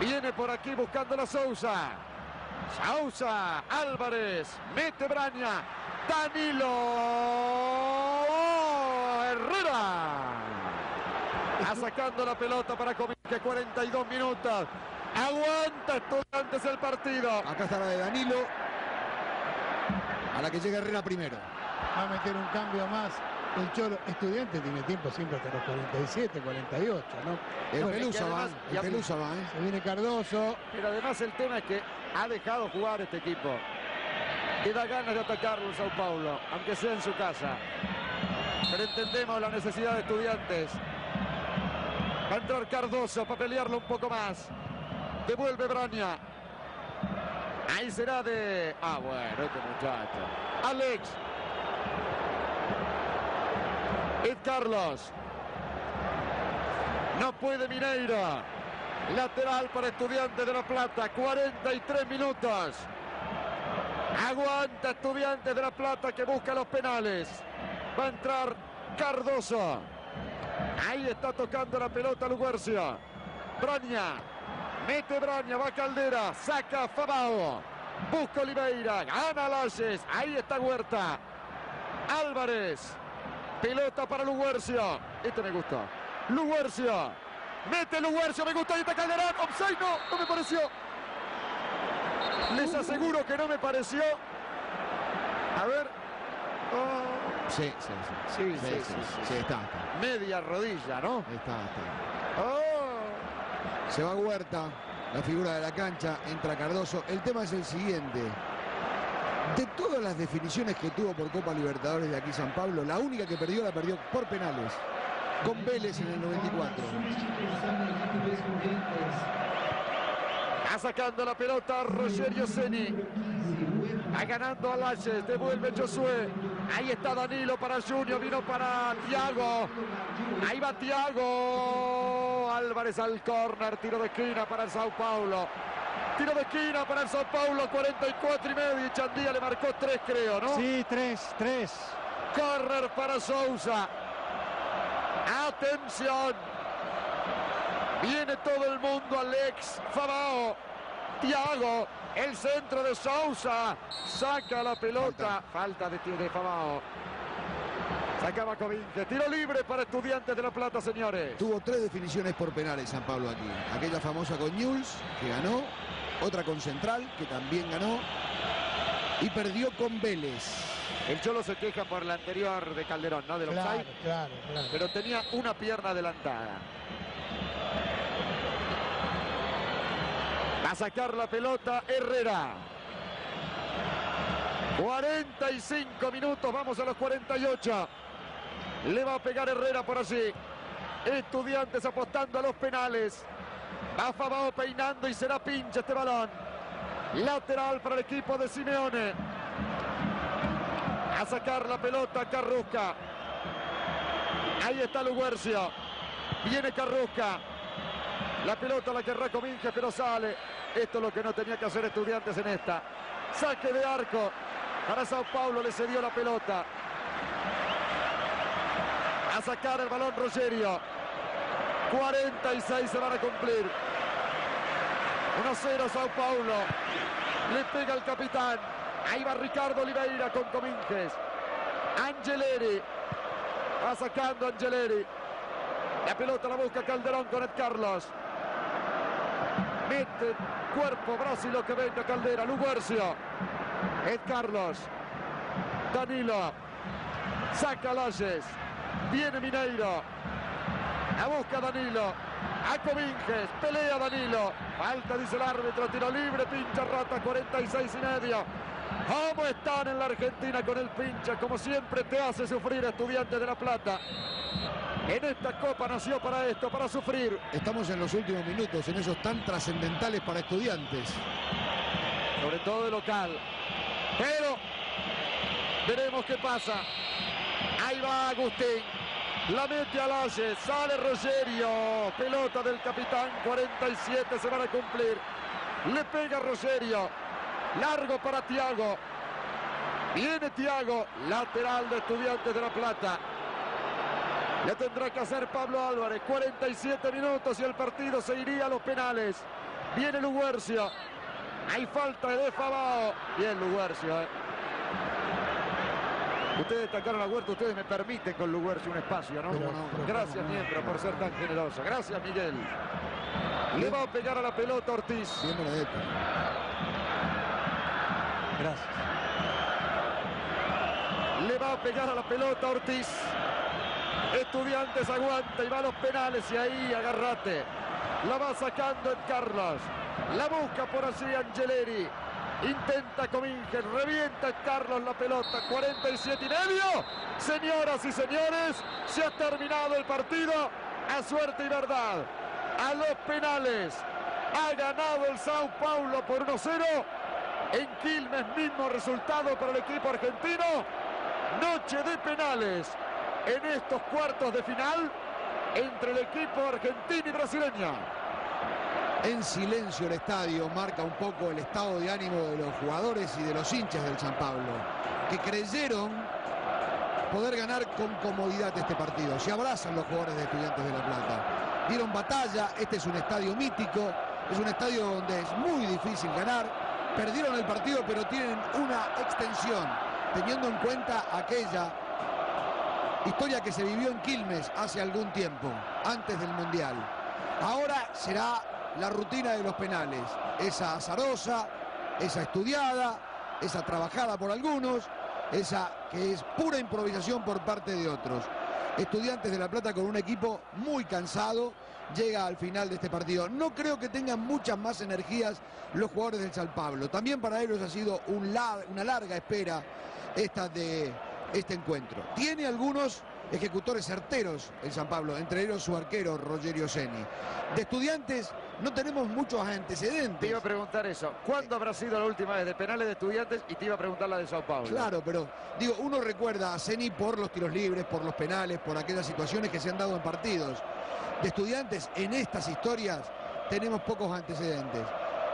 Viene por aquí buscando la Sousa. Sousa, Álvarez, mete Braña. Danilo. Herrera. Va sacando la pelota para Cominges, 42 minutos. Aguanta estudiantes el partido. Acá está la de Danilo. A la que llega Herrera primero. Va a meter un cambio más. El Cholo, estudiante tiene tiempo siempre hasta los 47, 48, ¿no? El Pelusa va, el y Pelusa va, ¿eh? Se viene Cardoso. Pero además el tema es que ha dejado jugar este equipo. Que da ganas de atacarlo el Sao Paulo, aunque sea en su casa. Pero entendemos la necesidad de estudiantes. Va a entrar Cardoso para pelearlo un poco más. Devuelve Braña. Ahí será de... Ah, bueno, este muchacho. Alex. Ed Carlos. No puede Mineiro. Lateral para Estudiantes de La Plata. 43 minutos. Aguanta Estudiantes de La Plata que busca los penales. Va a entrar Cardoso. Ahí está tocando la pelota Luguercio. Braña. Mete Braña, va Caldera. Saca Fabao. Busca Oliveira. Gana Lalles. Ahí está Huerta. Álvarez. Pelota para Luguercio. Este me gustó. Luguercio. Mete Luguercio. Me gusta. Ahí está Calderón. Offside. No, no me pareció. Les aseguro que no me pareció. A ver. Oh, Sí, sí, sí. Sí, sí, sí, sí. Sí, está, está. media rodilla, ¿no? Está, está. Oh. Se va Huerta, la figura de la cancha, entra Cardoso. El tema es el siguiente. De todas las definiciones que tuvo por Copa Libertadores de aquí San Pablo, la única que perdió la perdió por penales. Con Vélez en el 94. Va sacando la pelota Rogerio Seni. Va ganando a Laches. Devuelve Josué. Ahí está Danilo para Junior. Vino para Tiago. Ahí va Tiago. Álvarez al córner. Tiro de esquina para el Sao Paulo. Tiro de esquina para el Sao Paulo. 44 y medio. Y Chandía le marcó 3, creo, ¿no? Sí, tres, tres. Correr para Sousa. Atención. Viene todo el mundo. Alex Fabao. Tiago. El centro de Sousa. Saca la pelota. Falta, de, de Fabao. Sacaba Covinge. Tiro libre para Estudiantes de La Plata, señores. Tuvo tres definiciones por penales San Pablo aquí. Aquella famosa con Newell's, que ganó. Otra con Central, que también ganó. Y perdió con Vélez. El Cholo se queja por la anterior de Calderón, ¿no? Del Claro, offside. claro, claro. Pero tenía una pierna adelantada. Va a sacar la pelota Herrera. 45 minutos, vamos a los 48. Le va a pegar Herrera por allí. Estudiantes apostando a los penales. Va peinando y será pinche este balón. Lateral para el equipo de Simeone. A sacar la pelota Carrusca. Ahí está Luguercio. Viene Carrusca. La pelota la querrá Cominges, pero sale. Esto es lo que no tenía que hacer estudiantes en esta. Saque de arco. Para Sao Paulo le cedió la pelota. A sacar el balón Rogerio. 46 se van a cumplir. 1-0 Sao Paulo. Le pega el capitán. Ahí va Ricardo Oliveira con Cominges. Angeleri. Va sacando Angeleri. La pelota la busca Calderón con Ed Carlos. Mete cuerpo Brasil lo que venga Caldera. Luguercio. Ed Carlos. Danilo. Saca Lalles. Viene Mineiro. La busca Danilo. A Cominges. Pelea Danilo. Falta, dice el árbitro. Tiro libre. Pincha rata. 46 y medio. ¿Cómo están en la Argentina con el pincha? Como siempre te hace sufrir Estudiantes de La Plata. En esta Copa nació para esto, para sufrir. Estamos en los últimos minutos, en esos tan trascendentales para estudiantes. Sobre todo de local. Pero veremos qué pasa. Ahí va Agustín. La mete a Lalle. Sale Rogerio. Pelota del capitán. 47 se van a cumplir. Le pega Rogerio. Largo para Tiago. Viene Tiago. Lateral de Estudiantes de La Plata. Ya tendrá que hacer Pablo Álvarez. 47 minutos y el partido se iría a los penales. Viene Luguercio. Hay falta de Fabao. Bien Luguercio. Eh. Ustedes destacaron a Huerta, ustedes me permiten con Luguercio un espacio, ¿no? Gracias, miembro, por ser tan generoso. Gracias, Miguel. Le va a pegar a la pelota Ortiz. Bien Gracias. Le va a pegar a la pelota Ortiz. Estudiantes aguanta y va a los penales y ahí agarrate. La va sacando en Carlos. La busca por así Angeleri. Intenta Cominges, revienta Carlos la pelota, 47 y medio. Señoras y señores, se ha terminado el partido a suerte y verdad. A los penales ha ganado el Sao Paulo por 1-0. En Quilmes mismo resultado para el equipo argentino. Noche de penales en estos cuartos de final entre el equipo argentino y brasileño. En silencio el estadio marca un poco el estado de ánimo de los jugadores y de los hinchas del San Pablo, que creyeron poder ganar con comodidad este partido. Se abrazan los jugadores de Estudiantes de La Plata. Dieron batalla, este es un estadio mítico, es un estadio donde es muy difícil ganar. Perdieron el partido, pero tienen una extensión, teniendo en cuenta aquella historia que se vivió en Quilmes hace algún tiempo, antes del Mundial. Ahora será la rutina de los penales, esa azarosa, esa estudiada, esa trabajada por algunos, esa que es pura improvisación por parte de otros. Estudiantes de La Plata con un equipo muy cansado, llega al final de este partido. No creo que tengan muchas más energías los jugadores del San Pablo. También para ellos ha sido una larga espera esta de este encuentro. Tiene algunos ejecutores certeros en San Pablo, entre ellos su arquero Rogerio Seni. De estudiantes no tenemos muchos antecedentes. Te iba a preguntar eso. ¿Cuándo habrá sido la última vez de penales de estudiantes? Y te iba a preguntar la de Sao Paulo. Claro, pero digo, uno recuerda a Seni por los tiros libres, por los penales, por aquellas situaciones que se han dado en partidos. De estudiantes en estas historias tenemos pocos antecedentes.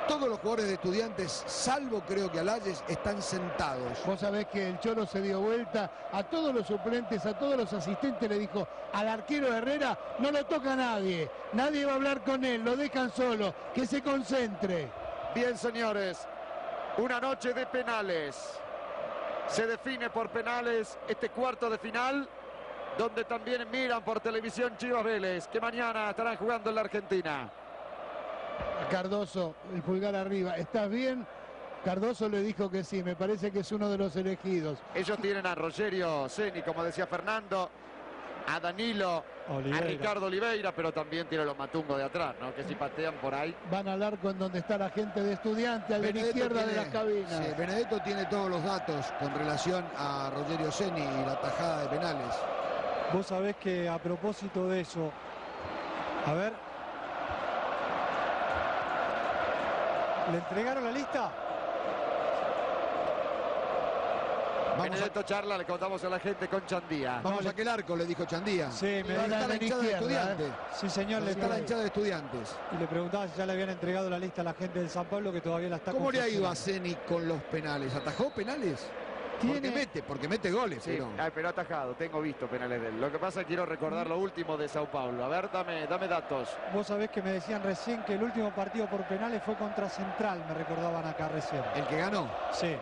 Todos los jugadores de estudiantes, salvo creo que Alayes, están sentados. Vos sabés que el Cholo se dio vuelta a todos los suplentes, a todos los asistentes, le dijo al arquero Herrera, no lo toca nadie, nadie va a hablar con él, lo dejan solo, que se concentre. Bien, señores, una noche de penales. Se define por penales este cuarto de final, donde también miran por televisión Chivas Vélez, que mañana estarán jugando en la Argentina. Cardoso, el pulgar arriba. ¿Estás bien? Cardoso le dijo que sí, me parece que es uno de los elegidos. Ellos tienen a Rogerio Ceni, como decía Fernando, a Danilo, a Ricardo Oliveira, pero también tiene los matungos de atrás, ¿no? Que si patean por ahí. Van al arco en donde está la gente de estudiante, a la izquierda de las cabinas. Sí, Benedetto tiene todos los datos con relación a Rogerio Ceni y la tajada de penales. Vos sabés que a propósito de eso, a ver, ¿Le entregaron la lista? Vamos Benedetto charla, le contamos a la gente con Chandía. Vamos a aquel arco, le dijo Chandía. Sí, me está la hinchada de izquierda, estudiantes. Sí, señor. Le está la hinchada de estudiantes. Y le preguntaba si ya le habían entregado la lista a la gente del San Pablo que todavía la está ¿Cómo le ha ido a. Ceni con los penales? ¿Atajó penales? Porque Tiene- mete, porque mete goles, Sí, pero... ay, pero ha atajado, tengo visto penales de él. Lo que pasa es que quiero recordar lo último de Sao Paulo. A ver, dame, dame datos. Vos sabés que me decían recién que el último partido por penales fue contra Central, me recordaban acá recién. ¿El que ganó? Sí.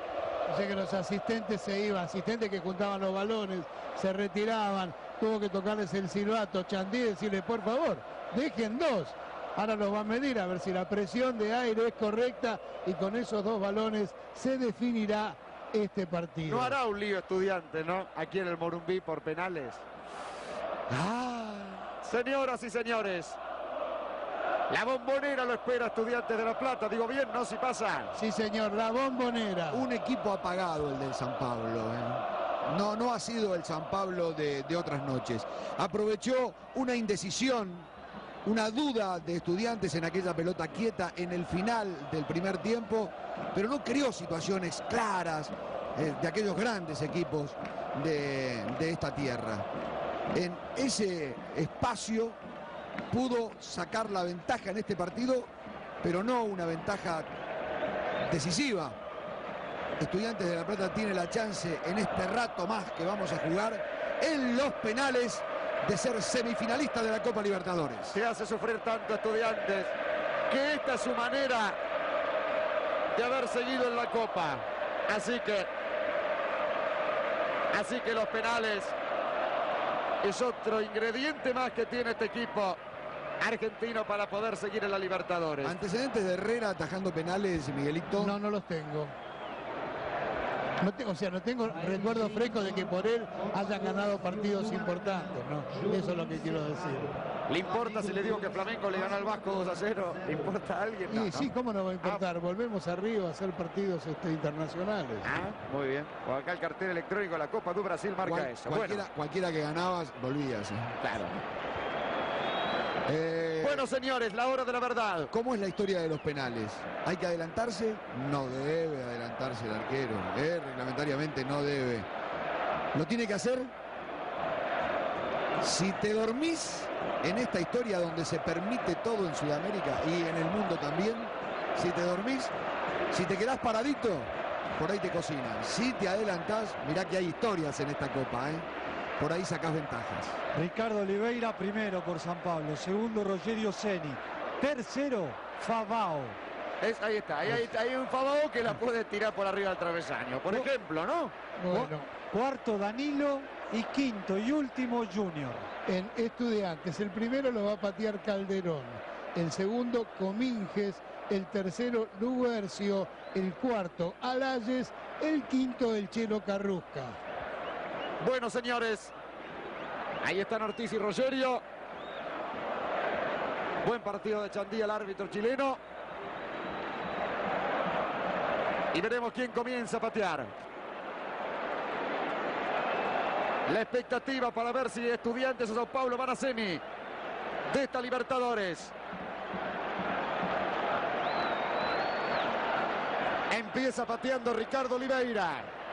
O sea que los asistentes se iban, asistentes que juntaban los balones, se retiraban, tuvo que tocarles el silbato, Chandí decirle, por favor, dejen dos. Ahora los va a medir a ver si la presión de aire es correcta y con esos dos balones se definirá este partido. No hará un lío estudiante, ¿no? Aquí en el Morumbí por penales. Ah, Señoras y señores, la bombonera lo espera Estudiantes de La Plata. Digo bien, ¿no? Si pasa. Sí, señor, la bombonera. un equipo apagado el del San Pablo. ¿eh? No, no ha sido el San Pablo de, de otras noches. Aprovechó una indecisión, una duda de estudiantes en aquella pelota quieta en el final del primer tiempo, pero no creó situaciones claras eh, de aquellos grandes equipos de, de esta tierra. En ese espacio pudo sacar la ventaja en este partido, pero no una ventaja decisiva. Estudiantes de La Plata tiene la chance en este rato más que vamos a jugar en los penales de ser semifinalista de la Copa Libertadores. Se hace sufrir tanto Estudiantes que esta es su manera de haber seguido en la Copa. Así que, así que los penales es otro ingrediente más que tiene este equipo argentino para poder seguir en la Libertadores. Antecedentes de Herrera atajando penales, Miguelito. No, no los tengo. No te- o sea, no tengo recuerdo fresco de que por él hayan ganado partidos importantes, ¿no? Eso es lo que quiero decir. ¿Le importa si le digo que Flamengo le ganó al Vasco 2 a 0? ¿Le importa a alguien? No, Y no. sí, ¿cómo no va a importar? Volvemos arriba a hacer partidos este, internacionales. Ah, muy bien. O acá el cartel electrónico de la Copa do Brasil marca Cual- eso. cualquiera, Bueno, cualquiera que ganabas, volvías. ¿eh? claro. Eh, Bueno, señores, la hora de la verdad. ¿Cómo es la historia de los penales? ¿Hay que adelantarse? No debe adelantarse el arquero. ¿eh? Reglamentariamente no debe. ¿Lo tiene que hacer? Si te dormís en esta historia donde se permite todo en Sudamérica y en el mundo también, si te dormís, si te quedás paradito, por ahí te cocinan. Si te adelantás, mirá que hay historias en esta copa, ¿eh? Por ahí sacás ventajas. Ricardo Oliveira primero por San Pablo, segundo Rogerio Ceni, tercero Fabao. Es- ahí está, ahí hay, hay un Fabao que la puede tirar por arriba del travesaño. Por ejemplo, ¿no? Bueno, Cuarto Danilo y quinto y último Junior. en Estudiantes, el primero lo va a patear Calderón, el segundo Cominges, el tercero Luguercio, el cuarto Alayes, el quinto el Chelo Carrusca. Bueno, señores. Ahí están Ortiz y Rogerio. Buen partido de Chandía, el árbitro chileno. Y veremos quién comienza a patear. La expectativa para ver si Estudiantes o Sao Paulo van a semi de esta Libertadores. Empieza pateando Ricardo Oliveira.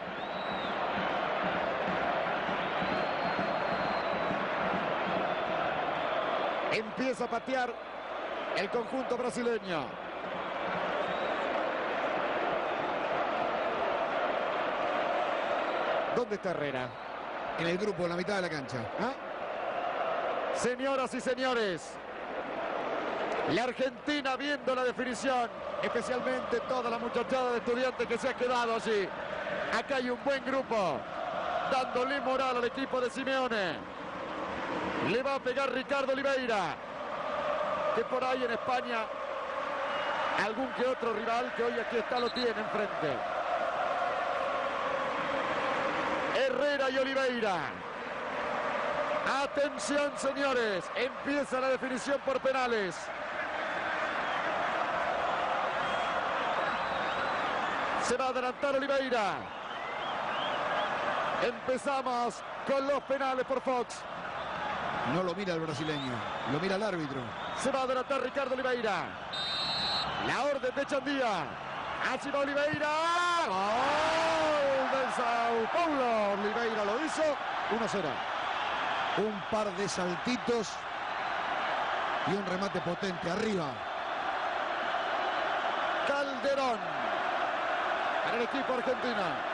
Empieza a patear el conjunto brasileño. ¿Dónde está Herrera? En el grupo, en la mitad de la cancha. Señoras y señores, la Argentina viendo la definición, especialmente toda la muchachada de estudiantes que se ha quedado allí. Acá hay un buen grupo, dándole moral al equipo de Simeone. Le va a pegar Ricardo Oliveira, que por ahí en España algún que otro rival que hoy aquí está lo tiene enfrente. Herrera y Oliveira. Atención, señores. Empieza la definición por penales. Se va a adelantar Oliveira. Empezamos con los penales por Fox. No lo mira el brasileño, lo mira el árbitro. Se va a adelantar Ricardo Oliveira. La orden de Chandía. Va Oliveira. Gol del Sao Paulo. Oliveira lo hizo. 1-0. Un par de saltitos y un remate potente arriba. Calderón. En el equipo argentino.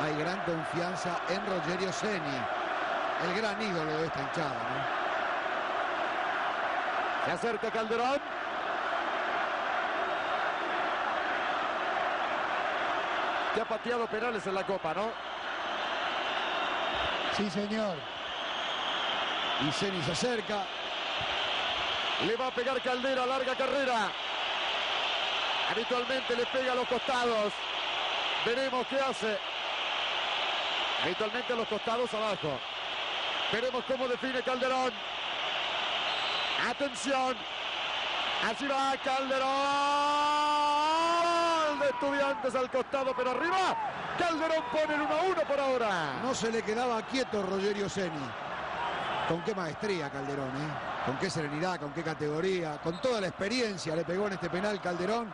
Hay gran confianza en Rogerio Ceni, el gran ídolo de esta hinchada. ¿no? Se acerca Calderón. Que ha pateado penales en la Copa, ¿no? Sí, señor. Y Ceni se acerca. Le va a pegar Caldera, larga carrera. Habitualmente le pega a los costados. Veremos qué hace. Habitualmente a los costados abajo. Veremos cómo define Calderón. Atención. Así va Calderón. De estudiantes al costado, pero arriba. Calderón pone el 1 a 1 por ahora. No se le quedaba quieto Rogerio Ceni. Con qué maestría Calderón, ¿eh? Con qué serenidad, con qué categoría, con toda la experiencia le pegó en este penal Calderón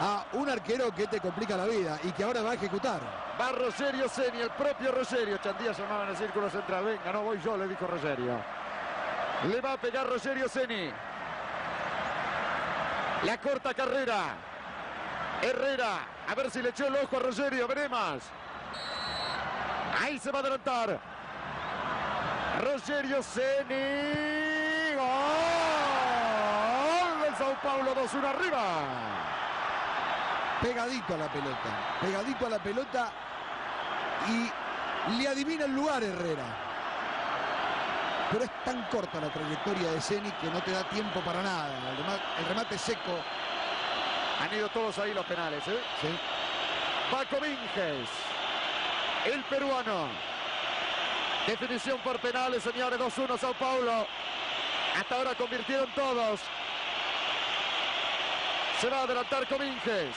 a un arquero que te complica la vida y que ahora va a ejecutar. Va Rogerio Ceni, el propio Rogerio. Chandía llamaba en el círculo central. Venga, no voy yo, le dijo Rogerio. Le va a pegar Rogerio Ceni. La corta carrera. Herrera. A ver si le echó el ojo a Rogerio. Veremos. Ahí se va a adelantar. Rogerio Ceni. Gol del Sao Paulo 2-1 arriba. Pegadito a la pelota. Pegadito a la pelota y le adivina el lugar Herrera. Pero es tan corta la trayectoria de Ceni que no te da tiempo para nada. El remate, el remate seco. Han ido todos ahí los penales, ¿eh? Sí. Paco Minges. El peruano. Definición por penales, señores. 2-1 Sao Paulo. Hasta ahora convirtieron todos. Se va a adelantar Cominges.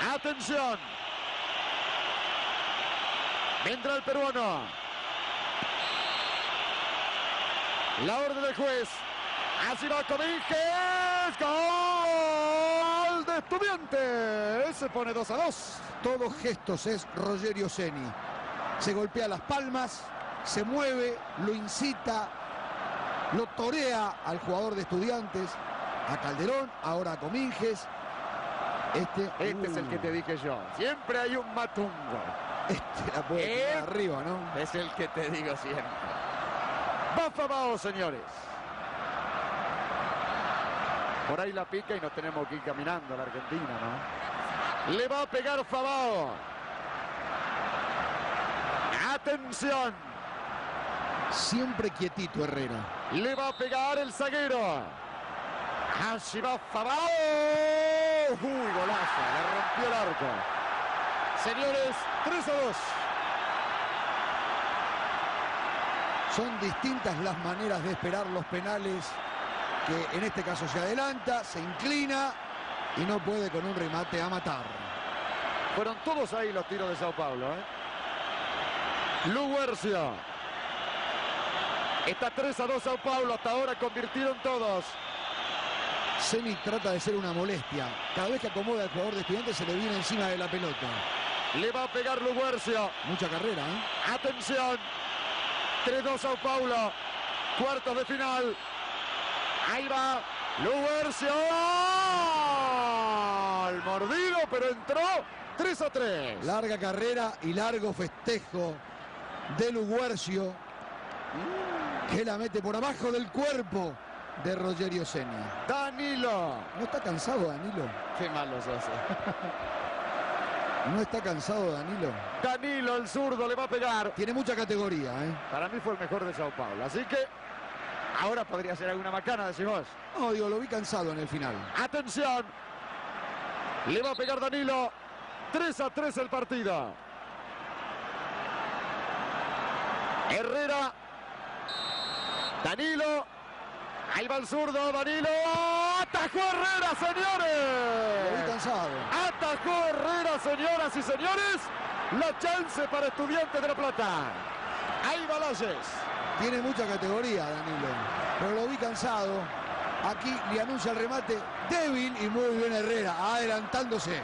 Atención. Vendrá el peruano. La orden del juez. Así va Cominges. Gol de estudiante. Se pone 2 a 2. Todos gestos es Rogerio Ceni. Se golpea las palmas, se mueve, lo incita, lo torea al jugador de estudiantes, a Calderón, ahora a Cominges. Este, Este es el que te dije yo. Siempre hay un matungo. Este la puede Eh. tirar arriba, ¿no? Es el que te digo siempre. Va Fabao, señores. Por ahí la pica y nos tenemos que ir caminando a la Argentina, ¿no? Le va a pegar Fabao. Atención. Siempre quietito Herrera. Le va a pegar el zaguero. Allí va Fabao. Uy, golazo. Le rompió el arco. Señores, 3 a 2. Son distintas las maneras de esperar los penales, que en este caso se adelanta, se inclina y no puede con un remate a matar. Fueron todos ahí los tiros de Sao Paulo. ¿eh? Luguercio. Está 3 a 2 Sao Paulo. Hasta ahora convirtieron todos. Ceni trata de ser una molestia. Cada vez que acomoda al jugador de estudiantes se le viene encima de la pelota. Le va a pegar Luguercio. Mucha carrera, ¿eh? Atención. 3-2 Sao Paulo. Cuartos de final. Ahí va. Luguercio. El mordido, pero entró 3 a 3. Larga carrera y largo festejo de Luguercio, que la mete por abajo del cuerpo de Rogerio Ceni. Danilo. ¿No está cansado Danilo? Qué malo sos. (laughs) ¿No está cansado Danilo? Danilo, el zurdo, le va a pegar. Tiene mucha categoría, ¿eh? Para mí fue el mejor de Sao Paulo. Así que ahora podría ser alguna macana, decís vos. No, digo, lo vi cansado en el final. Atención. Le va a pegar Danilo. 3 a 3 el partido. Herrera. Danilo. Ahí va el zurdo, Danilo. ¡Atajó Herrera, Lo vi señores! cansado. Atajó Herrera, señoras y señores. La chance para Estudiantes de La Plata. Ahí va. Tiene mucha categoría Danilo, pero lo vi cansado. Aquí le anuncia el remate débil y muy bien Herrera, adelantándose.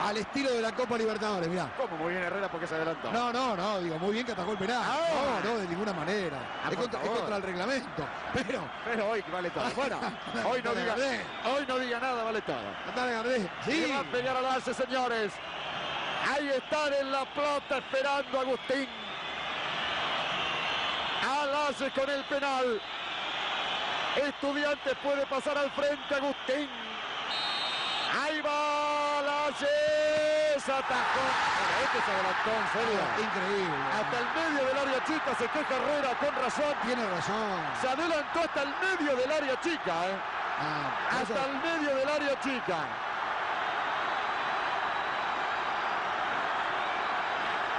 Al estilo de la Copa Libertadores, mirá. ¿Cómo muy bien Herrera porque se adelantó? No, no, no, digo, muy bien que atajó el penal. Ah. No, no, de ninguna manera. Ah, es, contra, es contra el reglamento. Pero, Pero hoy vale todo. (laughs) Bueno, hoy no diga, Gardé. hoy no diga nada, vale todo. Dale, Gardé. Sí. Va a pegar al alce, señores. Ahí están en la plata esperando a Agustín. Al alce con el penal. Estudiantes puede pasar al frente Agustín. Ahí va Laces. Atajó. Bueno, este se adelantó, en serio. Increíble. Hasta el medio del área chica se queja Herrera con razón. Tiene razón. Se adelantó hasta el medio del área chica, ¿eh? Ah, eso- Hasta el medio del área chica.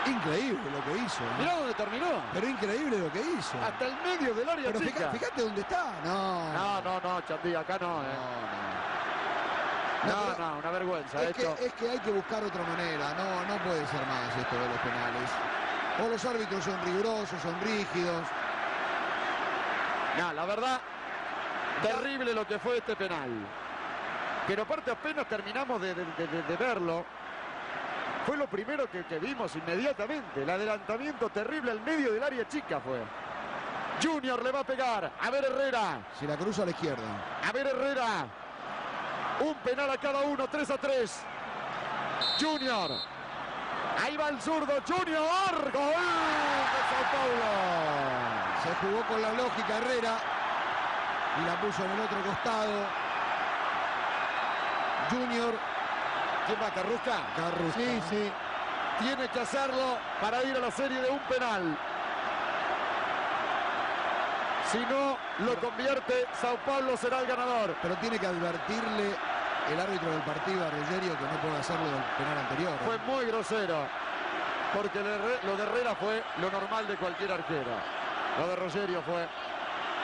Increíble lo que hizo. ¿no? Mirá dónde terminó. Pero increíble lo que hizo. Hasta el medio del área Pero chica. fíjate dónde está. No. No, no, no, Chandí, acá no, ¿eh? No, No, no, una vergüenza Es que, es que hay que buscar otra manera. No, no puede ser más esto de los penales. O los árbitros son rigurosos, son rígidos. No, la verdad, terrible lo que fue este penal. Pero aparte apenas terminamos de, de- de- de- de verlo. Fue lo primero que, que vimos inmediatamente. El adelantamiento terrible al medio del área chica fue. Junior le va a pegar. A ver Herrera. Si la cruza a la izquierda. A ver Herrera. Un penal a cada uno, 3 a 3. Junior. Ahí va el zurdo. Junior. Gol de Sao Paulo. Se jugó con la lógica Herrera. Y la puso en el otro costado. Junior. ¿Quién va, Carrusca? Carrusca. Sí, sí. Tiene que hacerlo para ir a la serie de un penal. Si no lo convierte, Sao Paulo será el ganador. Pero tiene que advertirle el árbitro del partido a Rogerio que no puede hacerlo del penal anterior. ¿eh? Fue muy grosero. Porque lo de Herrera fue lo normal de cualquier arquero. Lo de Rogerio fue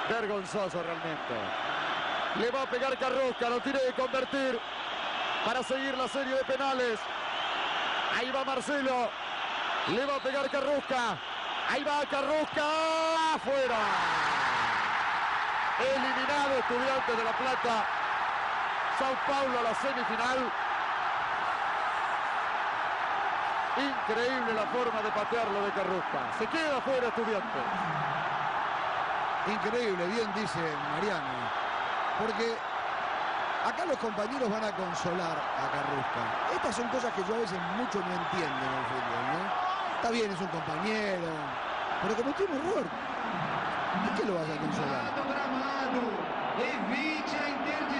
vergonzoso realmente. Le va a pegar Carrusca, lo tiene que convertir para seguir la serie de penales. Ahí va Marcelo. Le va a pegar Carrusca. Ahí va Carrusca. Afuera. Eliminado Estudiantes de La Plata. Sao Paulo a la semifinal. Increíble la forma de patearlo de Carrusca. Se queda fuera Estudiantes. Increíble, bien dice Mariano. Porque acá los compañeros van a consolar a Carrusca. Estas son cosas que yo a veces mucho no entiendo en el fútbol. Está bien, es un compañero. Pero cometió un error. ¿Y qué lo vas a consolar?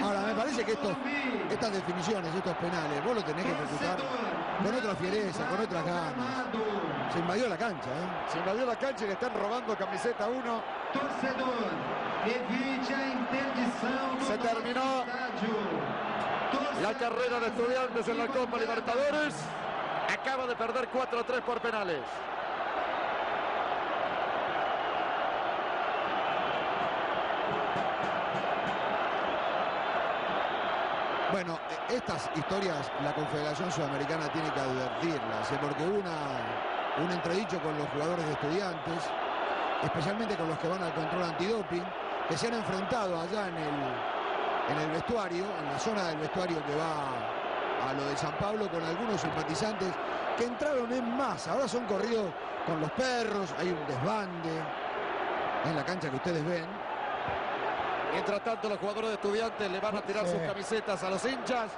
Ahora, me parece que estos, estas definiciones, estos penales, vos lo tenés que ejecutar con otra fiereza, con otras ganas. Se invadió la cancha, ¿eh? Se invadió la cancha y le están robando camiseta a uno. Se terminó la carrera de estudiantes en la Copa Libertadores. Acaba de perder 4 a 3 por penales. Estas historias la Confederación Sudamericana tiene que advertirlas, ¿eh? porque una, un entredicho con los jugadores de estudiantes, especialmente con los que van al control antidoping, que se han enfrentado allá en el, en el vestuario, en la zona del vestuario que va a lo de San Pablo, con algunos simpatizantes que entraron en masa. Ahora son corridos con los perros, hay un desbande en la cancha que ustedes ven. Mientras tanto, los jugadores de estudiantes le van a tirar Sí. sus camisetas a los hinchas.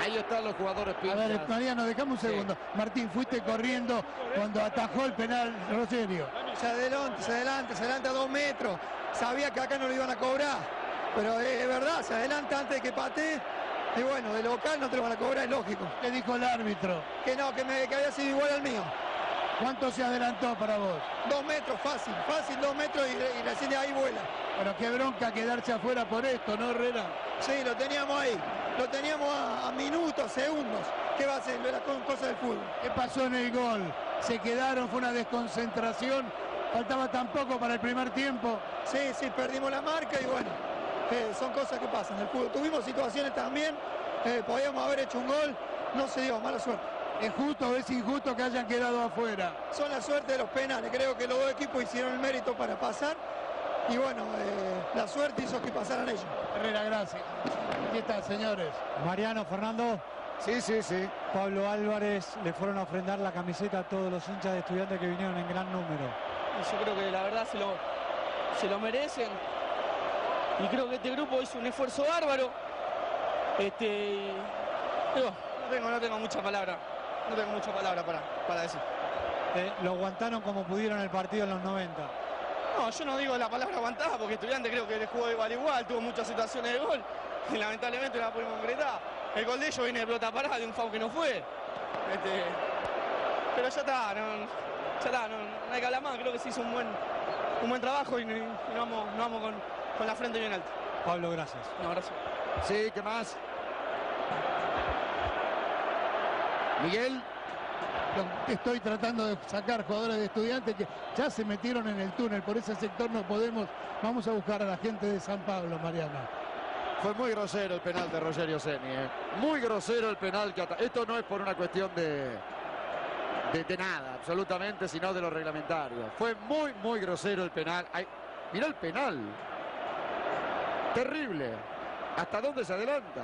Ahí están los jugadores A pinchas. ver, Mariano, dejame un Sí. segundo. Martín, fuiste corriendo cuando atajó el penal Rogerio. Se adelanta, se adelanta, se adelanta dos metros. Sabía que acá no lo iban a cobrar. Pero es verdad, se adelanta antes de que patee. Y bueno, de local no te lo van a cobrar, es lógico. ¿Qué dijo el árbitro? Que no, que, me, que había sido igual al mío. ¿Cuánto se adelantó para vos? Dos metros, fácil, fácil, dos metros y, y recién de ahí vuela. Pero qué bronca quedarse afuera por esto, ¿no, Herrera? Sí, lo teníamos ahí. Lo teníamos a, a minutos, segundos. ¿Qué va a hacer? Las co- cosas del fútbol. ¿Qué pasó en el gol? Se quedaron, fue una desconcentración. Faltaba tan poco para el primer tiempo. Sí, sí, perdimos la marca y bueno, eh, son cosas que pasan en el fútbol. Tuvimos situaciones también, eh, podíamos haber hecho un gol, no se dio, mala suerte. ¿Es justo o es injusto que hayan quedado afuera? Son la suerte de los penales, creo que los dos equipos hicieron el mérito para pasar y bueno, eh, la suerte hizo que pasaran ellos. Herrera, gracias. Aquí está, señores. Mariano, Fernando. Sí, sí, sí. Pablo Álvarez le fueron a ofrendar la camiseta a todos los hinchas de estudiantes que vinieron en gran número. Yo creo que la verdad se lo, se lo merecen. Y creo que este grupo hizo un esfuerzo bárbaro. Este, y- no tengo, no tengo mucha palabra. No tengo mucha palabra para, para decir. Eh, lo aguantaron como pudieron el partido en los 90. No, yo no digo la palabra aguantada porque estudiante creo que le jugó igual igual, tuvo muchas situaciones de gol y (laughs) lamentablemente no la pudimos concretar. El gol de ellos viene de pelota parada de un foul que no fue. Este, pero ya está, no, ya está, no, no hay que hablar más, creo que se hizo un buen, un buen trabajo y, y nos vamos, nos vamos con, con la frente bien alta. Pablo, gracias. Un abrazo. Sí, ¿qué más? Miguel. Estoy tratando de sacar jugadores de estudiantes que ya se metieron en el túnel. Por ese sector no podemos. Vamos a buscar a la gente de San Pablo, Mariana. Fue muy grosero el penal de Rogerio Seni. ¿eh? Muy grosero el penal que Esto no es por una cuestión de, de, de nada, absolutamente, sino de lo reglamentario. Fue muy, muy grosero el penal. Ay, mirá el penal. Terrible. ¿Hasta dónde se adelanta?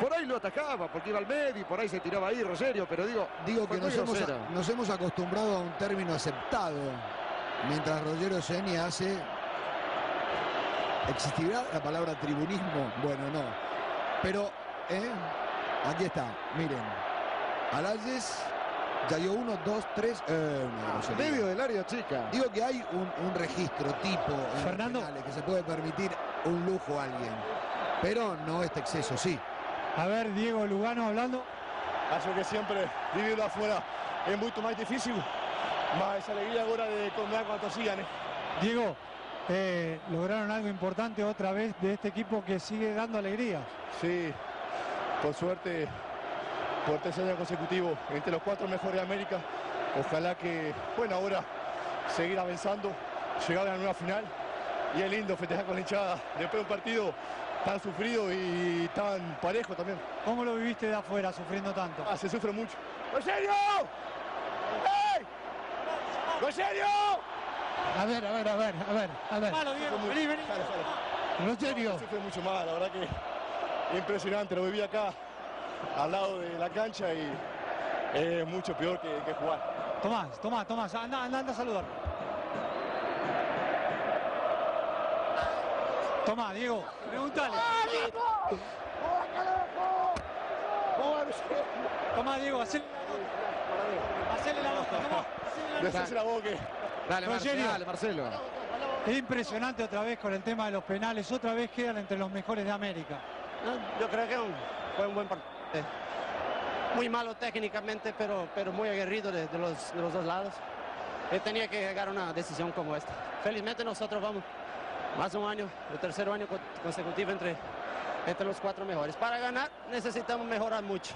Por ahí lo atacaba, porque iba al medio y por ahí se tiraba ahí Rogerio, pero digo, Digo que nos hemos, nos hemos acostumbrado a un término aceptado, mientras Rogerio Seni hace... ¿Existirá la palabra tribunismo? Bueno, no. Pero, ¿eh? aquí está, miren. Alayes ya dio uno, dos, tres... Eh, grosería. Medio del área chica. Digo que hay un, un registro tipo en los Fernando. penales que se puede permitir un lujo a alguien. Pero no este exceso, sí. A ver, Diego Lugano hablando. Acho que sempre vivirlo afuera es muito mais difícil, mas a alegria agora de comer cuando sigan. eh. Diego, eh, lograron algo importante otra vez de este equipo que sigue dando alegría. Sí, por suerte, por tercer año consecutivo, entre los cuatro mejores de América. Ojalá que, bueno, ahora seguir avanzando, llegar a la nueva final. Y es lindo festejar con la hinchada después de un partido tan sufrido y tan parejo también. ¿Cómo lo viviste de afuera sufriendo tanto? Ah, se sufre mucho. ¡Rogerio! ¡Ey! ¡Rogerio! A ver, a ver, a ver, a ver, a ver. Malo, Diego, vení, vení. Sale, sale. Rogerio. No, se sufre mucho más, la verdad que impresionante. Lo viví acá, al lado de la cancha y es mucho peor que, que jugar. Tomás, Tomás, Tomás, anda, anda, anda a saludar. Tomás, Diego, pregúntale. Tomás, Diego, hacele hacele la nota, Tomás. Decísela la boca. Dale, Marce- Rogerio. dale, Marcelo. Es impresionante otra vez con el tema de los penales, otra vez quedan entre los mejores de América. Yo creo que fue un buen partido. Muy malo técnicamente, pero, pero muy aguerrido de, de los, de los dos lados. Él tenía que llegar a una decisión como esta. Felizmente nosotros vamos más un año, el tercer año co- consecutivo entre, entre los cuatro mejores. Para ganar necesitamos mejorar mucho,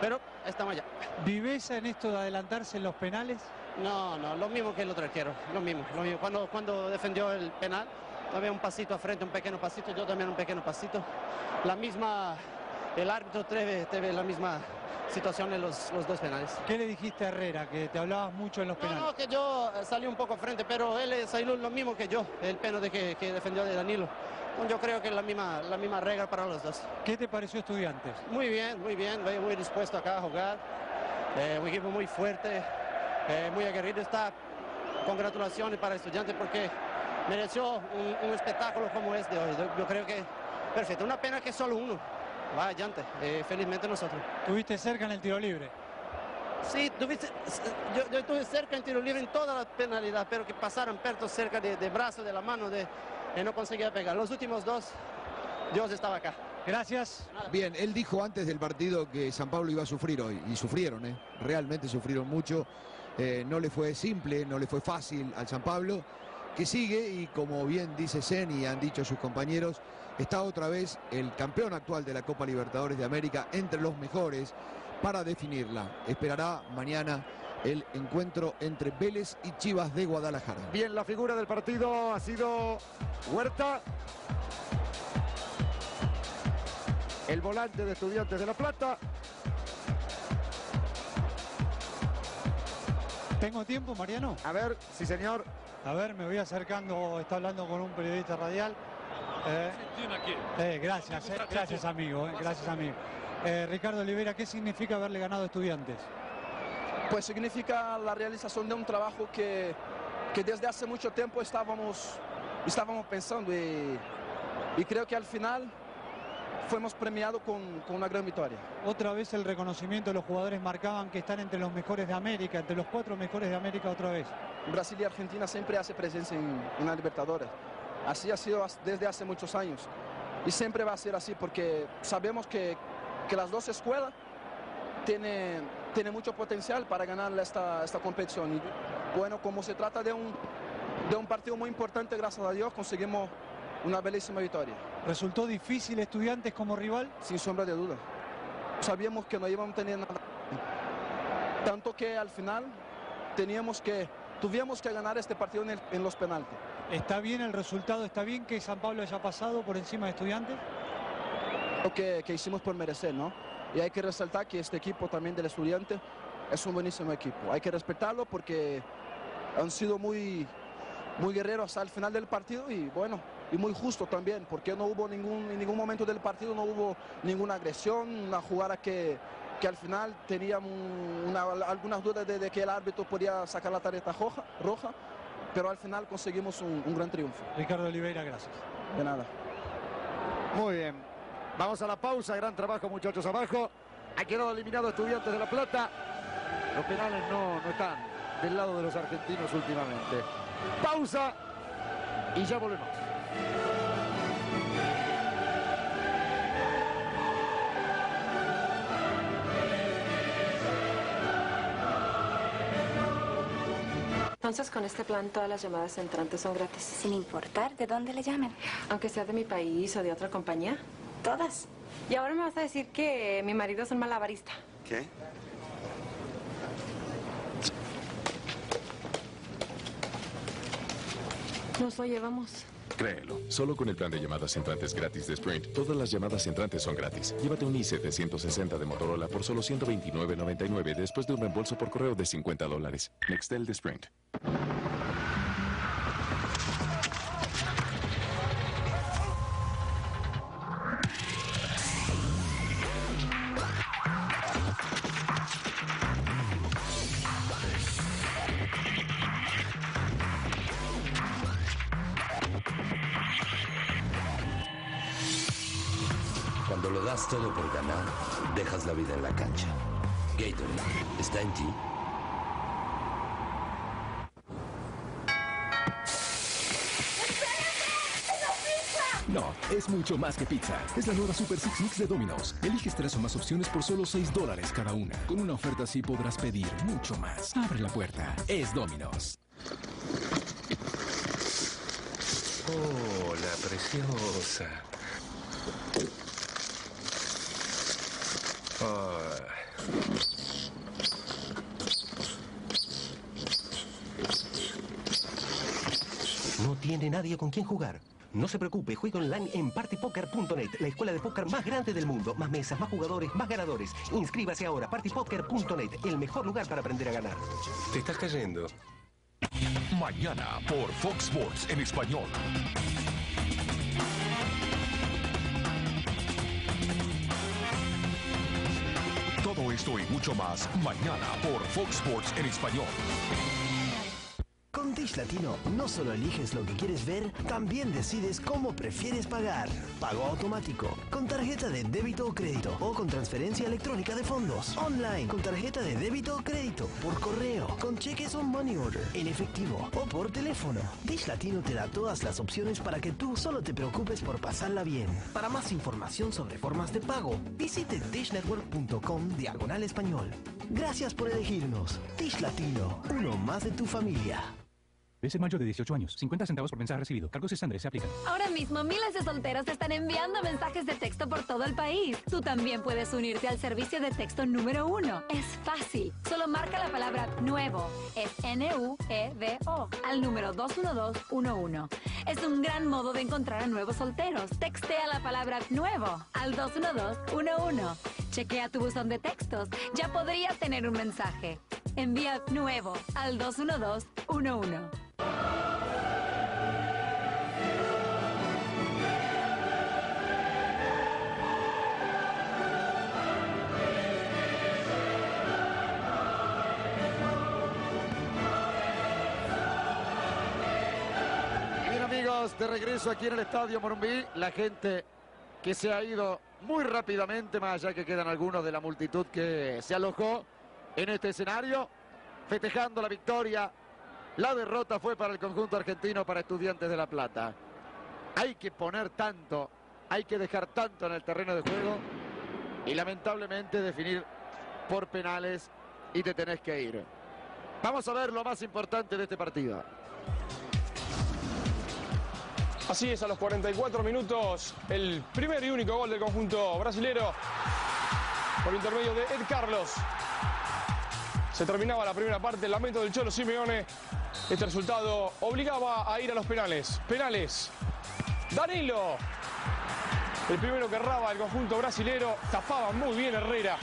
pero estamos allá. ¿Viveza en esto de adelantarse en los penales? No, no, lo mismo que el otro arquero, lo mismo. lo mismo. Cuando, cuando defendió el penal, también un pasito a frente, un pequeño pasito, yo también un pequeño pasito. La misma, el árbitro tuve, tuve la misma situación en los, los dos penales. ¿Qué le dijiste a Herrera? Que te hablabas mucho en los No, penales. no, que yo eh, salí un poco frente, pero él salió lo mismo que yo, el penalti que, que defendió de Danilo. Yo creo que es la misma, la misma regla para los dos. ¿Qué te pareció estudiantes? Muy bien, muy bien, muy muy dispuesto acá a jugar. Eh, un equipo muy fuerte, eh, muy aguerrido. Está congratulaciones para estudiantes porque mereció un, un espectáculo como este hoy. Yo, yo creo que perfecto. Una pena que solo uno va adelante. Eh, felizmente nosotros. Tuviste cerca en el tiro libre. Sí, tuviste, yo, yo estuve cerca en tiro libre en toda la penalidad, pero que pasaron perto cerca de, de brazo, de la mano, de, y no conseguía pegar. Los últimos dos, Dios estaba acá. Gracias. Bien, él dijo antes del partido que San Pablo iba a sufrir hoy, y sufrieron, ¿eh? realmente sufrieron mucho. Eh, no le fue simple, no le fue fácil al San Pablo, que sigue y como bien dice Zen y han dicho sus compañeros, está otra vez el campeón actual de la Copa Libertadores de América entre los mejores para definirla. Esperará mañana el encuentro entre Vélez y Chivas de Guadalajara. Bien, la figura del partido ha sido Huerta. El volante de Estudiantes de La Plata. ¿Tengo tiempo, Mariano? A ver, sí señor. A ver, me voy acercando, está hablando con un periodista radial. Eh, eh, gracias, eh, gracias amigo, eh, gracias amigo. Eh, Ricardo Oliveira, ¿qué significa haberle ganado a estudiantes? Pues significa la realización de un trabajo que, que desde hace mucho tiempo estábamos, estábamos pensando y, y creo que al final fuimos premiados con, con una gran victoria. Otra vez el reconocimiento de los jugadores marcaban que están entre los mejores de América, entre los cuatro mejores de América otra vez. Brasil y Argentina siempre hace presencia en, en la Libertadores. Así ha sido desde hace muchos años. Y siempre va a ser así porque sabemos que, que las dos escuelas tienen, tienen mucho potencial para ganar esta, esta competición. Y bueno, como se trata de un, de un partido muy importante, gracias a Dios, conseguimos una bellísima victoria. ¿Resultó difícil estudiantes como rival? Sin sombra de duda. Sabíamos que no íbamos a tener nada. Tanto que al final teníamos que, tuvimos que ganar este partido en, el- en los penaltis. ¿Está bien el resultado? ¿Está bien que San Pablo haya pasado por encima de estudiantes? Lo que, que hicimos por merecer, ¿no? Y hay que resaltar que este equipo también del estudiante es un buenísimo equipo. Hay que respetarlo porque han sido muy, muy guerreros hasta el final del partido y bueno, y muy justo también, porque no hubo ningún, en ningún momento del partido no hubo ninguna agresión, una jugada que, que al final teníamos una- algunas dudas de, de que el árbitro podía sacar la tarjeta roja, roja pero al final conseguimos un, un gran triunfo. Ricardo Oliveira, gracias. De nada. Muy bien. Vamos a la pausa. Gran trabajo, muchachos, abajo. Ha quedado eliminado Estudiantes de La Plata. Los penales no, no están del lado de los argentinos últimamente. Pausa y ya volvemos. Entonces, con este plan, todas las llamadas entrantes son gratis. Sin importar de dónde le llamen. Aunque sea de mi país o de otra compañía. Todas. Y ahora me vas a decir que mi marido es un malabarista. ¿Qué? Nos lo llevamos. Créelo, solo con el plan de llamadas entrantes gratis de Sprint, todas las llamadas entrantes son gratis. Llévate un i760 de Motorola por solo 129.99 después de un reembolso por correo de 50 dólares. Nextel de Sprint. Más que pizza. Es la nueva Super Six Mix de Domino's. Eliges tres o más opciones por solo 6 dólares cada una. Con una oferta así podrás pedir mucho más. Abre la puerta. Es Domino's. Hola, preciosa. Ah. No tiene nadie con quien jugar. No se preocupe, juega online en partypoker.net, la escuela de póker más grande del mundo. Más mesas, más jugadores, más ganadores. Inscríbase ahora, partypoker.net, el mejor lugar para aprender a ganar. Te estás cayendo. Mañana por Fox Sports en español. Todo esto y mucho más mañana por Fox Sports en español. Con Dish Latino no solo eliges lo que quieres ver, también decides cómo prefieres pagar. Pago automático, con tarjeta de débito o crédito o con transferencia electrónica de fondos. Online, con tarjeta de débito o crédito, por correo, con cheques o money order, en efectivo o por teléfono. Dish Latino te da todas las opciones para que tú solo te preocupes por pasarla bien. Para más información sobre formas de pago, visite dishnetwork.com diagonal español. Gracias por elegirnos. Dish Latino, uno más de tu familia. Ese mayo de 18 años, 50 centavos por mensaje recibido. Cargos estándares se aplican. Ahora mismo miles de solteros te están enviando mensajes de texto por todo el país. Tú también puedes unirte al servicio de texto número uno. Es fácil. Solo marca la palabra nuevo. Es N-U-E-V-O al número 21211. Es un gran modo de encontrar a nuevos solteros. Textea la palabra nuevo al 21211. Chequea tu buzón de textos. Ya podrías tener un mensaje. Envía nuevo al 21211 de regreso aquí en el Estadio Morumbí. La gente que se ha ido muy rápidamente, más allá que quedan algunos de la multitud que se alojó en este escenario, festejando la victoria la derrota fue para el conjunto argentino, para Estudiantes de La Plata. Hay que poner tanto, hay que dejar tanto en el terreno de juego y lamentablemente definir por penales y te tenés que ir. Vamos a ver lo más importante de este partido. Así es, a los 44 minutos, el primer y único gol del conjunto brasilero por intermedio de Ed Carlos. Se terminaba la primera parte, el lamento del Cholo Simeone. Este resultado obligaba a ir a los penales. Penales. Danilo. El primero que erraba el conjunto brasilero. Tapaba muy bien Herrera.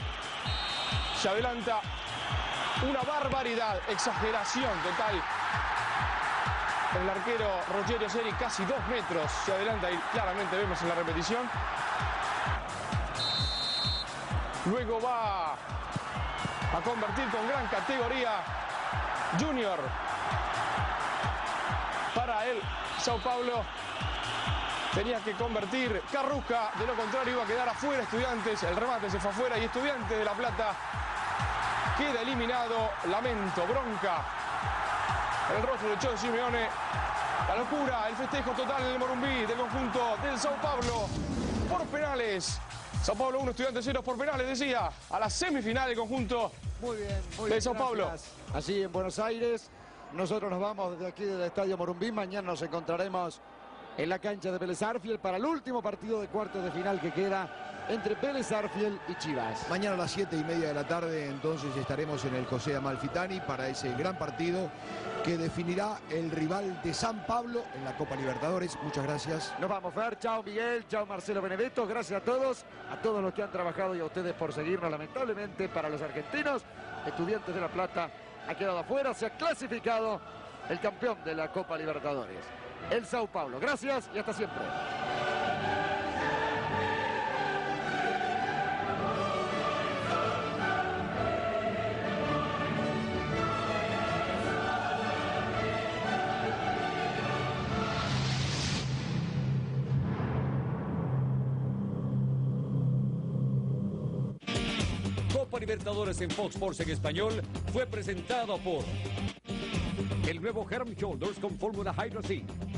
Se adelanta una barbaridad, exageración total el arquero Rogerio Seri casi dos metros se adelanta y claramente vemos en la repetición. Luego va a convertir con gran categoría Junior para el Sao Paulo. Tenía que convertir Carrusca, de lo contrario iba a quedar afuera Estudiantes, el remate se fue afuera y Estudiantes de La Plata queda eliminado, lamento, bronca el rostro de Cholo Simeone. La locura, el festejo total en el Morumbí del conjunto del Sao Paulo por penales. Sao Paulo 1, Estudiante 0 por penales, decía, a la semifinal del conjunto muy bien, muy de Sao Paulo. Así en Buenos Aires, nosotros nos vamos desde aquí del Estadio Morumbí. Mañana nos encontraremos en la cancha de Vélez Arfiel para el último partido de cuartos de final que queda entre Vélez Arfiel y Chivas. Mañana a las 7 y media de la tarde entonces estaremos en el José Amalfitani para ese gran partido que definirá el rival de San Pablo en la Copa Libertadores. Muchas gracias. Nos vamos, Fer. Chao Miguel, chao Marcelo Benedetto. Gracias a todos, a todos los que han trabajado y a ustedes por seguirnos. Lamentablemente para los argentinos, Estudiantes de La Plata ha quedado afuera, se ha clasificado el campeón de la Copa Libertadores el Sao Paulo. Gracias y hasta siempre. Copa Libertadores en Fox Sports en español fue presentado por el nuevo Herm Shoulders con fórmula Hydro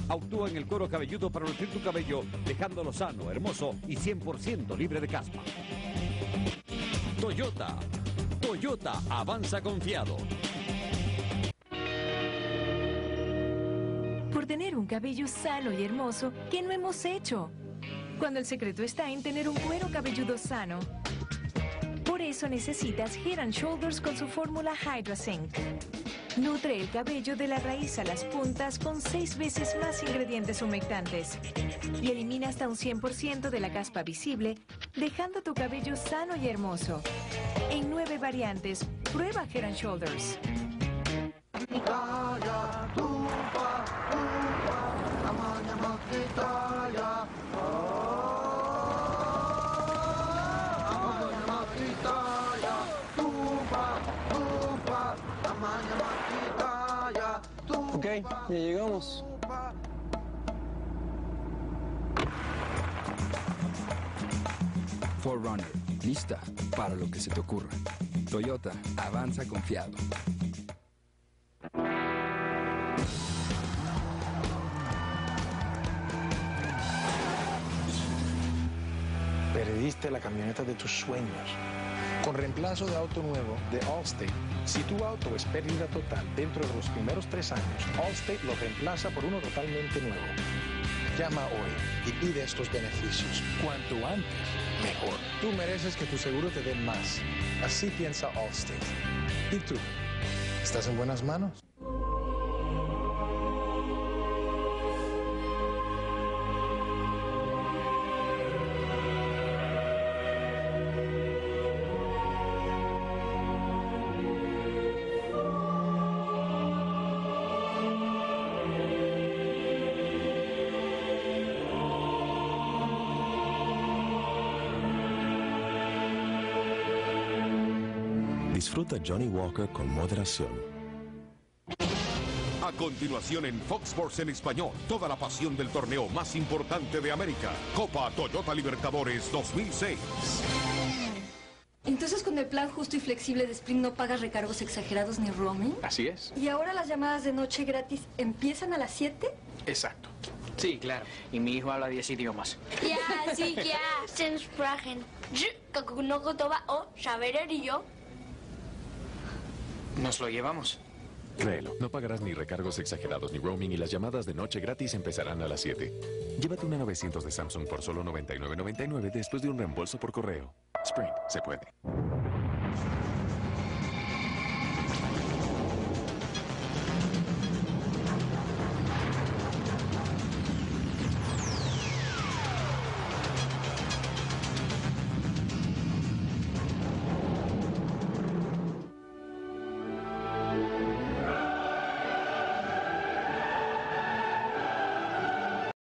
Actúa en el cuero cabelludo para nutrir tu cabello, dejándolo sano, hermoso y 100% libre de caspa. Toyota. Toyota avanza confiado. Por tener un cabello sano y hermoso, ¿qué no hemos hecho? Cuando el secreto está en tener un cuero cabelludo sano. Eso necesitas Head Shoulders con su fórmula HydraSync. Nutre el cabello de la raíz a las puntas con seis veces más ingredientes humectantes y elimina hasta un 100% de la caspa visible, dejando tu cabello sano y hermoso. En nueve variantes, prueba Head Shoulders. Ya llegamos. Forerunner, lista para lo que se te ocurra. Toyota, avanza confiado. Perdiste la camioneta de tus sueños. Con reemplazo de auto nuevo de Allstate, si tu auto es pérdida total dentro de los primeros tres años, Allstate lo reemplaza por uno totalmente nuevo. Llama hoy y pide estos beneficios. Cuanto antes, mejor. Tú mereces que tu seguro te dé más. Así piensa Allstate. ¿Y tú? ¿Estás en buenas manos? Disfruta Johnny Walker con moderación. A continuación en Fox Sports en español, toda la pasión del torneo más importante de América, Copa Toyota Libertadores 2006. Entonces con el plan justo y flexible de Sprint no pagas recargos exagerados ni roaming. Así es. ¿Y ahora las llamadas de noche gratis empiezan a las 7? Exacto. Sí, claro. Y mi hijo habla 10 idiomas. Ya, sí, ya. (laughs) Sen sprachen. no gotowa o saber y yo. Nos lo llevamos. Créelo, no pagarás ni recargos exagerados ni roaming y las llamadas de noche gratis empezarán a las 7. Llévate una 900 de Samsung por solo 99.99 después de un reembolso por correo. Sprint, se puede.